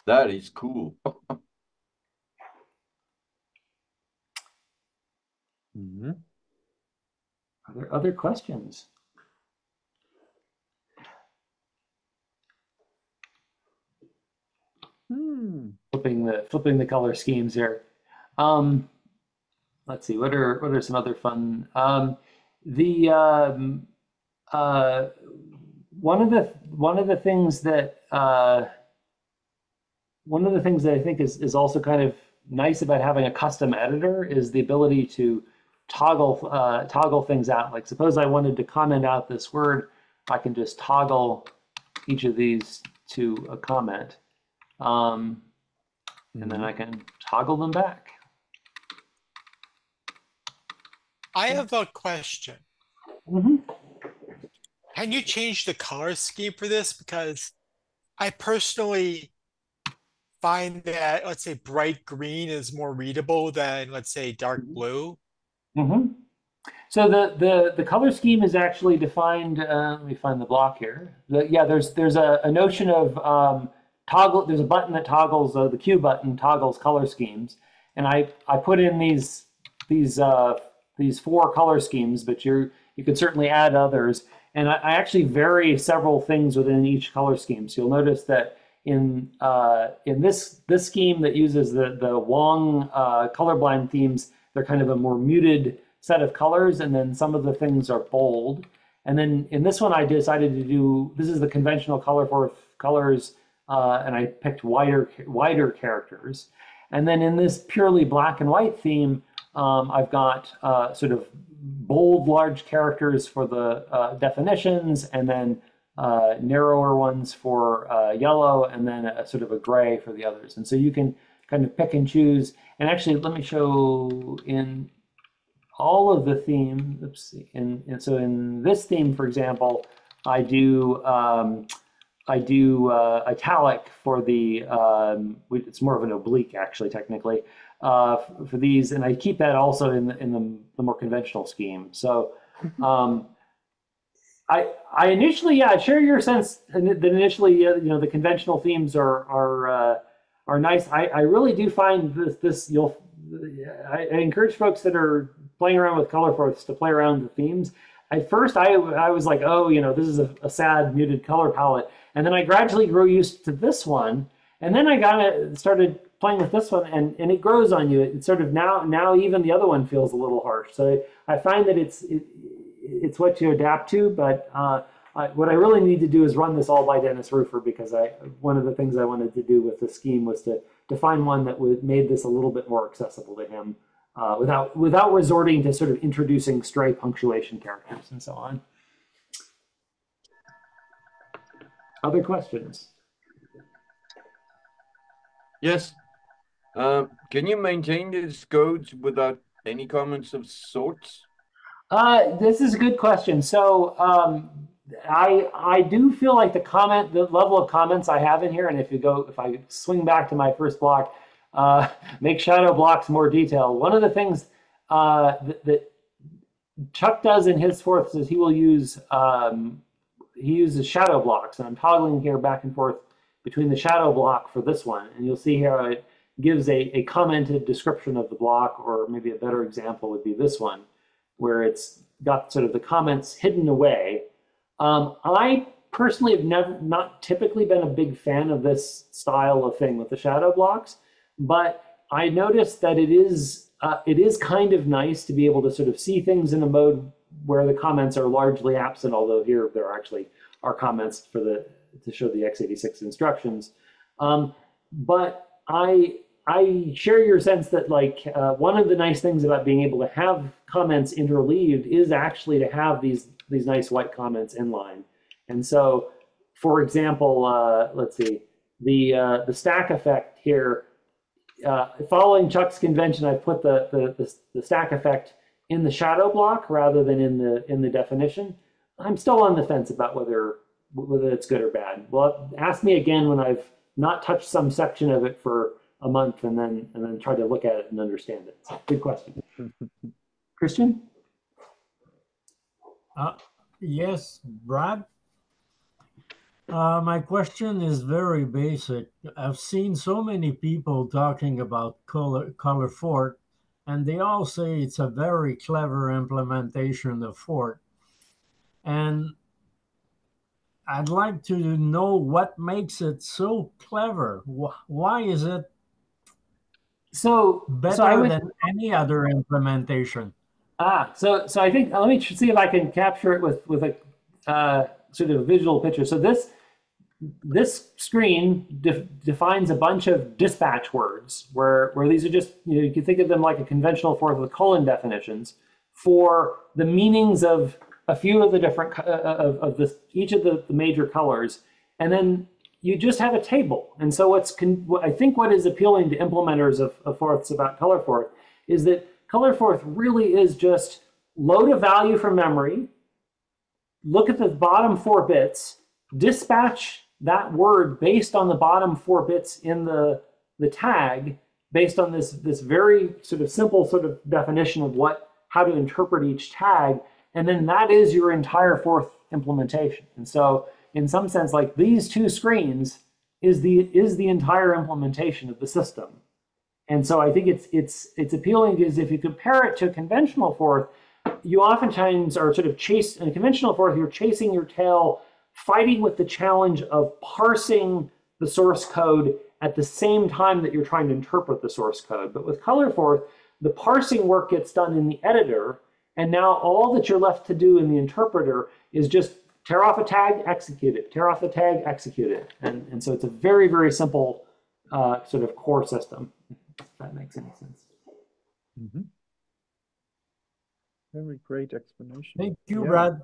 That is cool. mm -hmm. Are there other questions? Hmm. Flipping the flipping the color schemes here. Um, let's see. What are what are some other fun? Um, the um, uh, one of the one of the things that uh, one of the things that I think is is also kind of nice about having a custom editor is the ability to toggle uh, toggle things out. Like suppose I wanted to comment out this word, I can just toggle each of these to a comment. Um, and then I can toggle them back. I have a question. Mm -hmm. Can you change the color scheme for this? Because I personally find that, let's say, bright green is more readable than, let's say, dark mm-hmm. blue. Mm -hmm. So the, the, the color scheme is actually defined. Uh, let me find the block here. The, yeah, there's there's a, a notion of um, toggle, there's a button that toggles, uh, the Q button toggles color schemes. And I, I put in these, these, uh, these four color schemes, but you're, you could certainly add others. And I, I, actually vary several things within each color scheme. So you'll notice that in, uh, in this, this scheme that uses the, the Wong uh, colorblind themes, they're kind of a more muted set of colors. And then some of the things are bold. And then in this one, I decided to do, this is the conventional colorForth colors uh, and I picked wider, wider characters. And then in this purely black and white theme, um, I've got uh, sort of bold, large characters for the uh, definitions, and then uh, narrower ones for uh, yellow, and then a, sort of a gray for the others. And so you can kind of pick and choose. And actually, let me show in all of the theme. Oops. In, and so in this theme, for example, I do. Um, I do uh, italic for the, um, it's more of an oblique actually, technically, uh, for these, and I keep that also in the, in the, the more conventional scheme. So um, I, I initially, yeah, share your sense that initially, you know, the conventional themes are are uh, are nice. I, I really do find this this you'll. I, I encourage folks that are playing around with colorForth to play around with the themes. At first, I I was like, oh, you know, this is a, a sad muted color palette, and then I gradually grew used to this one, and then I got it started playing with this one, and and it grows on you. It sort of now now even the other one feels a little harsh. So I find that it's it, it's what you adapt to. But uh, I, what I really need to do is run this all by Dennis Ruffer because I one of the things I wanted to do with the scheme was to find one that would made this a little bit more accessible to him uh, without without resorting to sort of introducing stray punctuation characters and so on. Other questions? Yes. Uh, can you maintain these codes without any comments of sorts? Uh, this is a good question. So um, I I do feel like the comment, the level of comments I have in here, and if you go, if I swing back to my first block, uh, *laughs* make shadow blocks more detailed. One of the things uh, that, that, Chuck does in his Forths is he will use um, he uses shadow blocks, and I'm toggling here back and forth between the shadow block for this one, and you'll see here it gives a, a commented description of the block, or maybe a better example would be this one where it's got sort of the comments hidden away. Um, I personally have never, not typically been a big fan of this style of thing with the shadow blocks, but I noticed that it is uh, it is kind of nice to be able to sort of see things in a mode where the comments are largely absent, although here there actually are comments for the to show the x86 instructions. Um, but I I share your sense that like uh, one of the nice things about being able to have comments interleaved is actually to have these these nice white comments in line. And so, for example, uh, let's see, the uh, the stack effect here. Uh, following Chuck's convention, I put the, the, the the stack effect in the shadow block rather than in the in the definition. I'm still on the fence about whether whether it's good or bad. Well, ask me again when I've not touched some section of it for a month and then and then try to look at it and understand it. Good question. *laughs* Christian? Uh, yes, Brad. Uh, my question is very basic. I've seen so many people talking about color, colorForth, and they all say it's a very clever implementation of Forth. And I'd like to know what makes it so clever. Why is it so better so I would, than any other implementation. Ah, so so I think let me see if I can capture it with with a uh, sort of visual picture. So this this screen de defines a bunch of dispatch words where where these are just you know you can think of them like a conventional Forth with colon definitions for the meanings of a few of the different uh, of, of this each of the, the major colors and then you just have a table. And so what's what I think what is appealing to implementers of, of Forths about colorForth is that colorForth really is just load a value from memory, look at the bottom four bits, dispatch that word based on the bottom four bits in the, the tag based on this, this very sort of simple sort of definition of what how to interpret each tag. And then that is your entire Forth implementation. And so in some sense, like these two screens is the is the entire implementation of the system. And so I think it's it's it's appealing because if you compare it to a conventional Forth, you oftentimes are sort of chase in a conventional Forth, you're chasing your tail, fighting with the challenge of parsing the source code at the same time that you're trying to interpret the source code. But with colorForth, the parsing work gets done in the editor, and now all that you're left to do in the interpreter is just tear off a tag, execute it, tear off a tag, execute it. And, and so it's a very, very simple uh, sort of core system, if that makes any sense. Mm -hmm. Very great explanation. Thank you, yeah. Brad.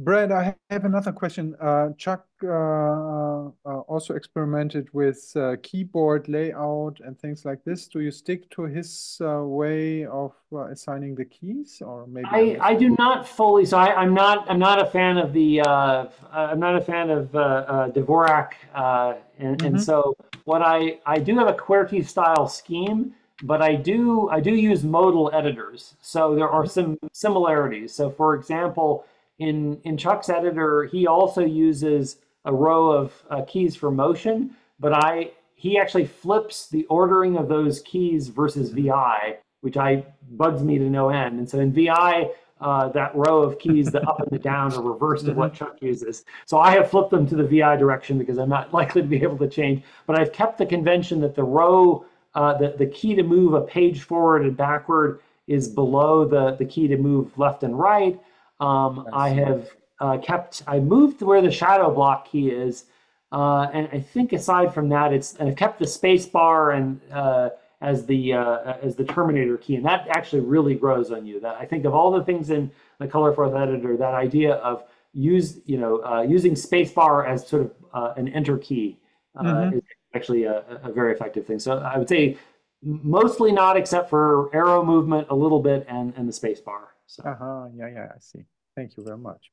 Brad, I have another question. Uh, Chuck uh, uh, also experimented with uh, keyboard layout and things like this. Do you stick to his uh, way of uh, assigning the keys, or maybe I, I do not fully. So I, am not I'm not a fan of the I'm not a fan of Dvorak, and, mm -hmm. and mm-hmm. so what I I do have a QWERTY style scheme, but I do I do use modal editors. So there are some similarities. So for example in, in Chuck's editor, he also uses a row of uh, keys for motion, but I he actually flips the ordering of those keys versus VI, which I bugs me to no end. And so in VI, uh, that row of keys, the up and the down, are reversed of what Chuck uses. So I have flipped them to the VI direction because I'm not *laughs* likely to be able to change. But I've kept the convention that the row, uh, the, the key to move a page forward and backward is below the, the key to move left and right. Um, I have uh, kept, I moved where the shadow block key is. Uh, and I think aside from that, it's, and I've kept the space bar and uh, as the uh, as the terminator key, and that actually really grows on you. That I think of all the things in the ColorForth editor, that idea of use you know uh, using spacebar as sort of uh, an enter key uh, mm-hmm. is actually a, a, very effective thing. So I would say mostly not, except for arrow movement a little bit and and the spacebar. So. Uh-huh. Yeah, yeah, I see. Thank you very much.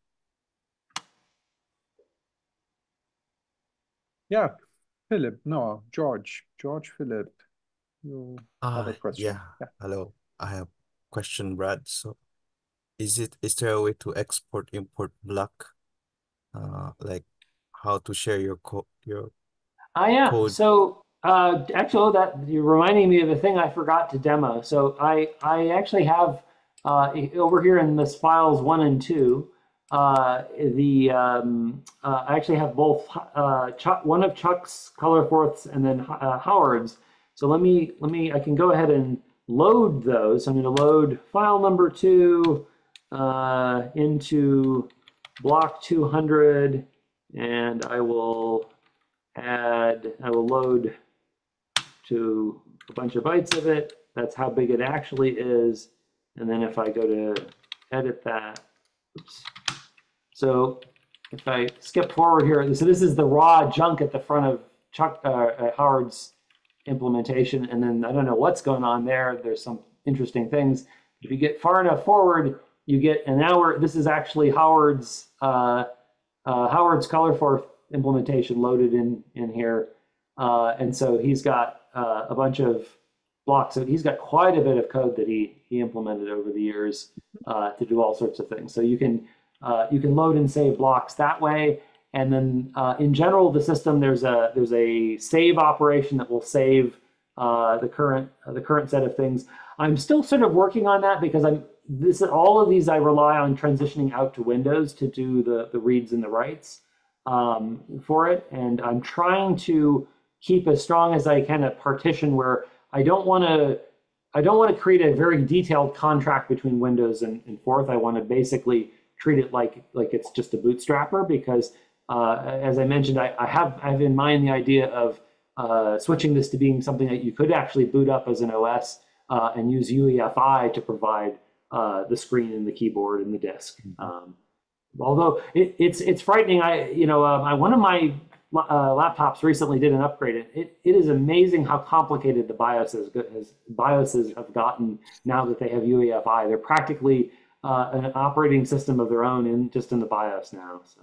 Yeah, Philip, no, George, George Philip, you have a Uh, question. yeah. Yeah. Hello. I have question, Brad. So is it is there a way to export import block? Uh, like how to share your code your Ah, yeah. code? So, uh, actually, that you're reminding me of a thing I forgot to demo. So I I actually have uh, over here in this files one and two, uh, the um, uh, I actually have both uh, Chuck, one of Chuck's ColorForths and then uh, Howard's. So let me let me I can go ahead and load those. I'm going to load file number two uh, into block 200, and I will add I will load to a bunch of bytes of it. That's how big it actually is. And then if I go to edit that, oops. So if I skip forward here, so this is the raw junk at the front of Chuck uh, uh, Howard's implementation. And then I don't know what's going on there. There's some interesting things. If you get far enough forward, you get, an hour. this is actually Howard's, uh, uh, Howard's ColorForth implementation loaded in, in here. Uh, and so he's got uh, a bunch of blocks. So he's got quite a bit of code that he he implemented over the years uh, to do all sorts of things. So you can uh, you can load and save blocks that way. And then uh, in general, the system there's a there's a save operation that will save uh, the current uh, the current set of things. I'm still sort of working on that because I'm this all of these I rely on transitioning out to Windows to do the the reads and the writes um, for it, and I'm trying to keep as strong as I can a partition where I don't want to I don't want to create a very detailed contract between Windows and, and Forth. I want to basically treat it like like it's just a bootstrapper because uh, as I mentioned, I, I, have I have in mind the idea of uh, switching this to being something that you could actually boot up as an OS uh, and use UEFI to provide uh, the screen and the keyboard and the disk. Mm-hmm. Um, although it, it's it's frightening. I you know um, I, one of my uh, laptops recently did an upgrade. It, it is amazing how complicated the BIOS has, BIOSes have gotten now that they have UEFI. They're practically uh, an operating system of their own in just in the BIOS now. So.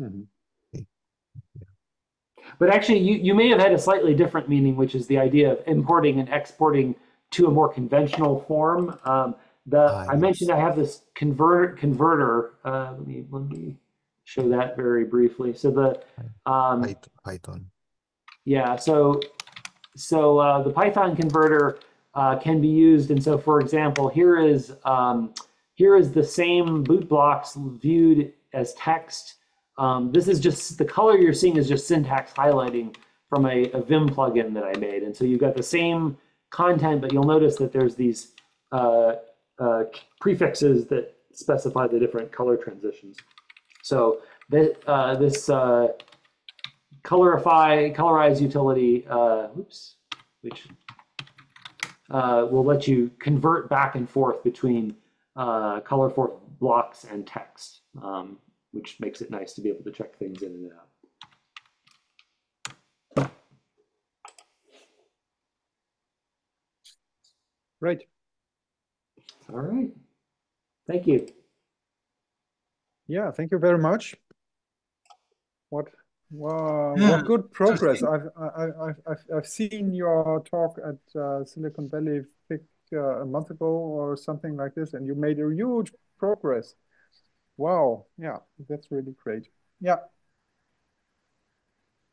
Mm-hmm. But actually, you, you may have had a slightly different meaning, which is the idea of importing and exporting to a more conventional form. Um, the uh, I mentioned I have this converter converter. Uh, let me let me show that very briefly. So the um, Python. Yeah. So so uh, the Python converter uh, can be used, and so for example, here is um, here is the same boot blocks viewed as text. Um, this is just the color you're seeing is just syntax highlighting from a, a Vim plugin that I made, and so you've got the same content, but you'll notice that there's these uh, uh prefixes that specify the different color transitions. So uh, this uh, colorify, colorize utility, uh, oops, which uh, will let you convert back and forth between uh, colorForth blocks and text, um, which makes it nice to be able to check things in and out. Right. All right. Thank you. Yeah, thank you very much. What wow, Yeah. what good progress. I've I, I- I've I've I've seen your talk at uh, Silicon Valley FIG uh, a month ago or something like this, and you made a huge progress. Wow, yeah, that's really great. Yeah.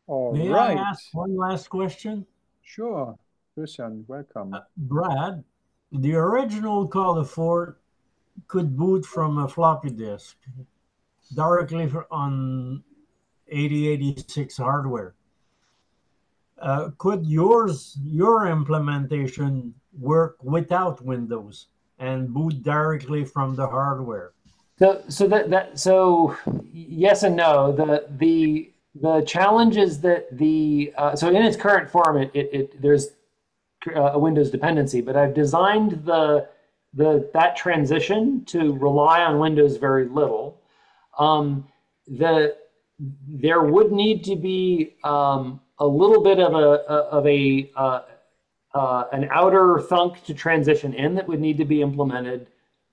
All May right. I ask one last question? Sure. Christian, welcome. Brad, the original ColorForth could boot from a floppy disk directly on 8086 hardware. Uh, could yours, your implementation work without Windows and boot directly from the hardware? So, so that that so yes and no. The the the challenge is that the uh, so in its current form, it, it, it there's uh, a Windows dependency, but I've designed the the that transition to rely on Windows very little. Um, the there would need to be um, a little bit of a of a uh, uh, an outer thunk to transition in that would need to be implemented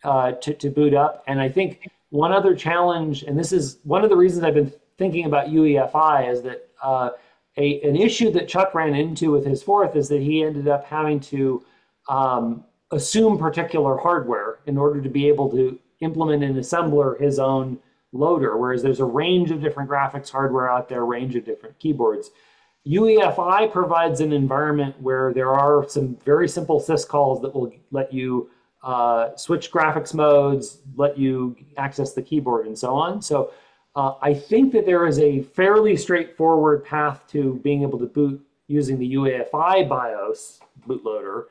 uh, to, to boot up. And I think one other challenge, and this is one of the reasons I've been thinking about UEFI, is that uh, a, an issue that Chuck ran into with his Forth is that he ended up having to um, assume particular hardware in order to be able to implement in assembler his own loader, whereas there's a range of different graphics hardware out there, range of different keyboards. UEFI provides an environment where there are some very simple syscalls that will let you uh, switch graphics modes, let you access the keyboard, and so on. So uh, I think that there is a fairly straightforward path to being able to boot using the UEFI BIOS bootloader.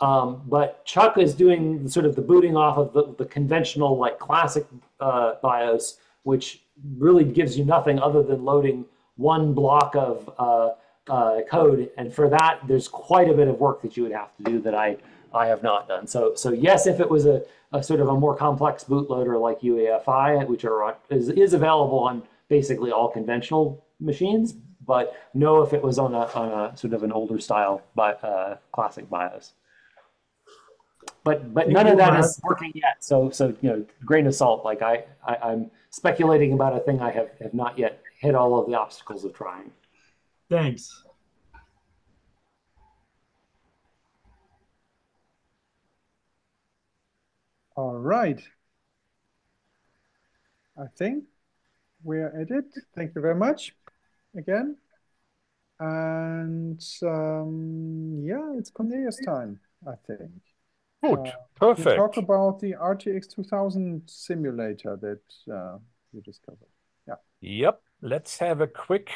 Um, but Chuck is doing sort of the booting off of the, the conventional, like classic uh, BIOS, which really gives you nothing other than loading one block of uh, uh, code. And for that, there's quite a bit of work that you would have to do that I, I have not done. So, so yes, if it was a, a sort of a more complex bootloader like UEFI, which are is, is available on basically all conventional machines, but no, if it was on a, on a sort of an older style bi, uh, classic BIOS. But but none of you, that Matt. is working yet. So so you know, grain of salt. Like I, I I'm speculating about a thing I have have not yet hit all of the obstacles of trying. Thanks. All right. I think we're at it. Thank you very much again. And um, yeah, it's Cornelius time, I think. Good, Uh, perfect. talk about the RTX 2000 simulator that uh, you discovered. Yeah. Yep, let's have a quick,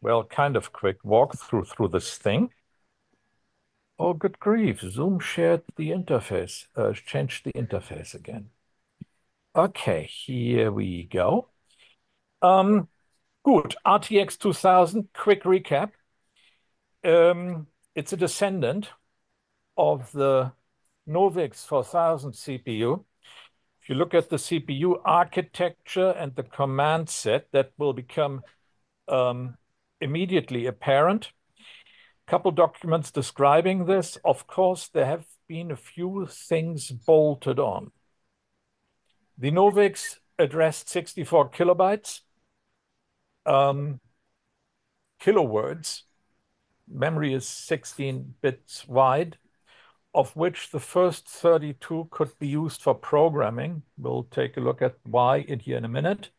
well, kind of quick walkthrough through through this thing. Oh, good grief, Zoom shared the interface, uh, changed the interface again. Okay, here we go. Um, good, RTX 2000, quick recap. Um, it's a descendant of the Novix 4000 CPU. If you look at the CPU architecture and the command set, that will become um, immediately apparent. Couple documents describing this. Of course, there have been a few things bolted on. The Novix addressed 64 kilobytes, um, kilowords. Memory is 16 bits wide of which the first 32 could be used for programming. We'll take a look at why in here in a minute.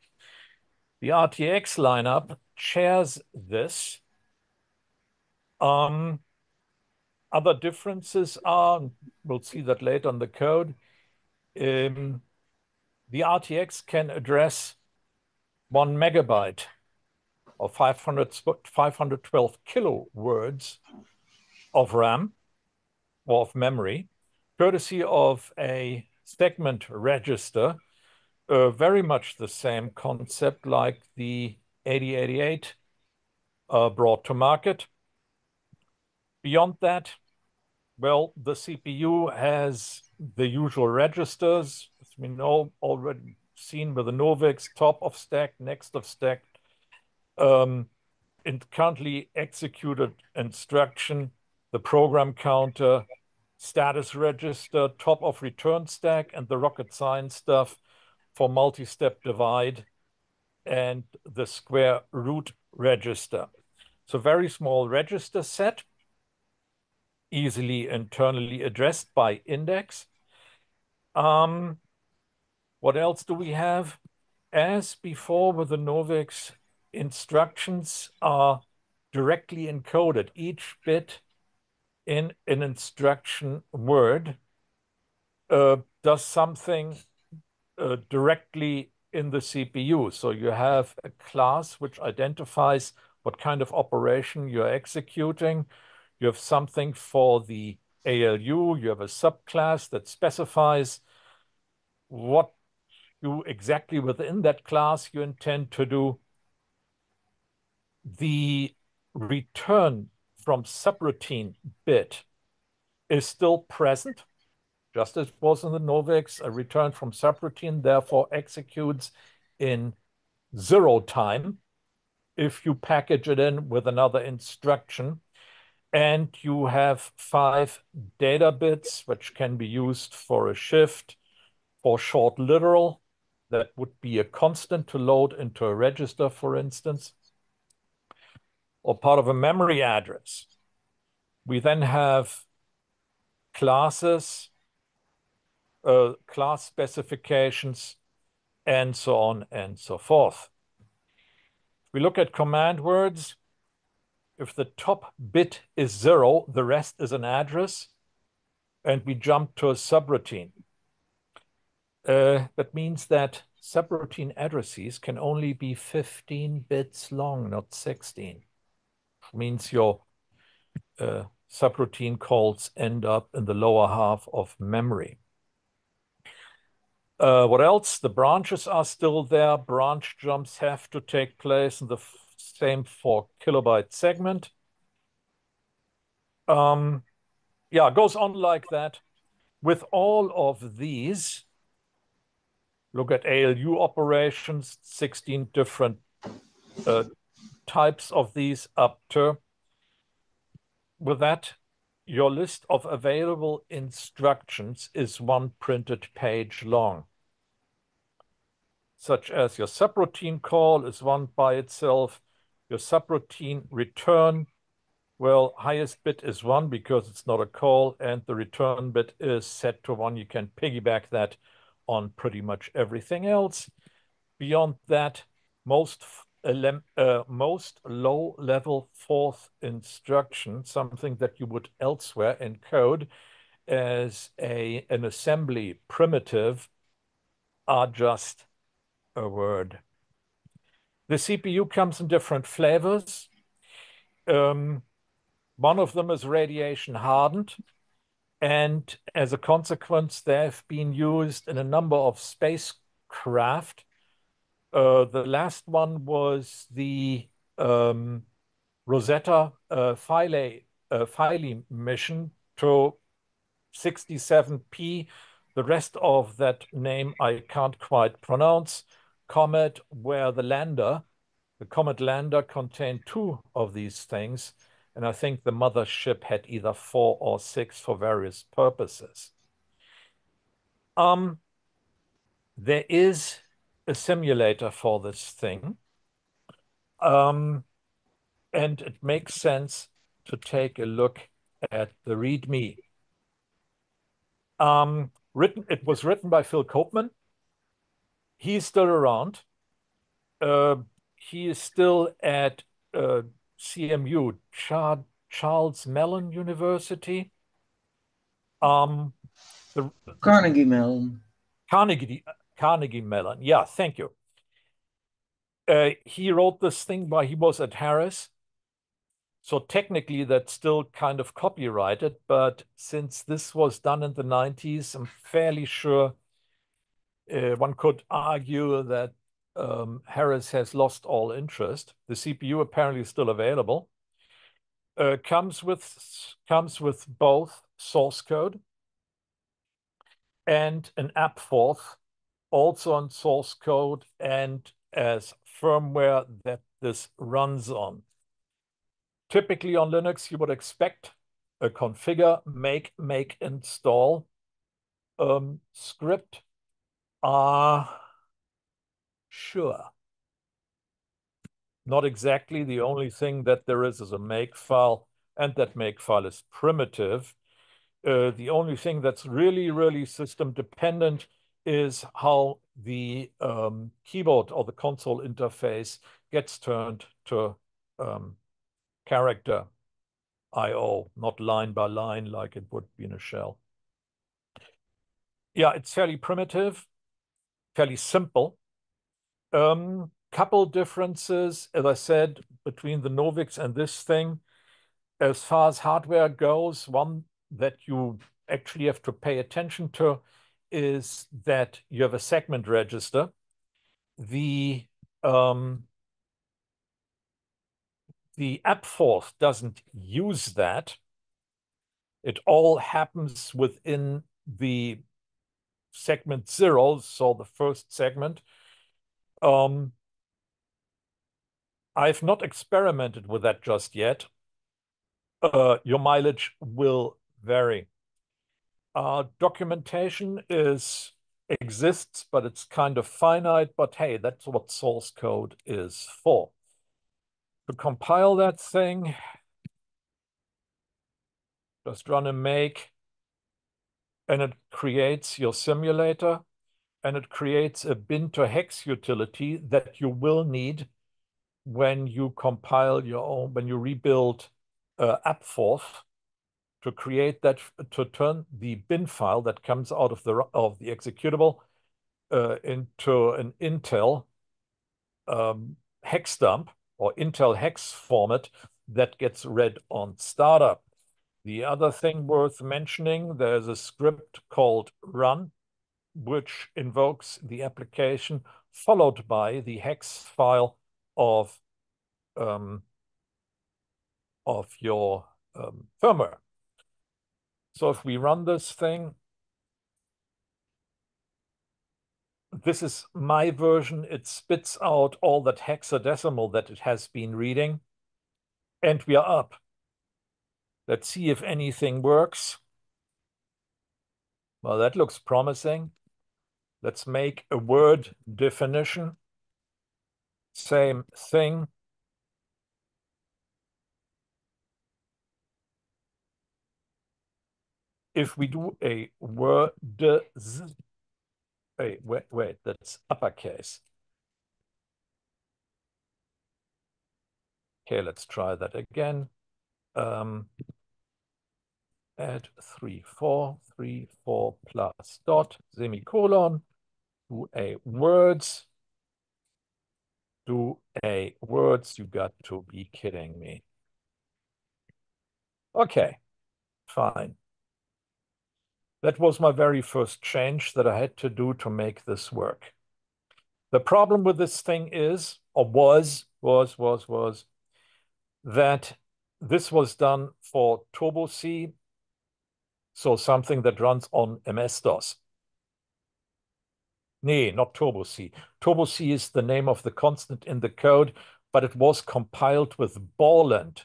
The RTX lineup shares this. Um, other differences are, we'll see that later on the code. Um, the RTX can address one megabyte or 500, 512 kilo words of RAM of memory, courtesy of a segment register, uh, very much the same concept like the 8088 uh, brought to market. Beyond that, well, the CPU has the usual registers, as we know already seen with the Novix top of stack, next of stack, um, in currently executed instruction, the program counter, status register, top of return stack, and the rocket science stuff for multi-step divide and the square root register. So very small register set, easily internally addressed by index. Um, what else do we have? As before with the Novix, instructions are directly encoded. Each bit in an instruction word uh, does something uh, directly in the CPU. So you have a class which identifies what kind of operation you're executing. You have something for the ALU. You have a subclass that specifies what you exactly within that class you intend to do. The return from subroutine bit is still present, just as was in the Novix. A return from subroutine therefore executes in zero time if you package it in with another instruction. And you have five data bits, which can be used for a shift or short literal. That would be a constant to load into a register, for instance, or part of a memory address. We then have classes, uh, class specifications, and so on and so forth. We look at command words, if the top bit is zero, the rest is an address, and we jump to a subroutine. Uh, that means that subroutine addresses can only be 15 bits long, not 16. Means your uh, subroutine calls end up in the lower half of memory. Uh, what else? The branches are still there. Branch jumps have to take place in the same four kilobyte segment. Um, yeah, it goes on like that. With all of these, look at ALU operations, 16 different uh, types of these up to. With that, your list of available instructions is one printed page long such as your subroutine call is one by itself, your subroutine return, well, highest bit is one because it's not a call, and the return bit is set to one. You can piggyback that on pretty much everything else. Beyond that, most uh, most low-level Forth instruction, something that you would elsewhere encode as a an assembly primitive, are just a word. The CPU comes in different flavors. Um, one of them is radiation hardened. And as a consequence, they have been used in a number of spacecraft. Uh, the last one was the um, Rosetta uh, Philae, uh, Philae mission to 67P. The rest of that name I can't quite pronounce comet where the lander, the comet lander contained two of these things. And I think the mothership had either four or six for various purposes. Um, there is a simulator for this thing. Um, and it makes sense to take a look at the README. Um, written, it was written by Phil Koopman he's still around. Uh, he is still at uh, CMU, Char Charles Mellon University. Um, the, Carnegie Mellon. Carnegie, Carnegie Mellon. Yeah, thank you. Uh, he wrote this thing while he was at Harris. So technically, that's still kind of copyrighted. But since this was done in the 90s, I'm fairly sure uh, one could argue that um, Harris has lost all interest. The CPU apparently is still available. Uh, comes with comes with both source code and an AppForth also on source code and as firmware that this runs on. Typically on Linux, you would expect a configure, make, make, install um, script. Uh, sure. Not exactly. The only thing that there is is a make file, and that make file is primitive. Uh, the only thing that's really, really system dependent is how the um, keyboard or the console interface gets turned to um, character I.O., not line by line like it would be in a shell. Yeah, it's fairly primitive, fairly simple. Um, couple differences, as I said, between the Novix and this thing. As far as hardware goes, one that you actually have to pay attention to is that you have a segment register. The um, the AppForth doesn't use that. It all happens within the segment zero, so the first segment. Um, I've not experimented with that just yet. Uh, your mileage will vary. Uh, documentation is exists, but it's kind of finite. But hey, that's what source code is for. To compile that thing, just run a make, and it creates your simulator, and it creates a bin to hex utility that you will need when you compile your own, when you rebuild uh, AppForth to create that, to turn the bin file that comes out of the of the executable uh, into an Intel um, hex dump or Intel hex format that gets read on startup. The other thing worth mentioning, there's a script called run, which invokes the application followed by the hex file of um, of your um, firmware. So if we run this thing, this is my version. It spits out all that hexadecimal that it has been reading, and we are up. Let's see if anything works. Well, that looks promising. Let's make a word definition. Same thing. If we do a word, wait, wait, wait, that's uppercase. Okay, let's try that again. Um, add three, four, three, four plus dot, semicolon, do a words, do a words, you got to be kidding me. Okay, fine. That was my very first change that I had to do to make this work. The problem with this thing is, or was, was, was, was, that this was done for Turbo C, so something that runs on MS-DOS. Nee, not Turbo C. Turbo C is the name of the constant in the code, but it was compiled with Borland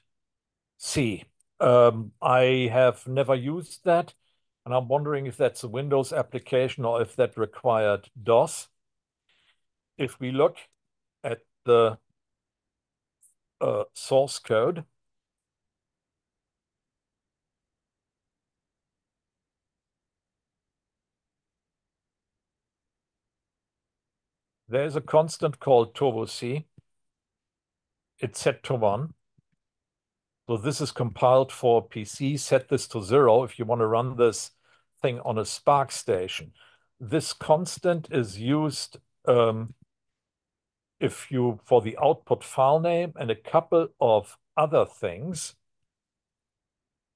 C. Um, I have never used that. And I'm wondering if that's a Windows application or if that required DOS. If we look at the uh, source code, there's a constant called turbo C. It's set to one. So this is compiled for PC. Set this to zero if you want to run this thing on a SPARCstation. This constant is used um, if you for the output file name and a couple of other things,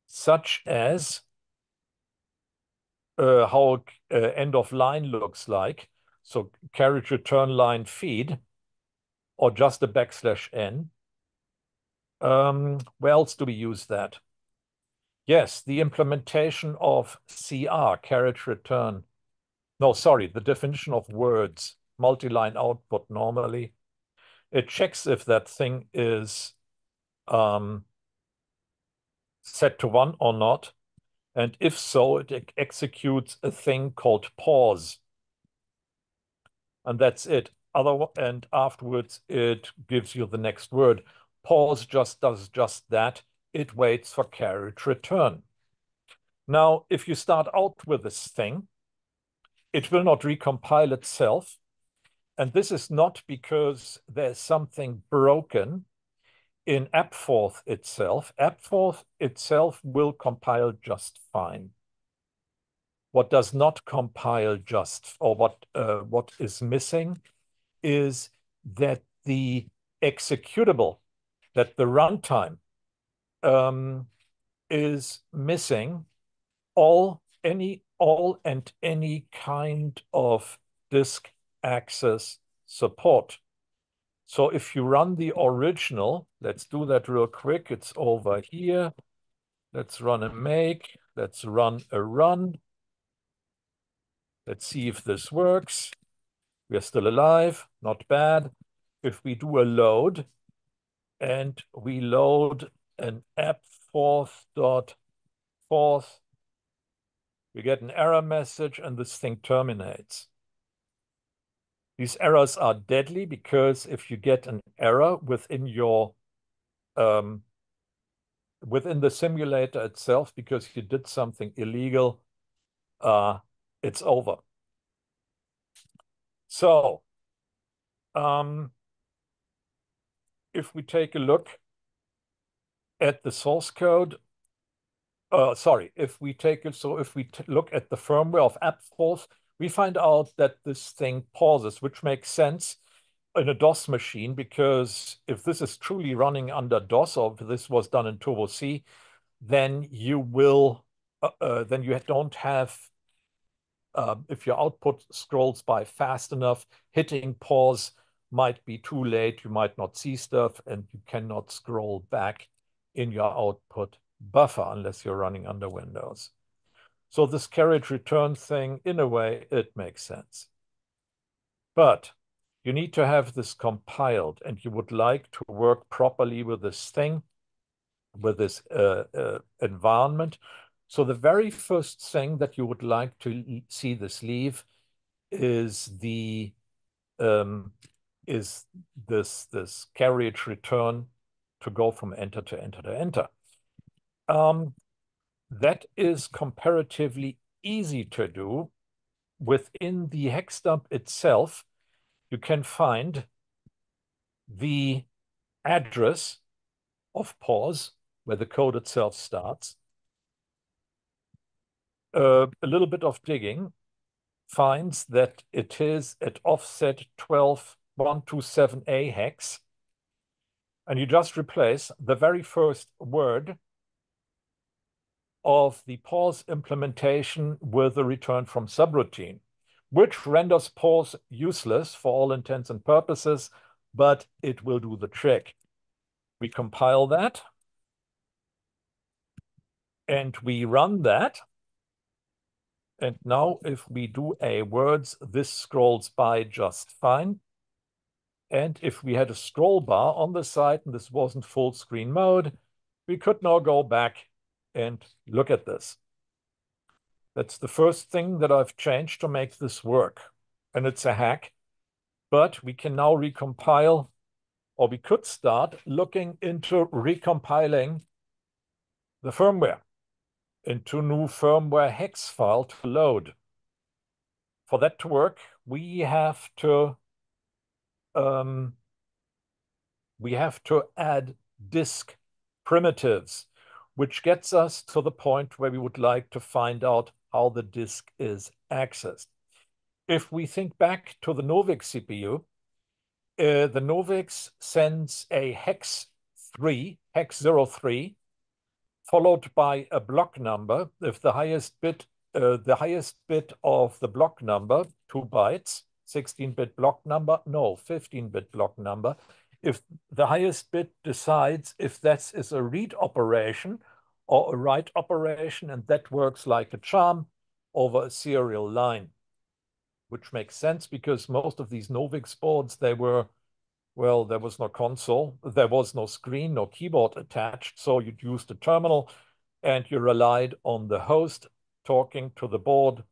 such as uh, how uh, end of line looks like. So carriage return line feed, or just a backslash n. Um, where else do we use that? Yes, the implementation of CR, carriage return no, sorry, the definition of words, multi-line output normally. It checks if that thing is um, set to one or not. And if so, it executes a thing called pause. And that's it. Other, and afterwards, it gives you the next word. Pause just does just that. It waits for carriage return. Now, if you start out with this thing, it will not recompile itself. And this is not because there's something broken in AppForth itself. AppForth itself will compile just fine. What does not compile just, or what, uh, what is missing, is that the executable, that the runtime um, is missing all any all and any kind of disk access support. So if you run the original, let's do that real quick. It's over here. Let's run a make. Let's run a run. Let's see if this works. We're still alive, not bad. If we do a load and we load an app forth dot forth we get an error message and this thing terminates. These errors are deadly because if you get an error within your um, within the simulator itself because you did something illegal, uh, it's over. So, um, if we take a look at the source code, uh, sorry, if we take it, so if we look at the firmware of AppForth, we find out that this thing pauses, which makes sense in a DOS machine, because if this is truly running under DOS, or if this was done in Turbo C, then you will, uh, uh, then you don't have, uh, if your output scrolls by fast enough, hitting pause might be too late, you might not see stuff, and you cannot scroll back in your output buffer unless you're running under Windows. So this carriage return thing, in a way, it makes sense. But you need to have this compiled and you would like to work properly with this thing, with this uh, uh, environment. So the very first thing that you would like to see this leave is the um, is this this carriage return to go from enter to enter to enter. Um, that is comparatively easy to do. Within the hex dump itself, you can find the address of pause, where the code itself starts. Uh, a little bit of digging finds that it is at offset 12127A hex. And you just replace the very first word of the pause implementation with a return from subroutine, which renders pause useless for all intents and purposes, but it will do the trick. We compile that, and we run that. And now if we do a words, this scrolls by just fine. And if we had a scroll bar on the side and this wasn't full screen mode, we could now go back and look at this. That's the first thing that I've changed to make this work. And it's a hack, but we can now recompile, or we could start looking into recompiling the firmware into new firmware hex file to load. For that to work, we have to um, we have to add disk primitives which gets us to the point where we would like to find out how the disk is accessed. If we think back to the Novix CPU, uh, the Novix sends a hex 3, hex 03, followed by a block number. If the highest bit, uh, the highest bit of the block number, two bytes, 16-bit block number, no, 15-bit block number, if the highest bit decides if that is a read operation or a write operation, and that works like a charm over a serial line. which makes sense because most of these Novix boards, they were, well, there was no console, there was no screen, no keyboard attached. So you'd use the terminal and you relied on the host talking to the board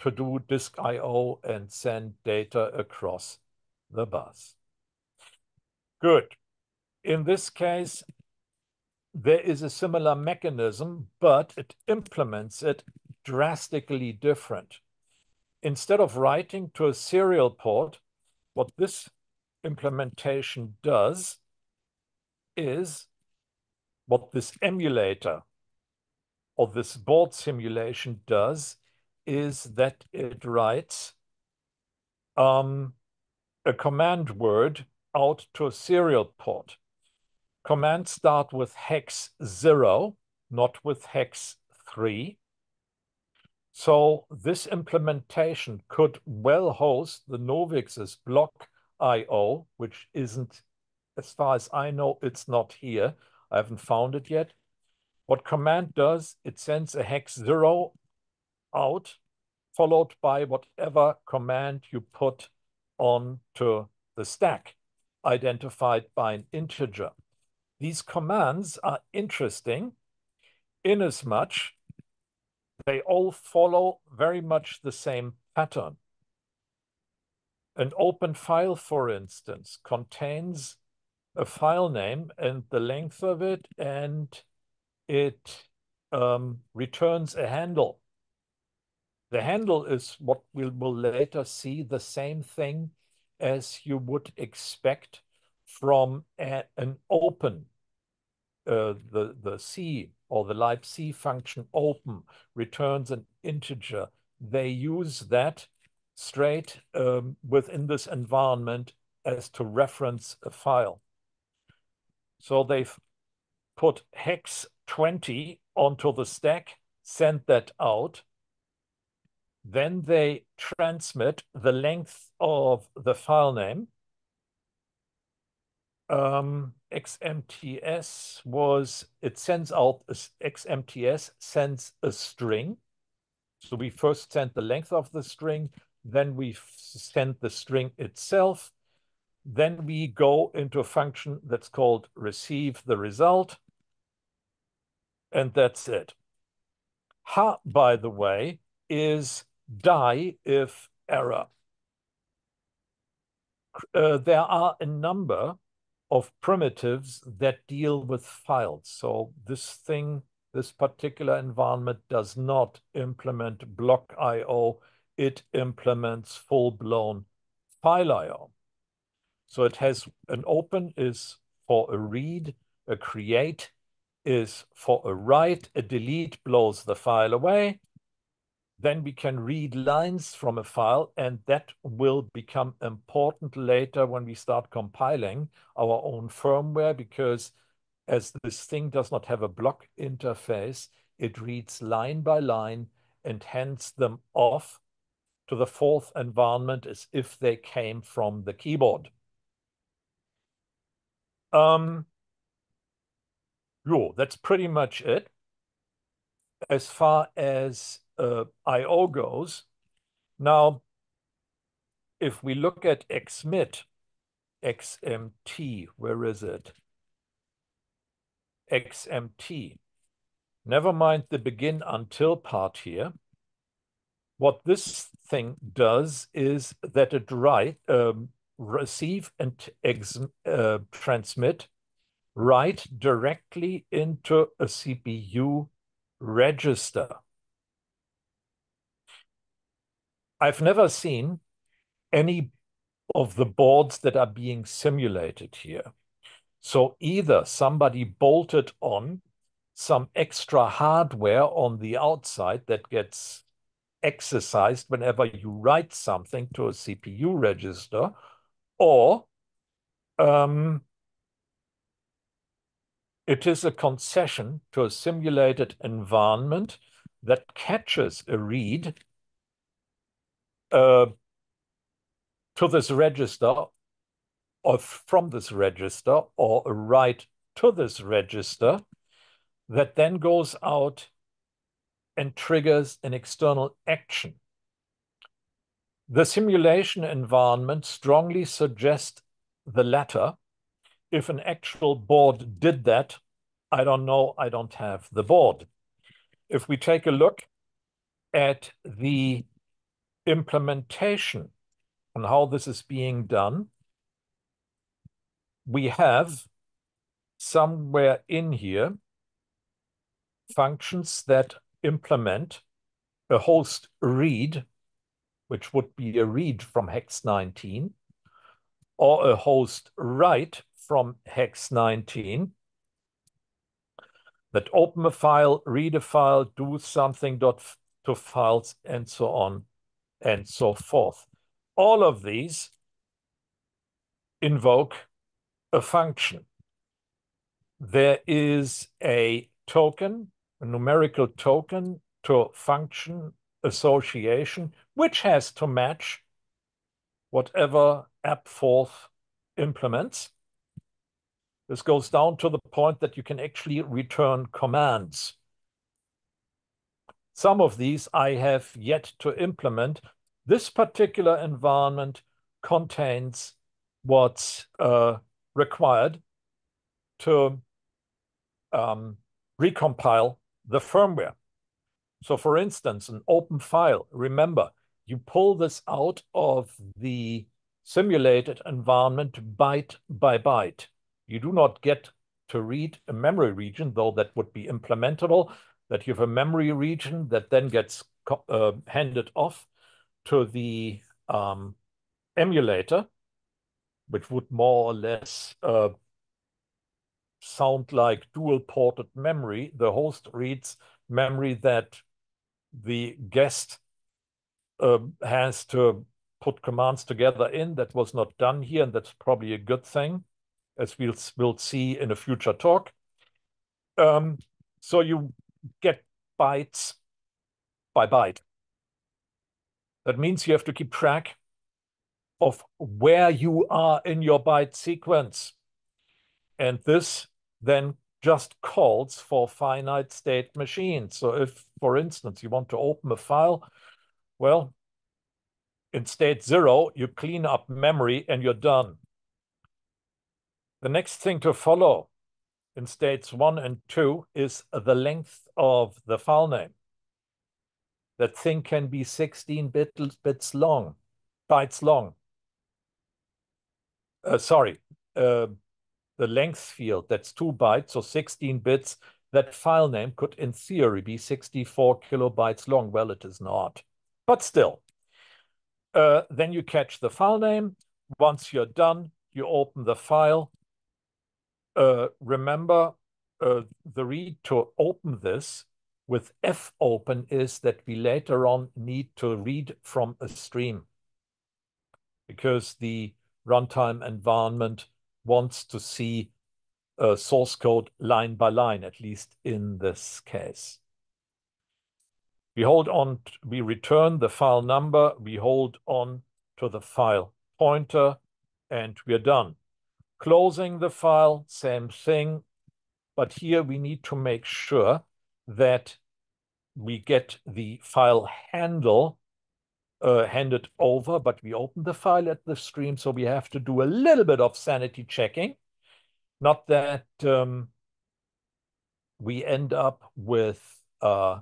to do disk I.O. and send data across the bus. Good. In this case, there is a similar mechanism, but it implements it drastically different. Instead of writing to a serial port, what this implementation does is what this emulator or this board simulation does is that it writes um, a command word out to a serial port. Commands start with hex zero, not with hex three. So this implementation could well host the Novix's block IO, which isn't, as far as I know, it's not here. I haven't found it yet. What command does, it sends a hex zero out, followed by whatever command you put onto the stack, identified by an integer. These commands are interesting inasmuch they all follow very much the same pattern. An open file, for instance, contains a file name and the length of it, and it um, returns a handle. The handle is what we will later see the same thing as you would expect from a, an open, uh, the, the C or the libc function open returns an integer. They use that straight um, within this environment as to reference a file. So they've put hex 20 onto the stack, sent that out, then they transmit the length of the file name. Um, XMTS was, it sends out, a, XMTS sends a string. So we first send the length of the string, then we send the string itself. Then we go into a function that's called receive the result. And that's it. Ha, by the way, is die if error. Uh, there are a number of primitives that deal with files. So this thing, this particular environment does not implement block IO. It implements full-blown file IO. So it has an open is for a read, a create is for a write, a delete blows the file away, then we can read lines from a file, and that will become important later when we start compiling our own firmware, because as this thing does not have a block interface, it reads line by line and hands them off to the Forth environment as if they came from the keyboard. Um, yo, that's pretty much it. As far as uh, I.O. goes. Now, if we look at XMIT, XMT, where is it? XMT. Never mind the begin until part here. What this thing does is that it write, um, receive and ex, uh, transmit write directly into a CPU register. I've never seen any of the boards that are being simulated here. So either somebody bolted on some extra hardware on the outside that gets exercised whenever you write something to a CPU register, or um, it is a concession to a simulated environment that catches a read uh, to this register or from this register or a write to this register that then goes out and triggers an external action. The simulation environment strongly suggests the latter. If an actual board did that, I don't know, I don't have the board. If we take a look at the implementation and how this is being done, we have somewhere in here functions that implement a host read, which would be a read from hex 19, or a host write from hex 19, that open a file, read a file, do something dot to files, and so on and so forth. All of these invoke a function. There is a token, a numerical token to function association, which has to match whatever app AppForth implements. This goes down to the point that you can actually return commands. Some of these I have yet to implement. This particular environment contains what's uh, required to um, recompile the firmware. So for instance, an open file, remember, you pull this out of the simulated environment byte by byte. You do not get to read a memory region, though that would be implementable, that you have a memory region that then gets uh, handed off to the um, emulator, which would more or less uh, sound like dual ported memory. The host reads memory that the guest uh, has to put commands together in. That was not done here, and that's probably a good thing, as we'll, we'll see in a future talk. Um, so you get bytes by byte. That means you have to keep track of where you are in your byte sequence. And this then just calls for finite state machines. So if, for instance, you want to open a file, well, in state zero, you clean up memory and you're done. The next thing to follow in states one and two is the length of the file name. That thing can be 16 bit, bits long, bytes long. Uh, sorry, uh, the length field, that's two bytes, so 16 bits. That file name could, in theory, be 64 kilobytes long. Well, it is not, but still. Uh, then you catch the file name. Once you're done, you open the file. Uh, remember, uh, the read to open this with f open is that we later on need to read from a stream because the runtime environment wants to see a source code line by line, at least in this case. We hold on, we return the file number, we hold on to the file pointer, and we're done. Closing the file, same thing, but here we need to make sure that we get the file handle uh, handed over, but we open the file at the stream, so we have to do a little bit of sanity checking. Not that um, we end up with, uh,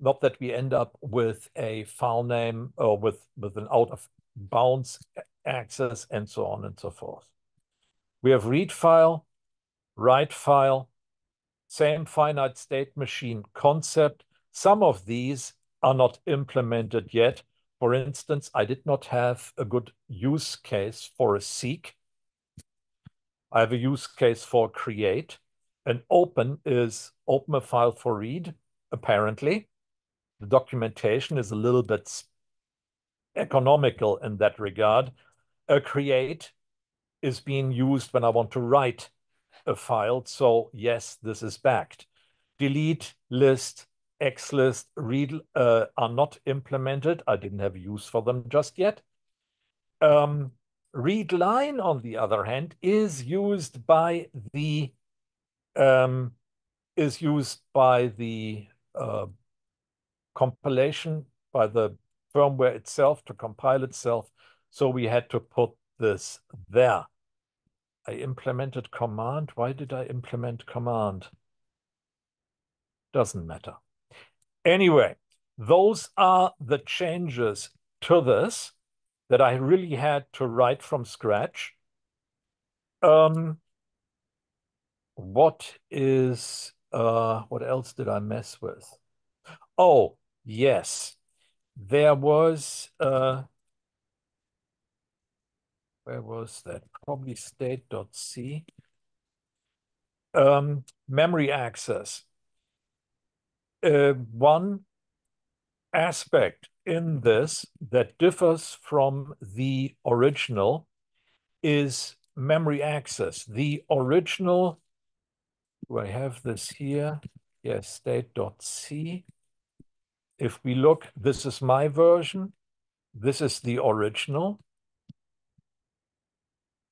not that we end up with a file name or with, with an out of bounds access and so on and so forth. We have read file, write file, same finite state machine concept. Some of these are not implemented yet. For instance, I did not have a good use case for a seek. I have a use case for create. An open is open a file for read, apparently. The documentation is a little bit economical in that regard. A create is being used when I want to write a file. So yes, this is backed. Delete, list, xlist read uh, are not implemented. I didn't have use for them just yet. Um, read line, on the other hand, is used by the um, is used by the uh, compilation by the firmware itself to compile itself. So we had to put this there. I implemented command. Why did I implement command? Doesn't matter. Anyway, those are the changes to this that I really had to write from scratch. Um, what is, uh, what else did I mess with? Oh, yes. There was, uh, where was that? Probably state.c. Um, memory access. Uh, one aspect in this that differs from the original is memory access. The original, do I have this here? Yes, state.c. If we look, this is my version. This is the original.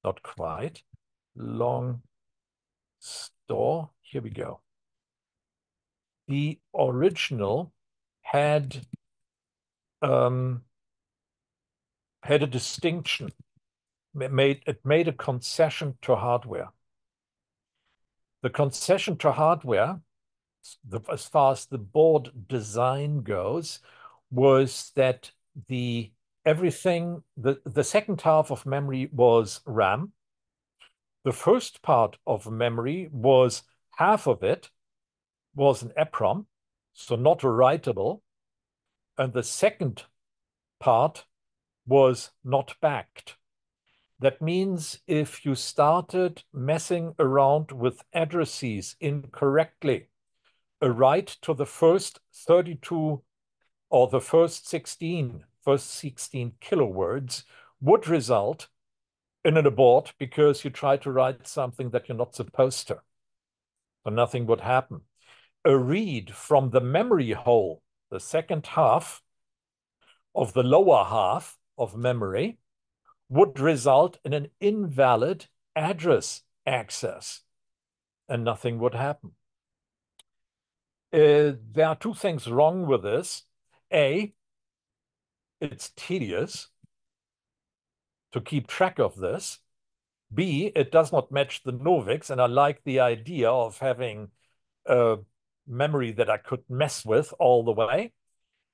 Not quite. Long store. Here we go. The original had um, had a distinction. It made, it made a concession to hardware. The concession to hardware, the, as far as the board design goes, was that the everything, the, the second half of memory was RAM. The first part of memory was half of it was an EPROM, so not writable. And the second part was not backed. That means if you started messing around with addresses incorrectly, a write to the first 32 or the first 16, first 16 kilowords would result in an abort because you try to write something that you're not supposed to. So nothing would happen. A read from the memory hole the second half of the lower half of memory would result in an invalid address access and nothing would happen. Uh, there are two things wrong with this. A, it's tedious to keep track of this. B, it does not match the NOVIX, and I like the idea of having uh, memory that I could mess with all the way.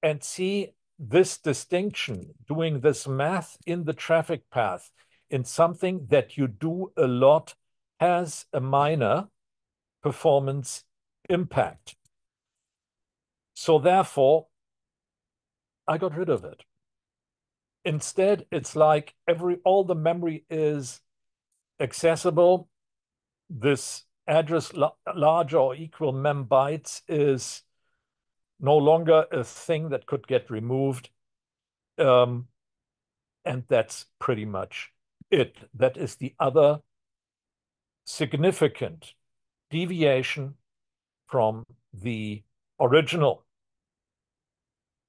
And see this distinction, doing this math in the traffic path in something that you do a lot has a minor performance impact. So therefore, I got rid of it. Instead, it's like every all the memory is accessible. This address larger or equal mem bytes is no longer a thing that could get removed. Um, and that's pretty much it. That is the other significant deviation from the original.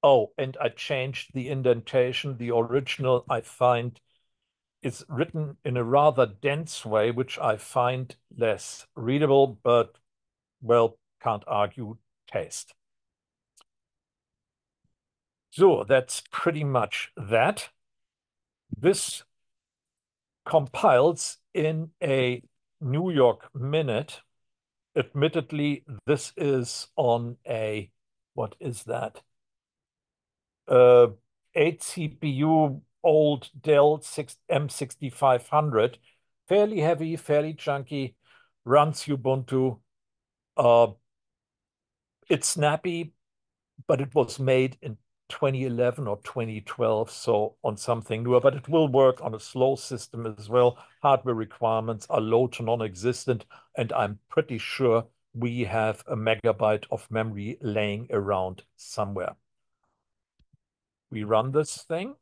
Oh, and I changed the indentation. The original I find is written in a rather dense way, which I find less readable, but well, can't argue taste. So that's pretty much that. This compiles in a New York minute. Admittedly, this is on a, what is that? Uh, 8 CPU old Dell 6 M6500, fairly heavy, fairly chunky, runs Ubuntu. Uh, it's snappy, but it was made in 2011 or 2012, so on something newer, but it will work on a slow system as well. Hardware requirements are low to non-existent, and I'm pretty sure we have a megabyte of memory laying around somewhere. We run this thing.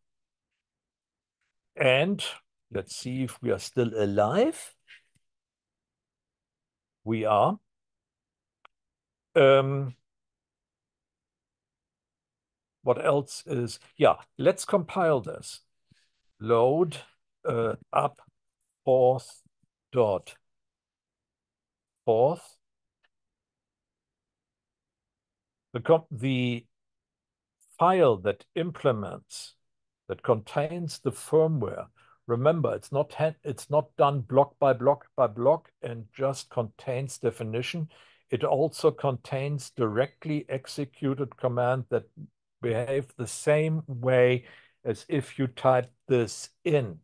And let's see if we are still alive. We are. Um, what else is, yeah, let's compile this. Load uh, up forth dot forth. The, the file that implements, that contains the firmware, remember, it's not it's not done block by block by block and just contains definition. It also contains directly executed command that behave the same way as if you type this in.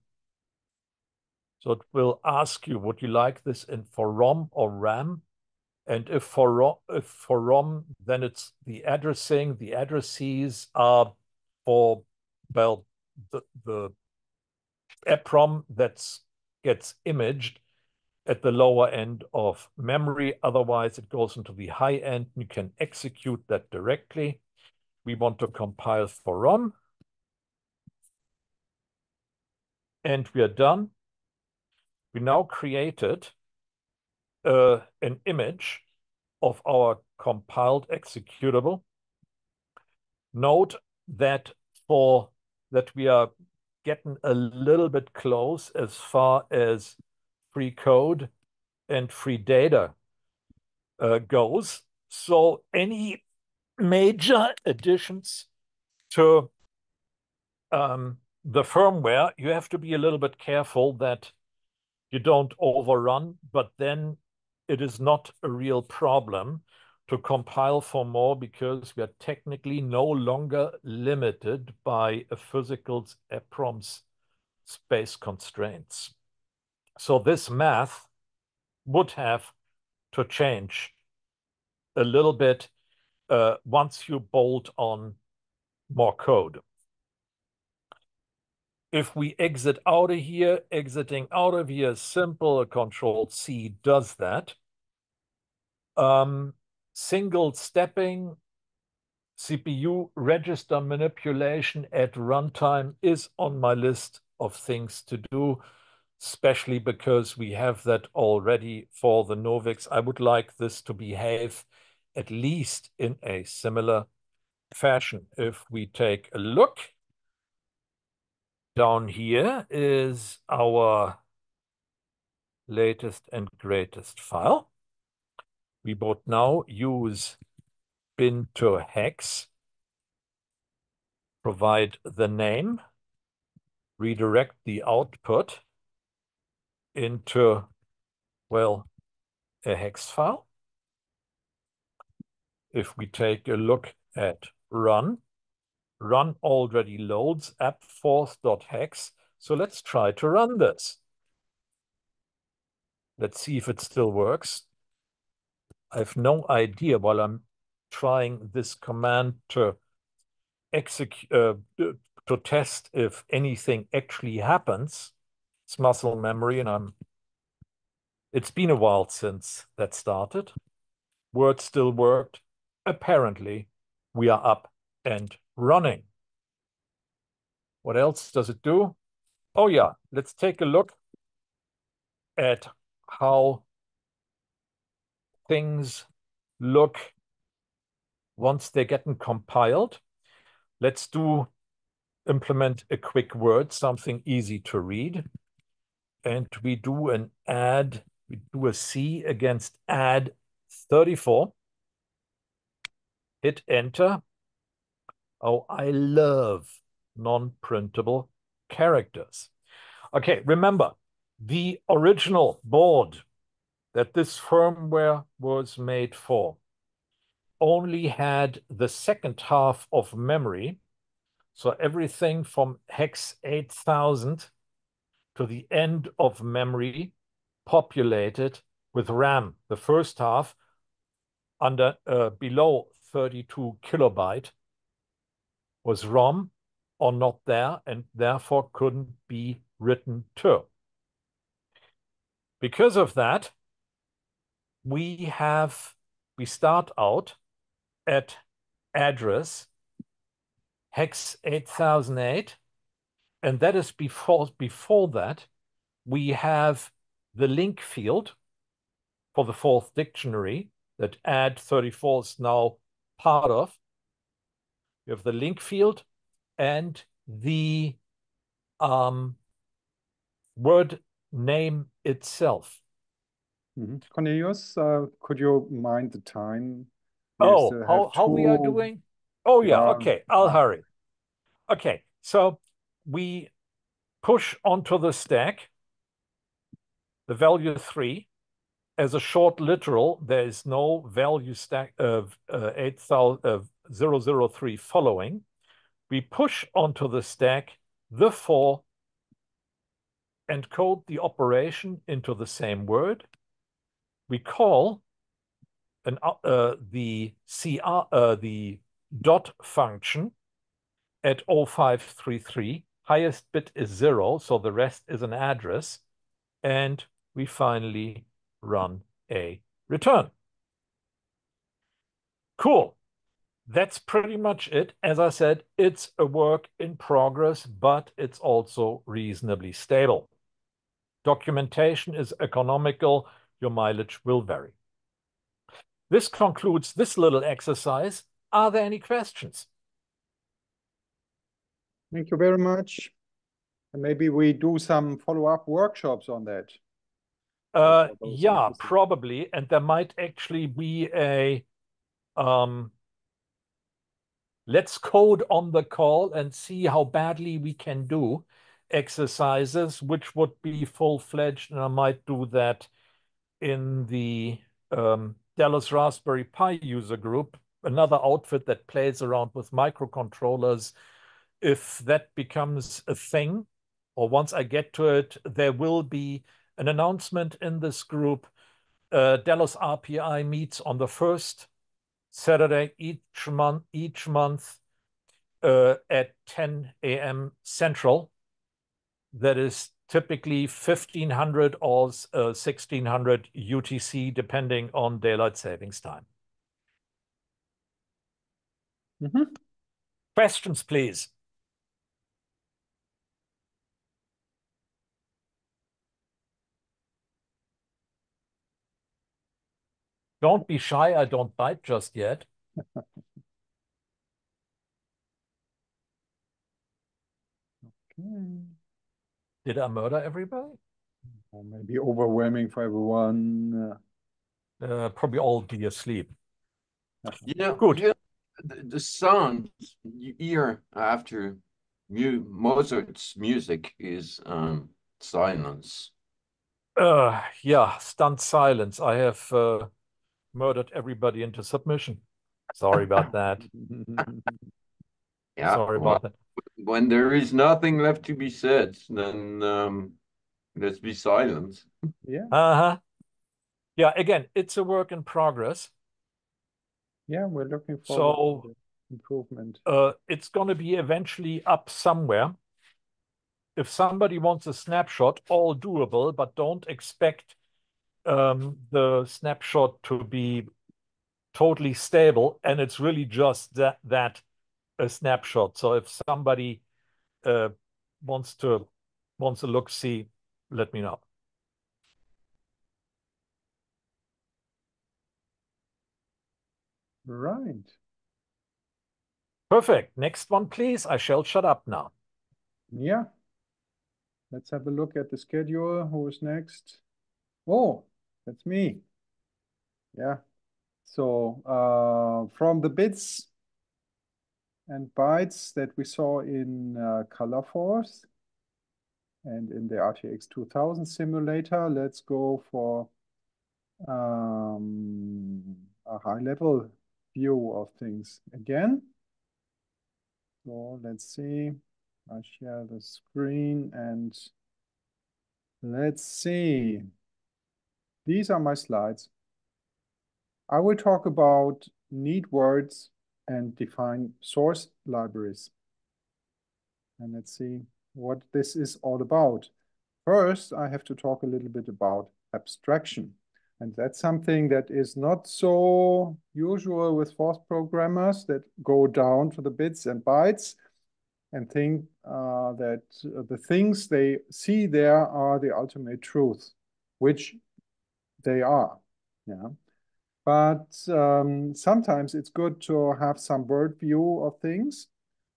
So it will ask you, would you like this in for ROM or RAM? And if for ROM, if for ROM, then it's the addressing. The addresses are for well the the EPROM that gets imaged at the lower end of memory. Otherwise, it goes into the high end. You can execute that directly. We want to compile for ROM. And we are done. We now created uh, an image of our compiled executable. Note that for that we are getting a little bit close as far as free code and free data uh, goes. So any major additions to um, the firmware, you have to be a little bit careful that you don't overrun, but then it is not a real problem to compile for more because we are technically no longer limited by a physical's EPROM's space constraints. So this math would have to change a little bit uh, once you bolt on more code. If we exit out of here, exiting out of here is simple. A control C does that. Um, single stepping CPU register manipulation at runtime is on my list of things to do, especially because we have that already for the Novix. I would like this to behave at least in a similar fashion. If we take a look, down here is our latest and greatest file. We both now use bin to hex, provide the name, redirect the output into, well, a hex file. If we take a look at run, run already loads appforth.hex. So let's try to run this. Let's see if it still works. I have no idea while I'm trying this command to execute uh, to test if anything actually happens. It's muscle memory, and I'm. It's been a while since that started. Word still worked. Apparently, we are up and running. What else does it do? Oh yeah, let's take a look at how things look once they're getting compiled. Let's do implement a quick word, something easy to read. And we do an add, we do a C against add 34. Hit enter. Oh, I love non-printable characters. Okay, remember, the original board that this firmware was made for only had the second half of memory. So everything from hex 8000 to the end of memory populated with RAM. The first half under uh, below 32 kilobyte was ROM or not there and therefore couldn't be written to. Because of that, we have, we start out at address hex 8008, and that is before, before that, we have the link field for the Forth dictionary that add 34 is now part of. You have the link field and the um, word name itself. Mm -hmm. Cornelius, uh, could you mind the time? Oh, how, how we are doing? Oh yeah, Um, okay, I'll hurry. Okay, so we push onto the stack the value three as a short literal. There is no value stack of uh, 8000 of 003 following. We push onto the stack the four and code the operation into the same word. We call an uh, the CR uh, the dot function at 0533. Highest bit is zero, so the rest is an address. And we finally run a return. Cool. That's pretty much it. As I said, it's a work in progress, but it's also reasonably stable. Documentation is economical. Your mileage will vary. This concludes this little exercise. Are there any questions? Thank you very much. And maybe we do some follow-up workshops on that. Uh, yeah, probably. And there might actually be a um, let's code on the call and see how badly we can do exercises, which would be full-fledged. And I might do that in the um, Dallas Raspberry Pi user group, another outfit that plays around with microcontrollers. If that becomes a thing, or once I get to it, there will be an announcement in this group. Uh, Dallas RPI meets on the first Saturday each month, each month uh, at 10 a.m. Central. That is typically 1500 or uh, 1600 UTC, depending on daylight savings time. Mm -hmm. Questions, please. Don't be shy. I don't bite just yet. okay. Did I murder everybody? Or maybe overwhelming for everyone. Uh, probably all be asleep. Yeah, Good. Yeah, the, the sound you hear after mu Mozart's music is um, silence. Uh, yeah, stunned silence. I have uh, murdered everybody into submission. Sorry about that. Yeah, Sorry well, about that. when there is nothing left to be said, then um, let's be silent. Yeah. Uh-huh. Yeah, again, it's a work in progress. Yeah, we're looking for So- improvement. Uh, it's going to be eventually up somewhere. If somebody wants a snapshot, all doable, but don't expect um, the snapshot to be totally stable. And it's really just that, that a snapshot. So if somebody uh, wants to wants to look, see, let me know. Right. Perfect. Next one, please. I shall shut up now. Yeah. Let's have a look at the schedule. Who is next? Oh, that's me. Yeah. So uh, from the bits and bytes that we saw in uh, colorForth and in the RTX 2000 simulator, let's go for um, a high-level view of things again. So let's see. I share the screen and let's see. These are my slides. I will talk about need words and define source libraries. And let's see what this is all about. First, I have to talk a little bit about abstraction. And that's something that is not so usual with Forth programmers that go down to the bits and bytes and think uh, that the things they see there are the ultimate truth, which they are. Yeah. But um, sometimes it's good to have some bird view of things.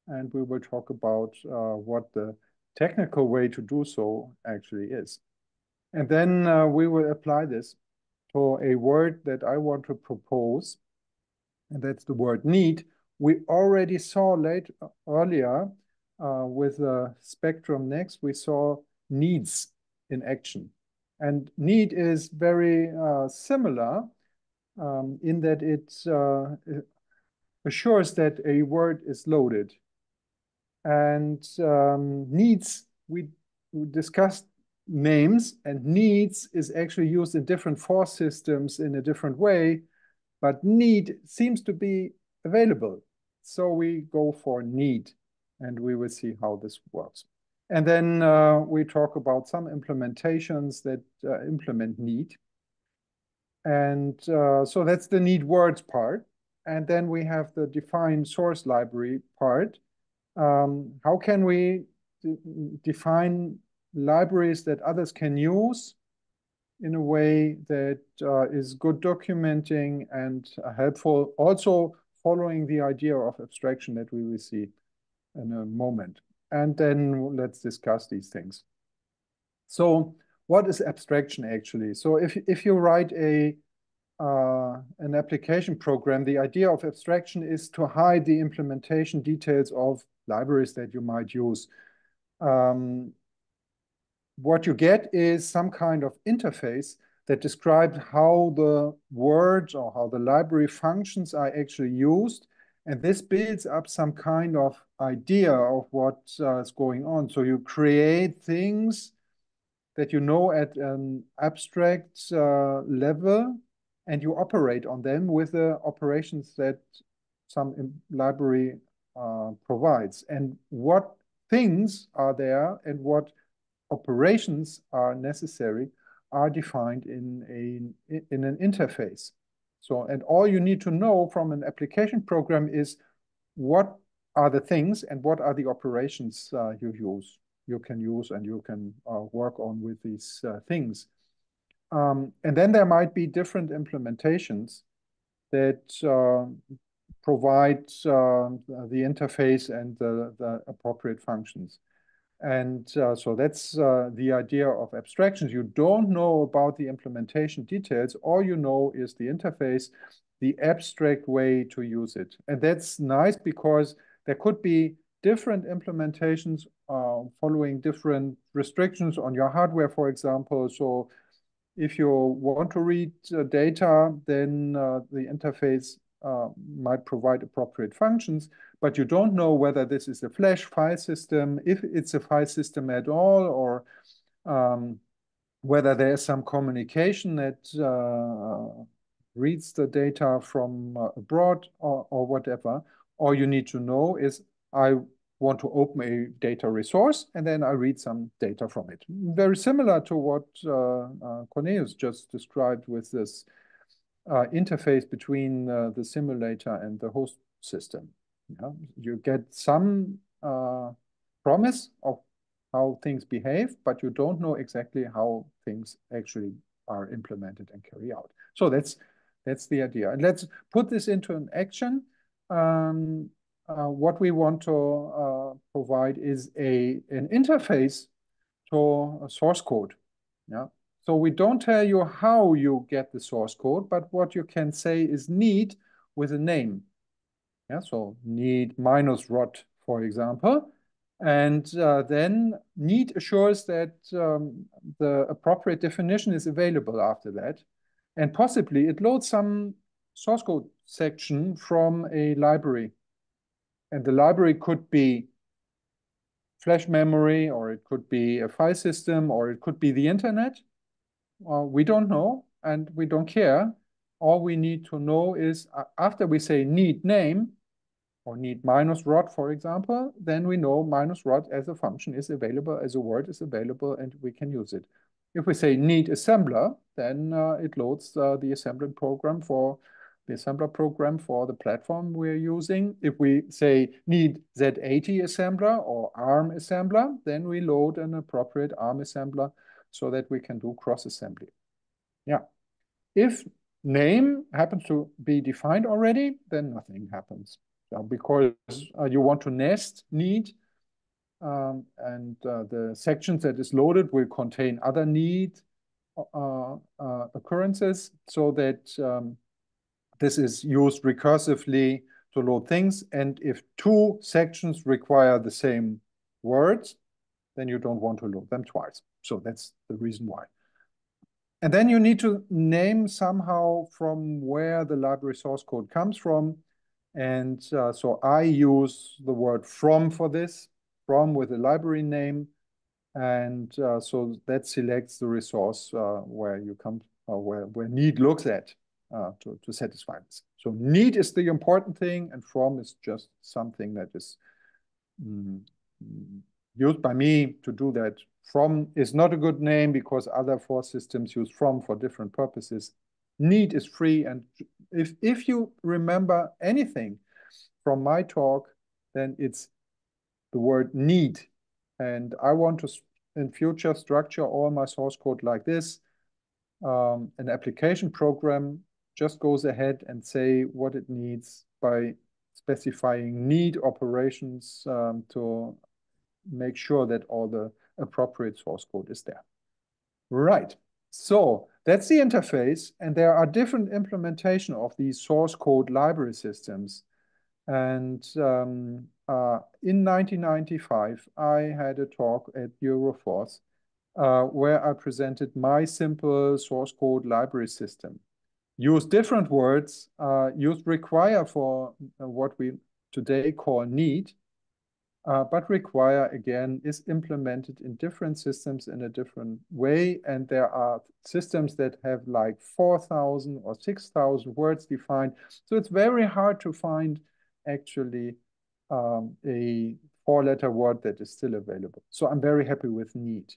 And we will talk about uh, what the technical way to do so actually is. And then uh, we will apply this to a word that I want to propose. And that's the word need, we already saw late earlier uh, with the spectrum next, we saw needs in action. And need is very uh, similar um, in that it uh, assures that a word is loaded. And um, needs, we, we discussed names and needs is actually used in different Forth systems in a different way, but need seems to be available. So we go for need and we will see how this works. And then uh, we talk about some implementations that uh, implement need. And uh, so that's the need words part. And then we have the define source library part. Um, how can we define libraries that others can use in a way that uh, is good documenting and helpful, also following the idea of abstraction that we will see in a moment. And then let's discuss these things. So what is abstraction actually? So if, if you write a uh, an application program, the idea of abstraction is to hide the implementation details of libraries that you might use. Um, what you get is some kind of interface that describes how the words or how the library functions are actually used. And this builds up some kind of idea of what uh, is going on. So you create things that you know at an abstract uh, level and you operate on them with the operations that some library uh, provides. And what things are there and what operations are necessary are defined in, a, in an interface. So, and all you need to know from an application program is what are the things and what are the operations uh, you use, you can use and you can uh, work on with these uh, things. Um, and then there might be different implementations that uh, provide uh, the interface and the, the appropriate functions. And uh, so that's uh, the idea of abstractions. You don't know about the implementation details. All you know is the interface, the abstract way to use it. And that's nice because there could be different implementations uh, following different restrictions on your hardware, for example. So if you want to read uh, data, then uh, the interface uh, might provide appropriate functions, but you don't know whether this is a flash file system, if it's a file system at all, or um, whether there's some communication that uh, reads the data from uh, abroad or, or whatever. All you need to know is I want to open a data resource, and then I read some data from it. Very similar to what uh, uh, Cornelius just described with this uh, interface between uh, the simulator and the host system. Yeah? You get some uh, promise of how things behave, but you don't know exactly how things actually are implemented and carry out. So that's that's the idea. And let's put this into an action. Um, uh, what we want to uh, provide is a an interface to a source code. Yeah. So we don't tell you how you get the source code, but what you can say is need with a name. Yeah. So need minus rot, for example. And uh, then need assures that um, the appropriate definition is available after that. And possibly it loads some source code section from a library and the library could be flash memory, or it could be a file system, or it could be the internet. Well, we don't know, and we don't care. All we need to know is uh, after we say need name, or need minus rot, for example, then we know minus rot as a function is available, as a word is available, and we can use it. If we say need assembler, then uh, it loads uh, the assembling program for the assembler program for the platform we're using. If we say need Z80 assembler or ARM assembler, then we load an appropriate ARM assembler so that we can do cross assembly. Yeah. If name happens to be defined already, then nothing happens. Because uh, you want to nest need, um, and uh, the sections that is loaded will contain other need uh, uh occurrences so that um, this is used recursively to load things. And if two sections require the same words, then you don't want to load them twice. So that's the reason why. And then you need to name somehow from where the library source code comes from. And uh, so I use the word from for this, from with a library name. And uh, so that selects the resource uh, where you come, uh, where, where need looks at uh, to, to satisfy this. So need is the important thing and from is just something that is mm, used by me to do that. From is not a good name because other Forth systems use from for different purposes. Need is free. And if, if you remember anything from my talk, then it's the word need. And I want to, in future, structure all my source code like this. Um, an application program just goes ahead and say what it needs by specifying need operations um, to make sure that all the appropriate source code is there. Right, so that's the interface and there are different implementation of these source code library systems. And um, uh, in 1995, I had a talk at EuroForth uh, where I presented my simple source code library system. Use different words, uh, use require for uh, what we today call need, uh, but require again is implemented in different systems in a different way. And there are systems that have like 4,000 or 6,000 words defined. So it's very hard to find actually um, a four letter word that is still available. So I'm very happy with need.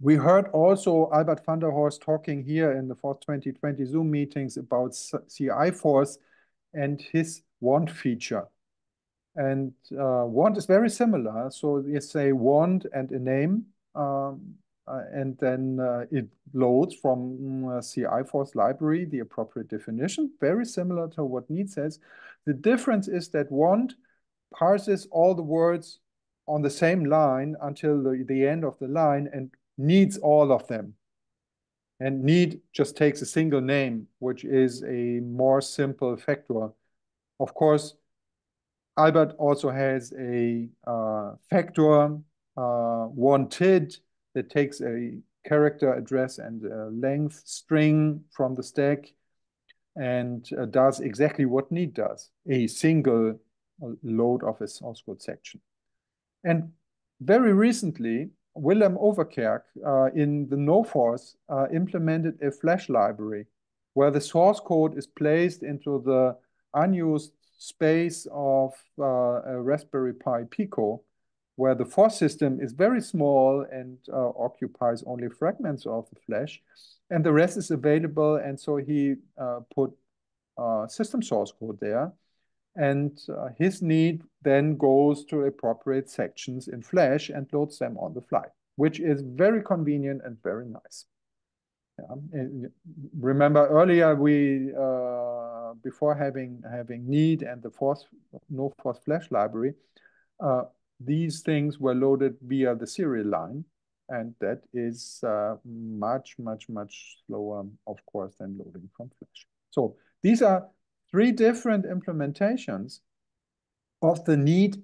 We heard also Albert van der Horst talking here in the FORTH 2020 Zoom meetings about ciforth and his want feature. And uh, want is very similar. So you say want and a name, um, uh, and then uh, it loads from uh, ciforth library the appropriate definition, very similar to what need says. The difference is that want parses all the words on the same line until the, the end of the line and needs all of them. And need just takes a single name, which is a more simple factor. Of course, Albert also has a uh, factor uh, wanted that takes a character address and length string from the stack and uh, does exactly what need does, a single uh, load of a source code section. And very recently, Willem Ouwerkerk uh, in the noForth uh, implemented a Flash library where the source code is placed into the unused space of uh, a Raspberry Pi Pico, where the Forth system is very small and uh, occupies only fragments of the flash, and the rest is available. And so he uh, put system source code there, and uh, his need then goes to appropriate sections in Flash and loads them on the fly, which is very convenient and very nice. Yeah. remember earlier we uh, before having having need and the Forth no force flash library, uh, these things were loaded via the serial line, and that is uh, much much much slower, of course, than loading from flash. So these are three different implementations of the need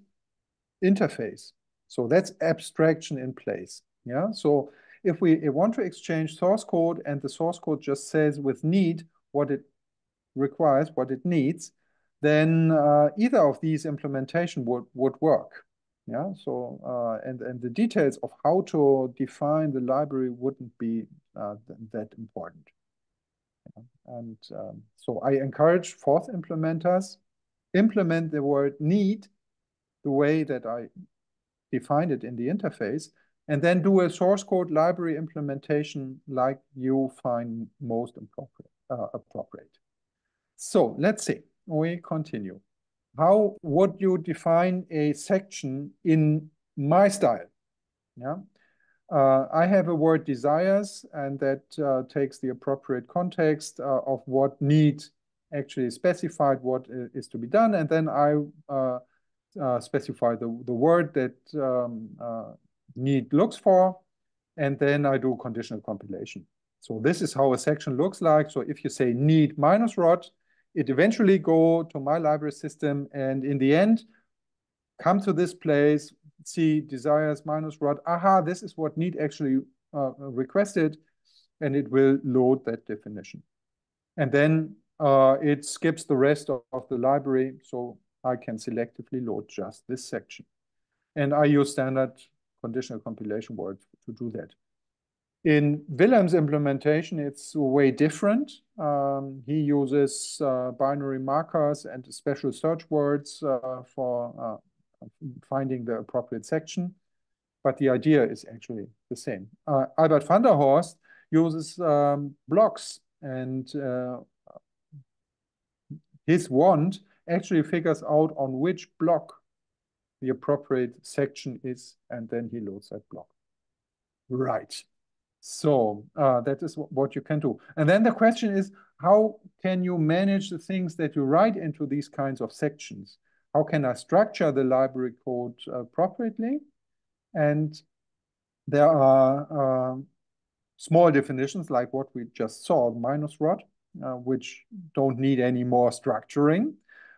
interface. So that's abstraction in place. Yeah. So if we want to exchange source code and the source code just says with need what it requires, what it needs, then uh, either of these implementation would, would work. Yeah, so, uh, and, and the details of how to define the library wouldn't be uh, th that important. And um, so I encourage Forth implementers, implement the word need the way that I defined it in the interface, and then do a source code library implementation like you find most appropriate. Uh, appropriate. So let's see, we continue. How would you define a section in my style? Yeah, uh, I have a word desires, and that uh, takes the appropriate context uh, of what need actually specified, what is to be done, and then I uh, uh, specify the, the word that um, need looks for, and then I do conditional compilation. So this is how a section looks like. So if you say need minus rot, it eventually go to my library system and in the end, come to this place, see desires minus rot, aha, this is what need actually uh, requested, and it will load that definition. And then uh, it skips the rest of, of, the library, so I can selectively load just this section. And I use standard conditional compilation words to do that. In Willem's implementation, it's way different. Um, he uses uh, binary markers and special search words uh, for uh, finding the appropriate section, but the idea is actually the same. Uh, Albert van der Horst uses um, blocks and uh, his want actually figures out on which block the appropriate section is, and then he loads that block. Right. So uh, that is what you can do. And then the question is, how can you manage the things that you write into these kinds of sections? How can I structure the library code appropriately? And there are uh, small definitions like what we just saw, minus rot, uh, which don't need any more structuring.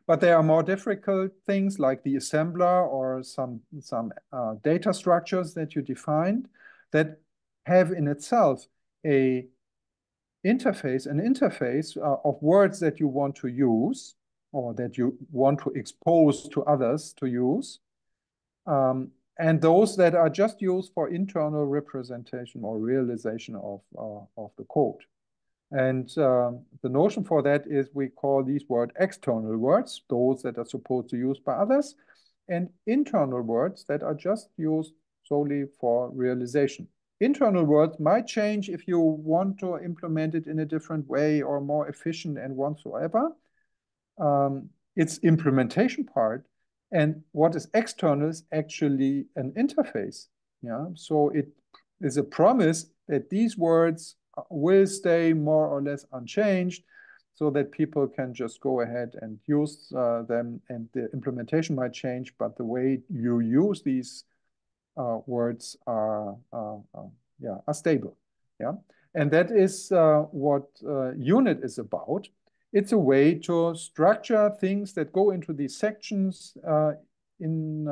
But there are more difficult things like the assembler or some, some uh, data structures that you defined that have in itself a interface, an interface uh, of words that you want to use or that you want to expose to others to use. Um, and those that are just used for internal representation or realization of, uh, of the code. And um, the notion for that is we call these words external words, those that are supposed to use by others, and internal words that are just used solely for realization internal words might change if you want to implement it in a different way or more efficient and whatsoever. Um, it's implementation part. And what is external is actually an interface. Yeah. So it is a promise that these words will stay more or less unchanged so that people can just go ahead and use uh, them and the implementation might change, but the way you use these uh, words are uh, uh, yeah are stable. Yeah, and that is what unit is about. It's a way to structure things that go into these sections in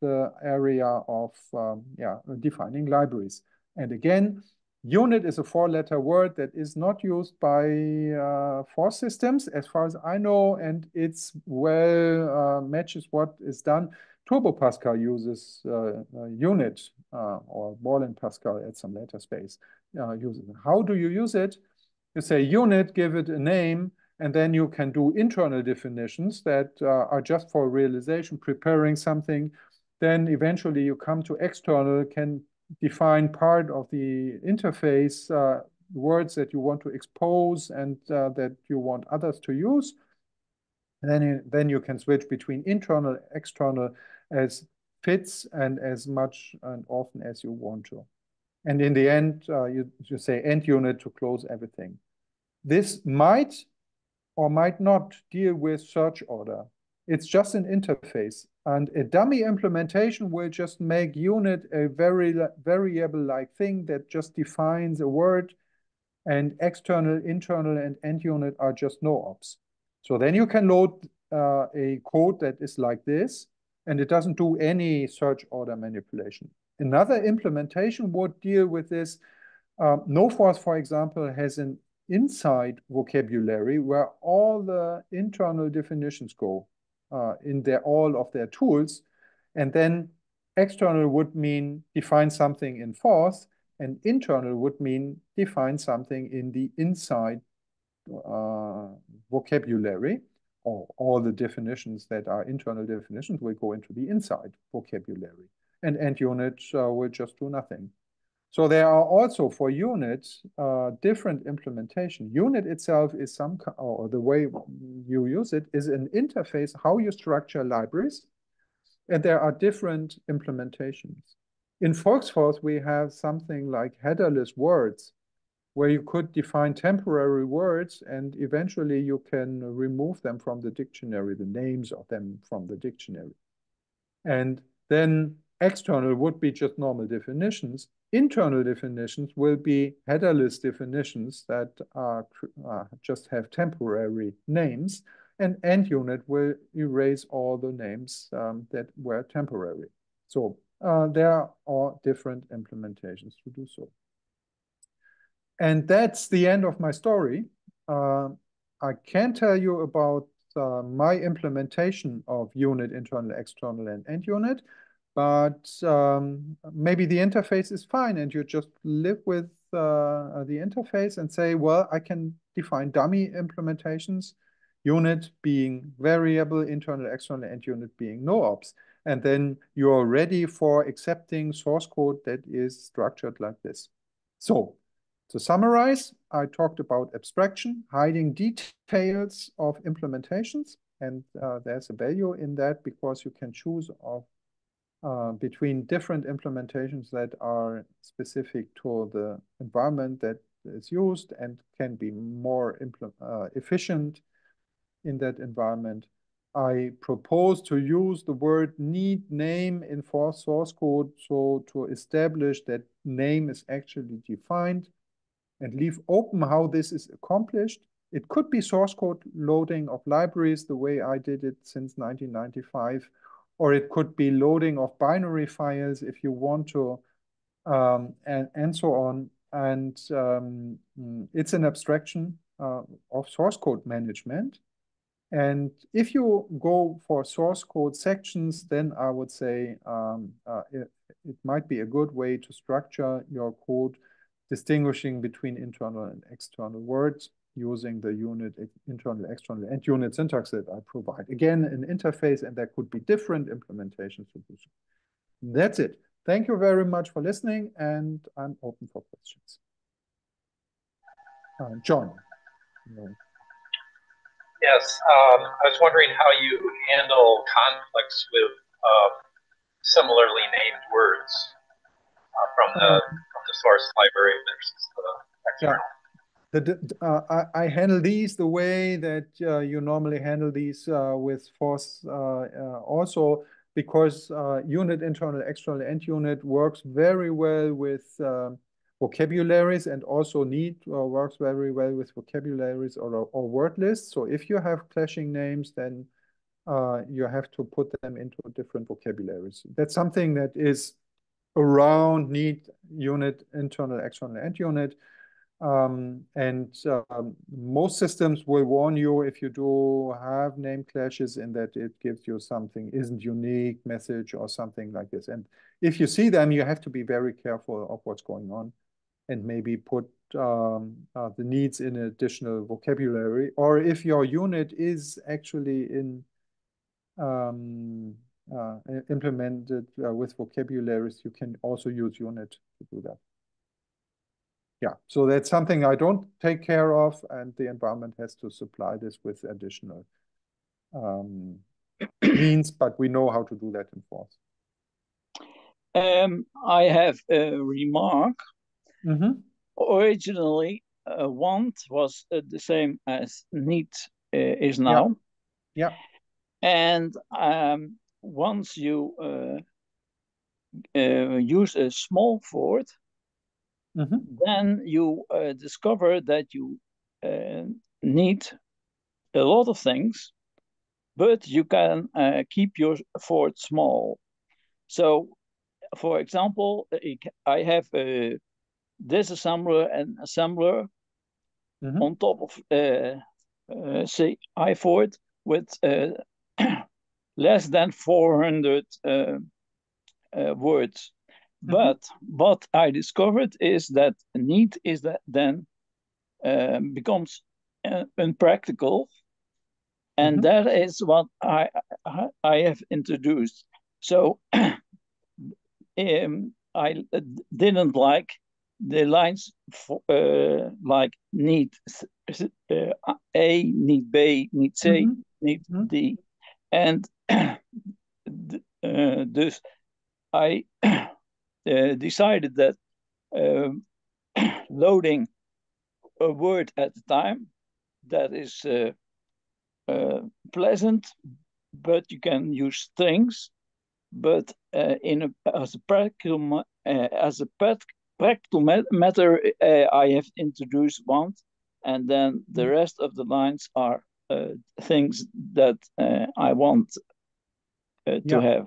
the area of um, yeah defining libraries. And again, Unit is a four-letter word that is not used by uh, Forth systems, as far as I know, and it's well uh, matches what is done Turbo Pascal uses uh, unit uh, or Borland Pascal at some later space uh, uses. How do you use it? You say unit, give it a name, and then you can do internal definitions that uh, are just for realization, preparing something. Then eventually you come to external, can define part of the interface, uh, words that you want to expose and uh, that you want others to use. And then, you, then you can switch between internal, external, as fits and as much and often as you want to. And in the end, uh, you, you say end unit to close everything. This might or might not deal with search order. It's just an interface. And a dummy implementation will just make unit a very variable-like thing that just defines a word and external, internal, and end unit are just no-ops. So then you can load uh, a code that is like this, and it doesn't do any search order manipulation. Another implementation would deal with this. Um, noForth, for example, has an inside vocabulary where all the internal definitions go uh, in their all of their tools. And then external would mean define something in Forth, and internal would mean define something in the inside uh, vocabulary or all the definitions that are internal definitions will go into the inside vocabulary. And end unit uh, will just do nothing. So there are also for units uh, different implementation. Unit itself is some, or the way you use it is an interface, how you structure libraries. And there are different implementations. In volksFORTH, we have something like headerless words, where you could define temporary words and eventually you can remove them from the dictionary, the names of them from the dictionary. And then external would be just normal definitions, internal definitions will be headerless definitions that are, uh, just have temporary names, and end unit will erase all the names um, that were temporary. So uh, there are different implementations to do so. And that's the end of my story. Uh, I can tell you about uh, my implementation of unit, internal, external, and end unit, but um, maybe the interface is fine and you just live with uh, the interface and say, well, I can define dummy implementations, unit being variable, internal, external, and unit being no ops. And then you're ready for accepting source code that is structured like this. So to summarize, I talked about abstraction, hiding details of implementations, and uh, there's a value in that because you can choose of uh, between different implementations that are specific to the environment that is used and can be more uh, efficient in that environment. I propose to use the word need name in for source code so to establish that name is actually defined and leave open how this is accomplished. It could be source code loading of libraries the way I did it since 1995 or it could be loading of binary files if you want to, um, and, and so on. And um, it's an abstraction uh, of source code management. And if you go for source code sections, then I would say um, uh, it, it might be a good way to structure your code, distinguishing between internal and external words using the unit internal, external, and unit syntax that I provide. Again, an interface, and there could be different implementations. That's it. Thank you very much for listening, and I'm open for questions. Uh, John. Yes, um, I was wondering how you handle conflicts with uh, similarly named words uh, from the from the source library versus the external. Yeah the, uh, I, I, handle these the way that uh, you normally handle these uh, with Forth uh, uh, also because uh, unit internal external end unit works very well with um, vocabularies and also need works very well with vocabularies or, or word lists. So if you have clashing names, then you have to put them into different vocabularies. That's something that is around need unit internal external end unit um, and um, most systems will warn you if you do have name clashes in that it gives you something isn't unique message or something like this. And if you see them, you have to be very careful of what's going on and maybe put um, uh, the needs in additional vocabulary. Or if your unit is actually in um, uh, implemented uh, with vocabularies, you can also use unit to do that yeah, so that's something I don't take care of, and the environment has to supply this with additional um, *clears throat* means, but we know how to do that in Forth. Um, I have a remark. Mm -hmm. Originally, uh, want was uh, the same as need uh, is now. Yeah. yeah. And um, once you uh, uh, use a small Forth, Mm-hmm. Then you uh, discover that you uh, need a lot of things, but you can uh, keep your Forth small. So, for example, I have a disassembler and assembler mm-hmm. on top of, uh, uh, say, iFort with uh, *clears throat* less than 400 words. Mm-hmm. But what I discovered is that need is that then uh, becomes uh, impractical, and mm-hmm. that is what I, I, I have introduced. So *clears throat* um, I didn't like the lines for, uh, like need uh, A, need B, need C, mm-hmm. need mm-hmm. D, and *clears throat* uh, dus I *clears throat* uh, decided that um, *clears throat* loading a word at a time that is uh, uh, pleasant, but you can use strings. But uh, in a, as a practical uh, as a practical matter uh, I have introduced once, and then the rest of the lines are uh, things that uh, I want uh, to Yeah. have.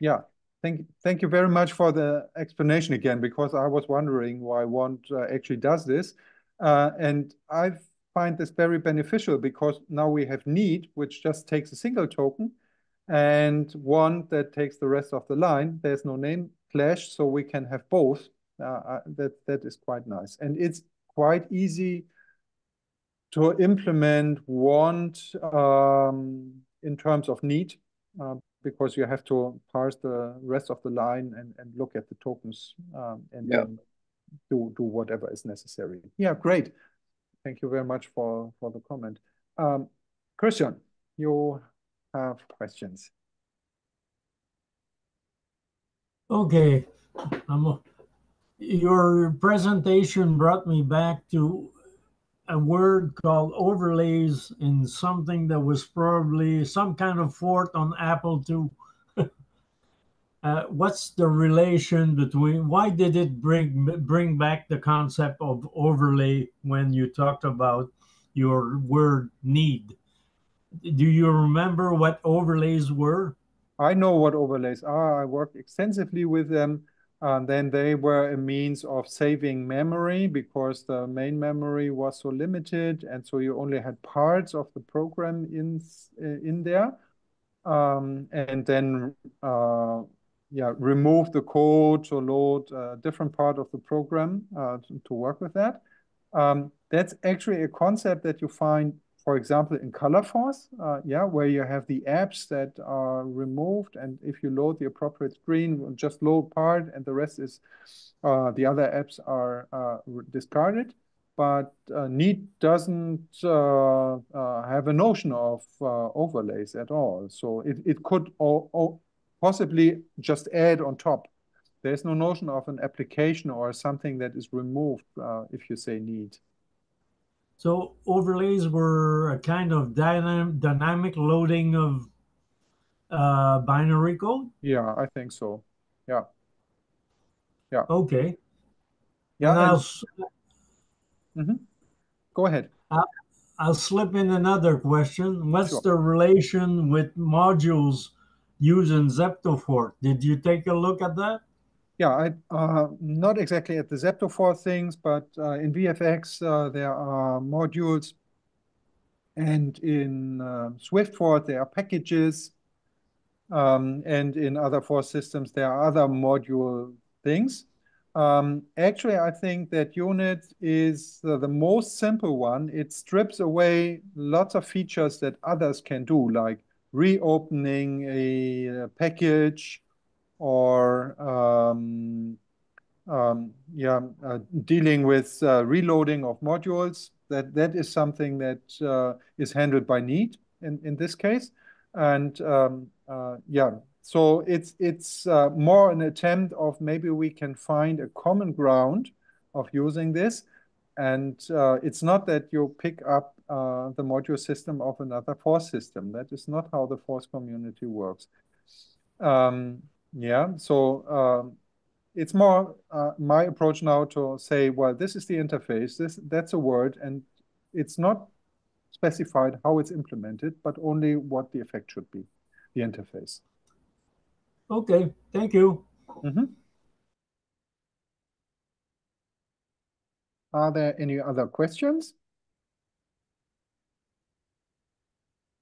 Yeah. Thank, thank you very much for the explanation again, because I was wondering why Want uh, actually does this. Uh, and I find this very beneficial because now we have Need, which just takes a single token, and Want that takes the rest of the line. There's no name clash, so we can have both. Uh, uh, that that is quite nice, and it's quite easy to implement Want um, in terms of Need. Uh, because you have to parse the rest of the line and, and look at the tokens um, and Yeah. then do, do whatever is necessary. Yeah, great. Thank you very much for, for the comment. Um, Christian, you have questions. Okay, um, your presentation brought me back to a word called overlays in something that was probably some kind of Forth on Apple II. *laughs* uh, what's the relation between? Why did it bring bring back the concept of overlay when you talked about your word need? Do you remember what overlays were? I know what overlays are. I worked extensively with them. And then they were a means of saving memory because the main memory was so limited, and so you only had parts of the program in in there. Um, and then uh, yeah, remove the code to load a different part of the program uh, to, to work with that. Um, that's actually a concept that you find for example, in colorForth, uh, yeah, where you have the apps that are removed, and if you load the appropriate screen, just load part, and the rest is uh, the other apps are uh, discarded. But uh, Need doesn't uh, uh, have a notion of overlays at all, so it it could possibly just add on top. There's no notion of an application or something that is removed if you say Need. So overlays were a kind of dynam dynamic loading of uh, binary code? Yeah, I think so. Yeah. Yeah. Okay. Yeah. And I'll, mm -hmm. Go ahead. I'll, I'll, slip in another question. What's Sure. the relation with modules using zeptoforth? Did you take a look at that? Yeah, I, uh, not exactly at the zeptoforth things, but uh, in VFX uh, there are modules, and in uh, SwiftForth there are packages, um, and in other Forth systems there are other module things. Um, actually, I think that unit is the most simple one. It strips away lots of features that others can do, like reopening a package, or um, um, yeah, uh, dealing with uh, reloading of modules. That that is something that uh, is handled by Need in in this case, and um, uh, yeah. So it's it's uh, more an attempt of maybe we can find a common ground of using this, and uh, it's not that you pick up the module system of another Forth system. That is not how the Forth community works. Um, yeah, so um, it's more uh, my approach now to say, well, this is the interface, this that's a word, and it's not specified how it's implemented, but only what the effect should be, the interface. Okay, thank you. Mm -hmm. Are there any other questions?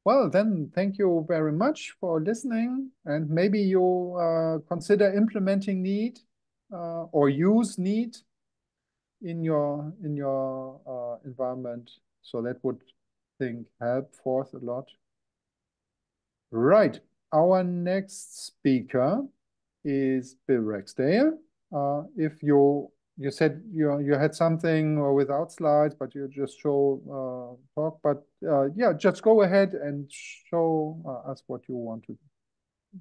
Well, then thank you very much for listening. And maybe you uh, consider implementing need uh, or use need in your in your uh, environment. So that would think help forth a lot. Right. Our next speaker is Bill Ragsdale. Uh, if you you said you you had something or without slides, but you just show uh, talk. But uh, yeah, just go ahead and show uh, us what you want to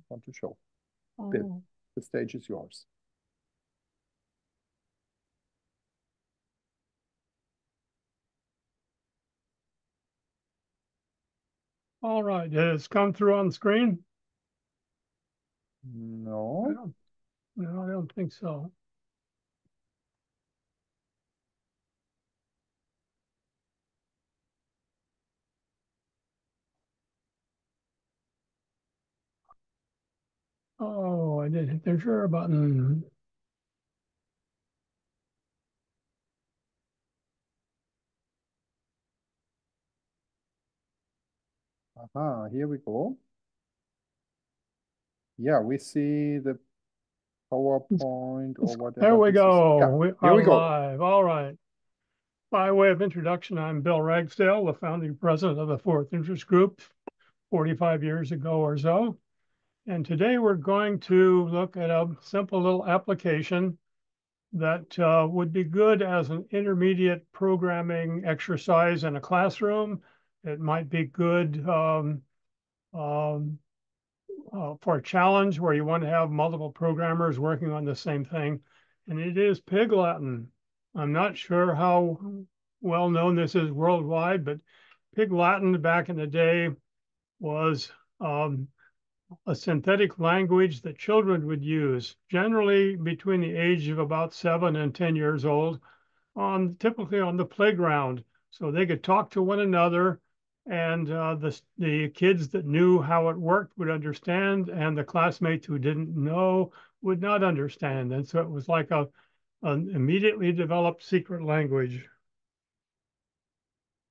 want to show. Oh. Bill, the stage is yours. All right, it's come through on the screen. I No, don't, no, I don't think so. Oh, I did hit the share button. Aha, here we go. Yeah, we see the PowerPoint or whatever. There we go. Yeah, We here are we go. live. All right. By way of introduction, I'm Bill Ragsdale, the founding president of the Forth Interest Group 45 years ago or so. And today we're going to look at a simple little application that uh, would be good as an intermediate programming exercise in a classroom. It might be good um, um, uh, for a challenge where you want to have multiple programmers working on the same thing. And it is Pig Latin. I'm not sure how well known this is worldwide, but Pig Latin back in the day was um, a synthetic language that children would use, generally between the age of about seven and 10 years old, on typically on the playground. So they could talk to one another, and uh, the, the kids that knew how it worked would understand, and the classmates who didn't know would not understand. And so it was like a, an immediately developed secret language.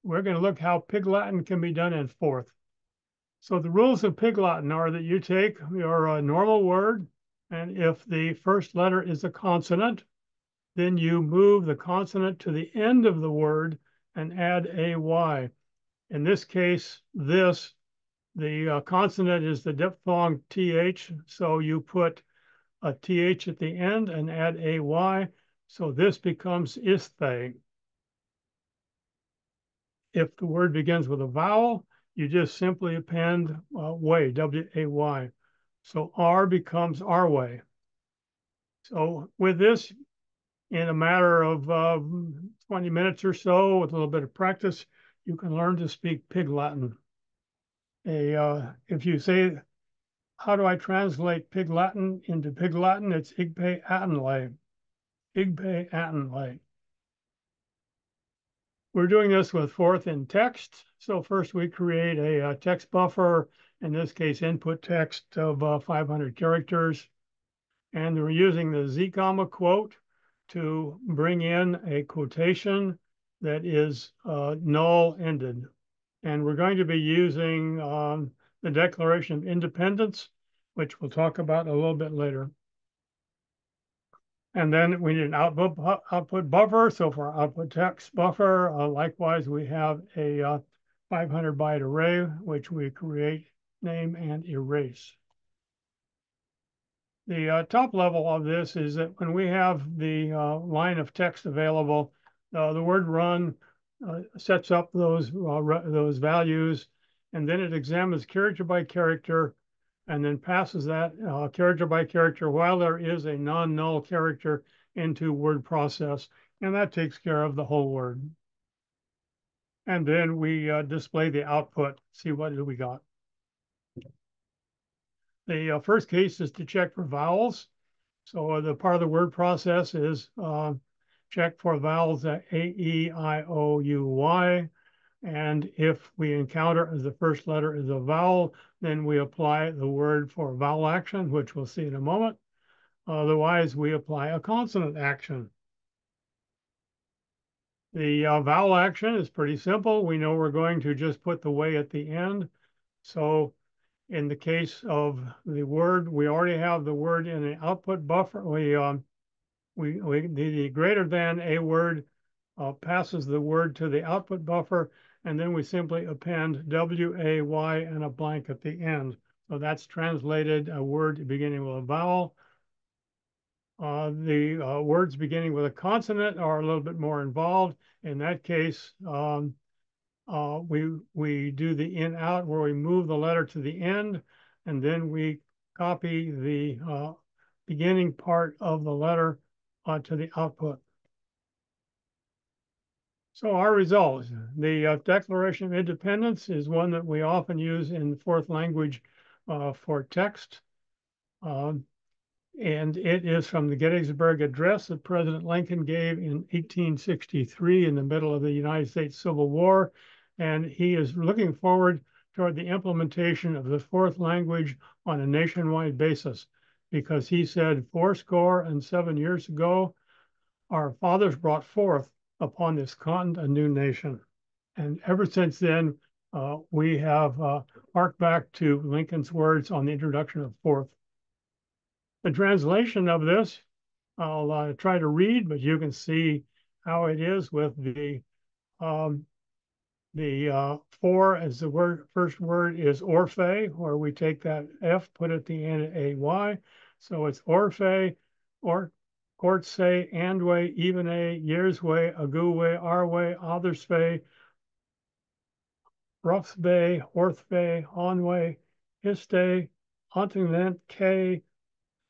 We're going to look how Pig Latin can be done in Forth. So the rules of Pig Latin are that you take your uh, normal word, and if the first letter is a consonant, then you move the consonant to the end of the word and add a y. In this case, this, the uh, consonant is the diphthong th, so you put a th at the end and add a y, so this becomes isthe. If the word begins with a vowel, you just simply append uh, way, W-A-Y. So R becomes our way. So with this, in a matter of uh, 20 minutes or so, with a little bit of practice, you can learn to speak Pig Latin. A, uh, if you say, how do I translate Pig Latin into Pig Latin? It's Igpe Atenle. Igpe Atenle. We're doing this with Forth in text. So first we create a, a text buffer, in this case input text of uh, 500 characters. And we're using the Z comma quote to bring in a quotation that is uh, null ended. And we're going to be using um, the Declaration of Independence, which we'll talk about a little bit later. And then we need an output, output buffer. So for our output text buffer, uh, likewise, we have a uh, 500 byte array, which we create, name, and erase. The uh, top level of this is that when we have the uh, line of text available, uh, the word run uh, sets up those, those values, and then it examines character by character and then passes that uh, character by character while there is a non-null character into word process. And that takes care of the whole word. And then we uh, display the output, see what do we got. The uh, first case is to check for vowels. So uh, the part of the word process is uh, check for vowels at A, E, I, O, U, Y. And if we encounter the first letter is a vowel, then we apply the word for vowel action, which we'll see in a moment. Otherwise, we apply a consonant action. The uh, vowel action is pretty simple. We know we're going to just put the way at the end. So in the case of the word, we already have the word in the output buffer. We, um, we, we the greater than a word uh, passes the word to the output buffer, and then we simply append W-A-Y and a blank at the end. So that's translated a word beginning with a vowel. Uh, the uh, words beginning with a consonant are a little bit more involved. In that case, um, uh, we, we do the in out where we move the letter to the end, and then we copy the uh, beginning part of the letter uh, to the output. So our results, the uh, Declaration of Independence is one that we often use in the Forth language uh, for text. Um, and it is from the Gettysburg Address that President Lincoln gave in 1863 in the middle of the United States Civil War. And he is looking forward toward the implementation of the Forth language on a nationwide basis. because he said, Fourscore and seven years ago, our fathers brought forth upon this continent a new nation. And ever since then, uh, we have uh, harked back to Lincoln's words on the introduction of Forth. The translation of this, I'll uh, try to read, but you can see how it is with the um, the uh, four as the word first word is Orphe, where we take that F, put it at the end AY. So it's Orphe, or Quartze, Andway, Even A, Yearsway, Aguway, Arway, Othersway, Roughsbay, Horthbay, Onway, Histe, Huntingdon, K,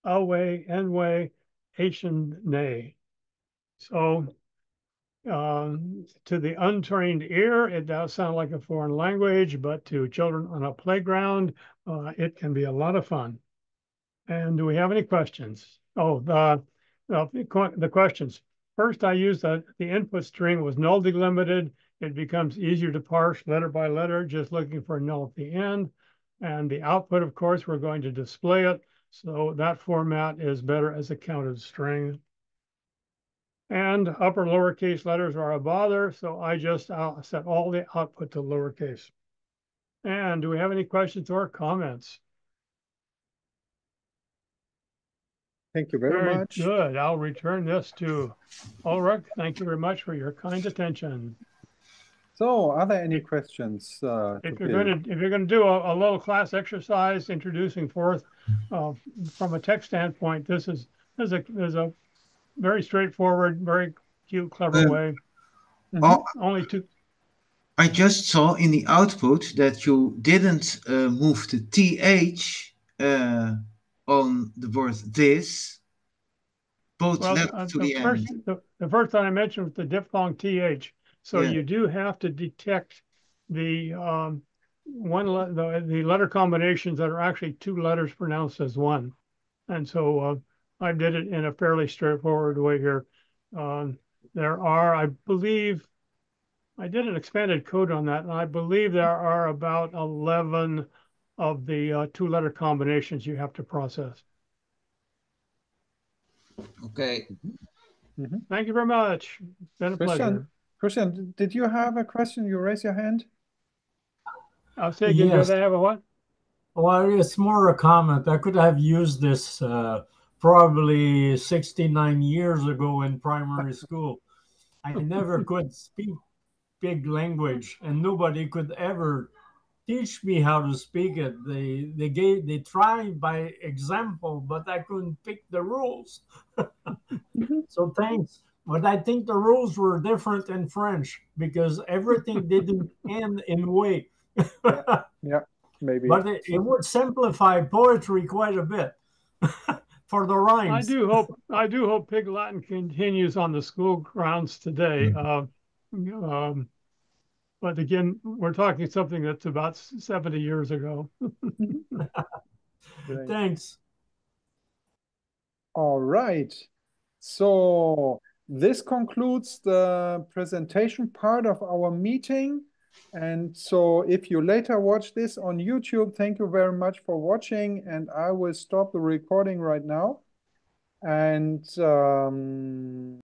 Away, Enway, Haitian Nay. So um, to the untrained ear, it does sound like a foreign language, but to children on a playground, uh, it can be a lot of fun. And do we have any questions? Oh, the, the, the questions. First, I used the, the input string was null delimited. It becomes easier to parse letter by letter, just looking for null at the end. And the output, of course, we're going to display it. So that format is better as a counted string. And upper lowercase letters are a bother, so I just set all the output to lowercase. And do we have any questions or comments? Thank you very, very much. Good. I'll return this to Ulrich. Thank you very much for your kind attention. So, are there any questions? Uh, if you're going to if you're going to do a, a, little class exercise introducing Forth uh, from a tech standpoint, this is this is a, this is a very straightforward, very cute, clever uh, way. Mm -hmm. Only two. I just saw in the output that you didn't uh, move the th uh, on the word this. Both well, left uh, to the, the first, end. The, the, first one I mentioned was the diphthong th. So yeah. you do have to detect the um, one le the, the letter combinations that are actually two letters pronounced as one, and so uh, I did it in a fairly straightforward way here. Um, there are, I believe, I did an expanded code on that, and I believe there are about 11 of the uh, two-letter combinations you have to process. Okay. Mm -hmm. Thank you very much. been a Christian, pleasure. Christian, did you have a question? You raise your hand. I'll say again, yes. do they have a what? Well, it's more a comment. I could have used this uh, probably 69 years ago in primary *laughs* school. I never could speak big language and nobody could ever teach me how to speak it. They they gave they tried by example, but I couldn't pick the rules. so thanks. But I think the rules were different in French because everything *laughs* didn't end in way. yeah, yeah, maybe. But it, it would simplify poetry quite a bit *laughs* for the rhymes. I do hope I do hope Pig Latin continues on the school grounds today. Mm-hmm. Uh, um, but again, we're talking something that's about 70 years ago. *laughs* Thanks. All right. So this concludes the presentation part of our meeting. And so if you later watch this on YouTube, thank you very much for watching. And I will stop the recording right now. And um,